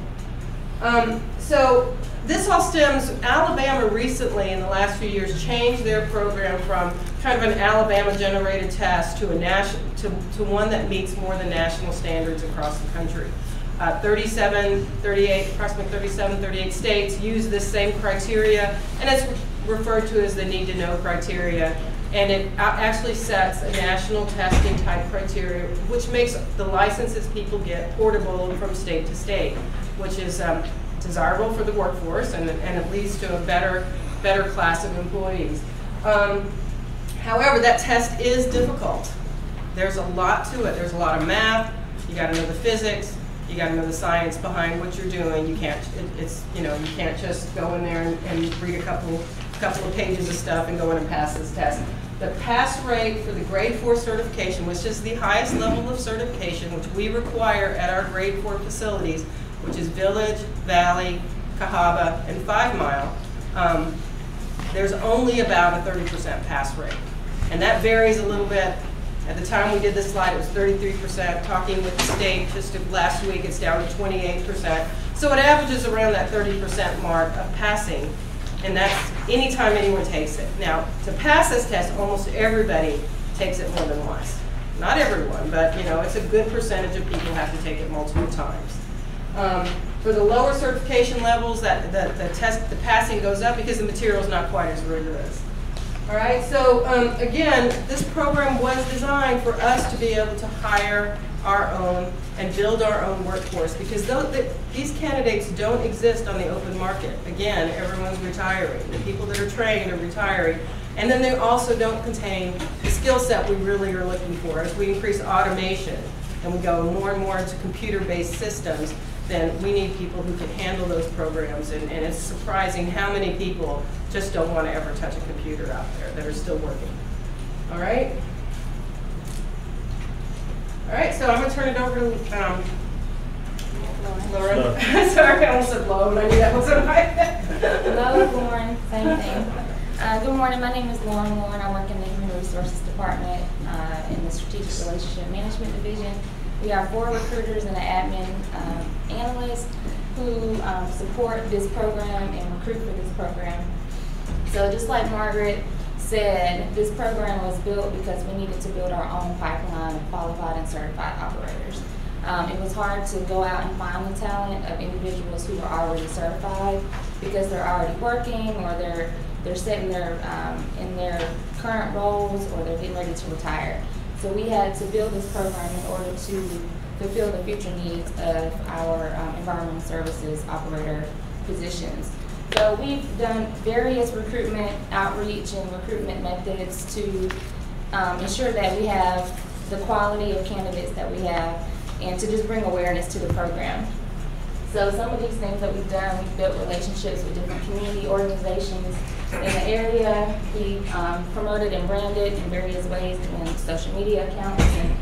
Um, so this all stems, Alabama recently in the last few years changed their program from kind of an Alabama generated test to a national, to, to one that meets more the national standards across the country. Uh, 37, 38, approximately 37, 38 states use this same criteria and it's referred to as the need to know criteria and it actually sets a national testing type criteria, which makes the licenses people get portable from state to state, which is um, desirable for the workforce and, and it leads to a better, better class of employees. Um, however, that test is difficult. There's a lot to it. There's a lot of math. You got to know the physics. You got to know the science behind what you're doing. You can't. It, it's you know you can't just go in there and, and read a couple couple of pages of stuff and go in and pass this test. The pass rate for the grade four certification, which is the highest level of certification, which we require at our grade four facilities, which is Village, Valley, Cahaba, and Five Mile, um, there's only about a 30% pass rate. And that varies a little bit. At the time we did this slide, it was 33%. Talking with the state just last week, it's down to 28%. So it averages around that 30% mark of passing and that's anytime anyone takes it. Now, to pass this test, almost everybody takes it more than once. Not everyone, but you know, it's a good percentage of people have to take it multiple times. Um, for the lower certification levels, that the, the test, the passing goes up because the material is not quite as rigorous. All right, so um, again, this program was designed for us to be able to hire our own and build our own workforce because those, the, these candidates don't exist on the open market. Again, everyone's retiring. The people that are trained are retiring. And then they also don't contain the skill set we really are looking for. As we increase automation and we go more and more into computer-based systems, then we need people who can handle those programs. And, and it's surprising how many people just don't want to ever touch a computer out there that are still working. All right? All right, so I'm going to turn it over to um, Lauren. Sorry, I almost said Lauren. I knew that wasn't right. Hello, Lauren. Same thing. Uh, good morning. My name is Lauren Warren. I work in the Human Resources Department uh, in the Strategic Relationship Management Division. We are four recruiters and an admin um, analyst who um, support this program and recruit for this program. So just like Margaret said, this program was built because we needed to build our own pipeline of qualified and certified operators. Um, it was hard to go out and find the talent of individuals who are already certified because they're already working or they're they're set in their um, in their current roles or they're getting ready to retire. So we had to build this program in order to fulfill the future needs of our um, environmental services operator positions. So we've done various recruitment outreach and recruitment methods to um, ensure that we have the quality of candidates that we have and to just bring awareness to the program. So some of these things that we've done, we've built relationships with different community organizations in the area. We um, promoted and branded in various ways in social media accounts and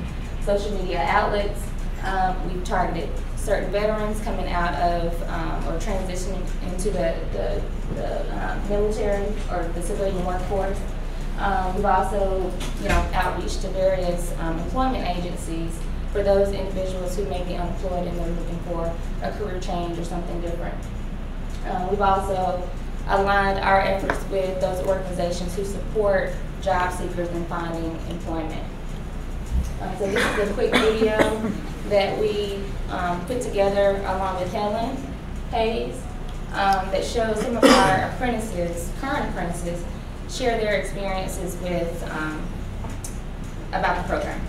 social media outlets. Um, we've targeted certain veterans coming out of um, or transitioning into the, the, the um, military or the civilian workforce. Um, we've also, you know, outreach to various um, employment agencies for those individuals who may be unemployed and they're looking for a career change or something different. Uh, we've also aligned our efforts with those organizations who support job seekers in finding employment. Uh, so this is a quick video that we um, put together along with Helen Hayes um, that shows some of our apprentices, current apprentices, share their experiences with um, about the program.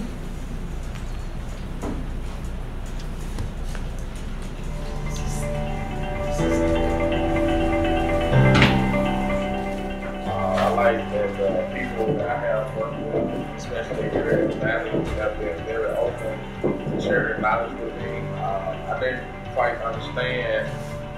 quite understand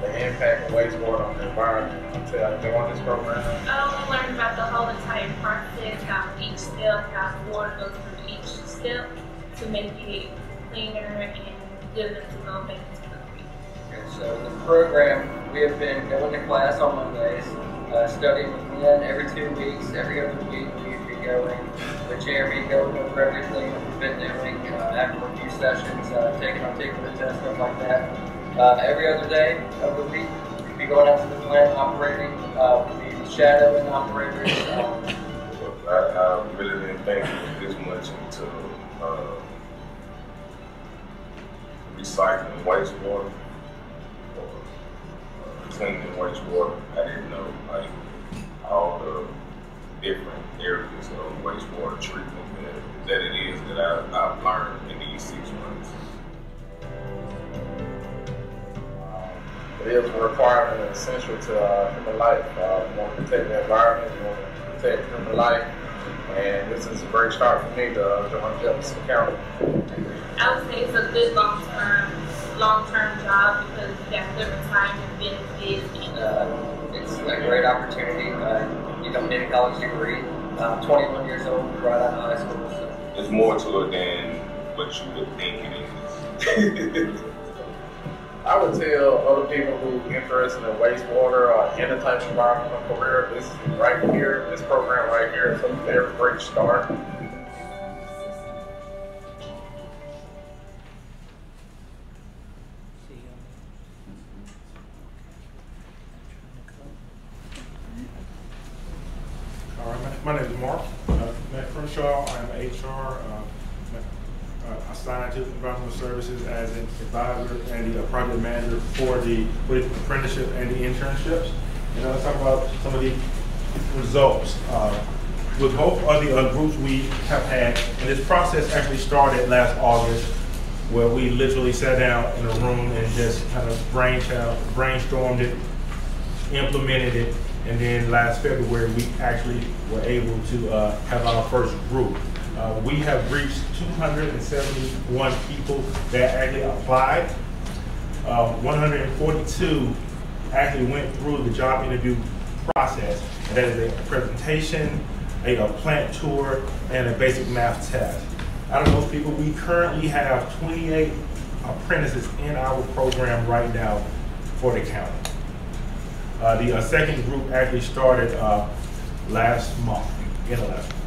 the impact of wastewater on the environment until I joined this program. Um, we learned about the whole entire process, how each step, how water goes through each step to make it cleaner and good enough to go back into the creek. So the program, we have been going to class on Mondays, uh, studying with Glenn every two weeks, every other week we've been going with Jeremy, going over everything that we've been doing uh, after a few sessions, uh, taking our taking the test, stuff like that. Uh, every other day of the week, we'd be going out to the plant operating, uh, we'd be shadowing operators. Um, I, I really didn't think this much into uh, recycling wastewater or uh, cleaning wastewater. I didn't know like all the different areas of wastewater treatment that, that it is that I, I've learned in these six months. Is a requirement and essential to uh, human life. Uh, we want to protect the environment, we want to protect human life, and this is a great start for me to uh, join Jefferson County. I would say it's a good long-term, long-term job because you got good retirement benefits and uh, it's a great opportunity. Uh, you don't need a college degree. I'm 21 years old, right out of high school. So. There's more to it than what you would think it is. I would tell other people who are interested in wastewater or any type of environmental career, this is right here, this program right here is a very great start. All right, my, name is Mark, uh, Matt Crenshaw, I'm HR, uh, uh, assigned to environmental services as an advisor and the project manager for the, apprenticeship and the internships. And let's talk about some of the results. Uh, with both of the uh, groups we have had, and this process actually started last August, where we literally sat down in a room and just kind of brainstormed it, implemented it, and then last February, we actually were able to uh, have our first group. Uh, we have reached 271 people that actually applied. Uh, 142 actually went through the job interview process. And that is a presentation, a, a plant tour, and a basic math test. Out of those people, we currently have 28 apprentices in our program right now for the county. Uh, the uh, second group actually started uh, last month, in the last month.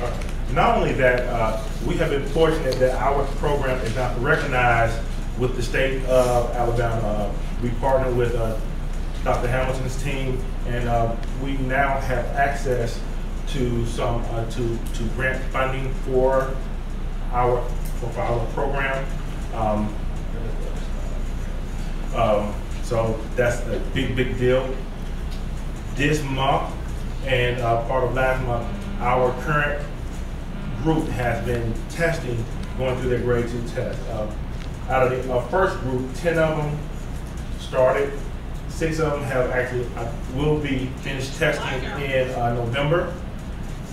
Uh, Not only that, uh, we have been fortunate that our program is now recognized with the state of Alabama. Uh, We partner with uh, Dr. Hamilton's team, and uh, we now have access to some, to, to grant funding for our, for our program. Um, um, so that's a big, big deal. This month and uh, part of last month, our current group has been testing, going through their grade two test. Uh, out of the uh, first group, 10 of them started. Six of them have actually, uh, will be finished testing in uh, November.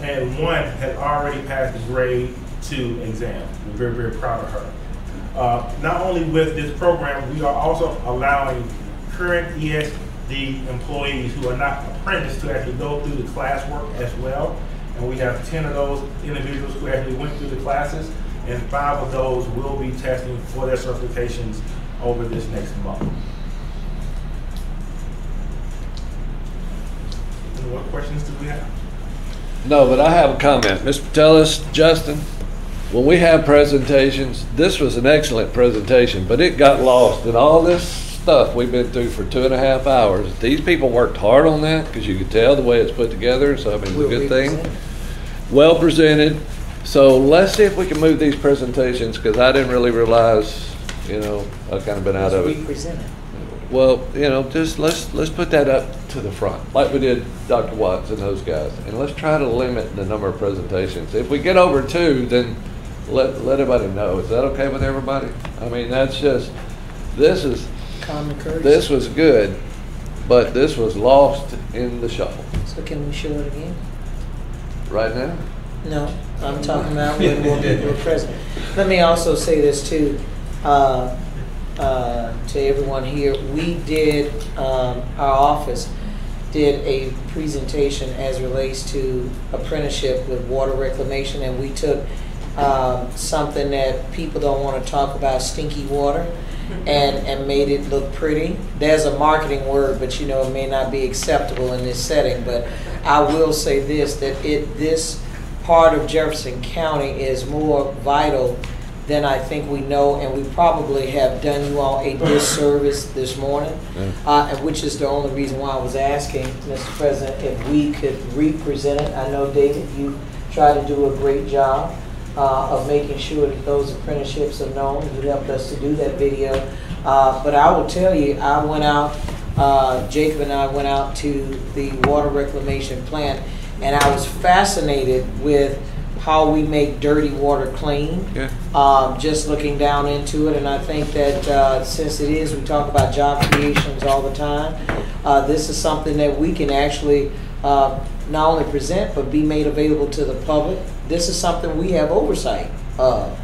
And one has already passed the grade two exam. We're very, very proud of her. Uh, not only with this program, we are also allowing current ESD employees who are not apprenticed to actually go through the classwork as well. And we have 10 of those individuals who actually went through the classes, and five of those will be testing for their certifications over this next month. what questions do we have? No, but I have a comment. Mr. Petelos, Justin, when we have presentations, this was an excellent presentation, but it got lost in all this stuff we've been through for two and a half hours. These people worked hard on that because you could tell the way it's put together, so I mean, it's a good thing. Well presented. So let's see if we can move these presentations because I didn't really realize, you know, I've kind of been out of it. Represented. Well, you know, just let's, let's put that up to the front, like we did Dr. Watts and those guys. And let's try to limit the number of presentations. If we get over two, then let, let everybody know. Is that okay with everybody? I mean, that's just, this is, Common courtesy. this was good, but this was lost in the shuffle. So can we show it again? Right now? No, I'm talking about when we'll be we're present. Let me also say this too, uh, uh, to everyone here. We did, um, our office did a presentation as relates to apprenticeship with water reclamation, and we took um, something that people don't want to talk about, stinky water, and, and made it look pretty. There's a marketing word, but you know, it may not be acceptable in this setting, but I will say this, that it, this part of Jefferson County is more vital than I think we know, and we probably have done you all a disservice this morning, uh, and which is the only reason why I was asking, Mr. President, if we could represent it. I know, David, you try to do a great job uh, of making sure that those apprenticeships are known. You helped us to do that video. Uh, But I will tell you, I went out, uh, Jacob and I went out to the water reclamation plant, and I was fascinated with how we make dirty water clean. Yeah. Um, just looking down into it, and I think that uh, since it is, we talk about job creations all the time. Uh, this is something that we can actually uh, not only present but be made available to the public. This is something we have oversight of.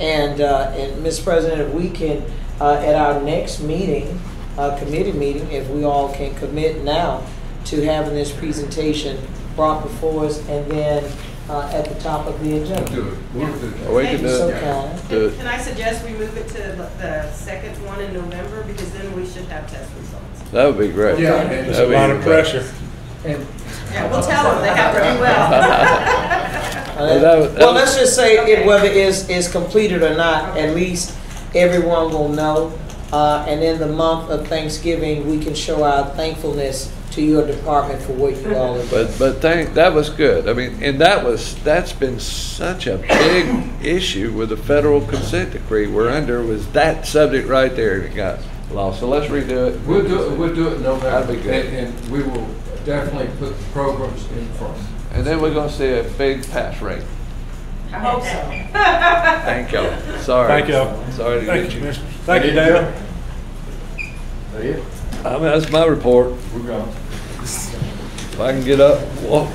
And, uh, and Mr. President, if we can, uh, at our next meeting, uh, committee meeting, if we all can commit now to having this presentation brought before us and then uh, at the top of the agenda. Do it. We'll it. Or Thank can you so it. kind. Do. Can I suggest we move it to the- the second one in November, because then we should have test results. That would be great. Yeah, That'd It's a be lot of even pressure. And Yeah, we'll tell them they have to do well. Well, that was- that Well, was- let's just say it, whether it's, is completed or not, at least everyone will know. Uh, and in the month of Thanksgiving, we can show our thankfulness to your department for what you all have done. But, but thank, that was good. I mean, and that was, that's been such a big issue with the federal consent decree we're under was that subject right there and it got lost. So let's redo it. We'll do it, we'll do it in November. That'd be good. And, and we will definitely put the programs in front. And then we're gonna see a big pass rate. I hope so. Thank y'all. Sorry. Thank y'all. Sorry to Thank get you, you. Commissioner. Thank you, Dale. I mean, that's my report. We're gone. If I can get up, walk.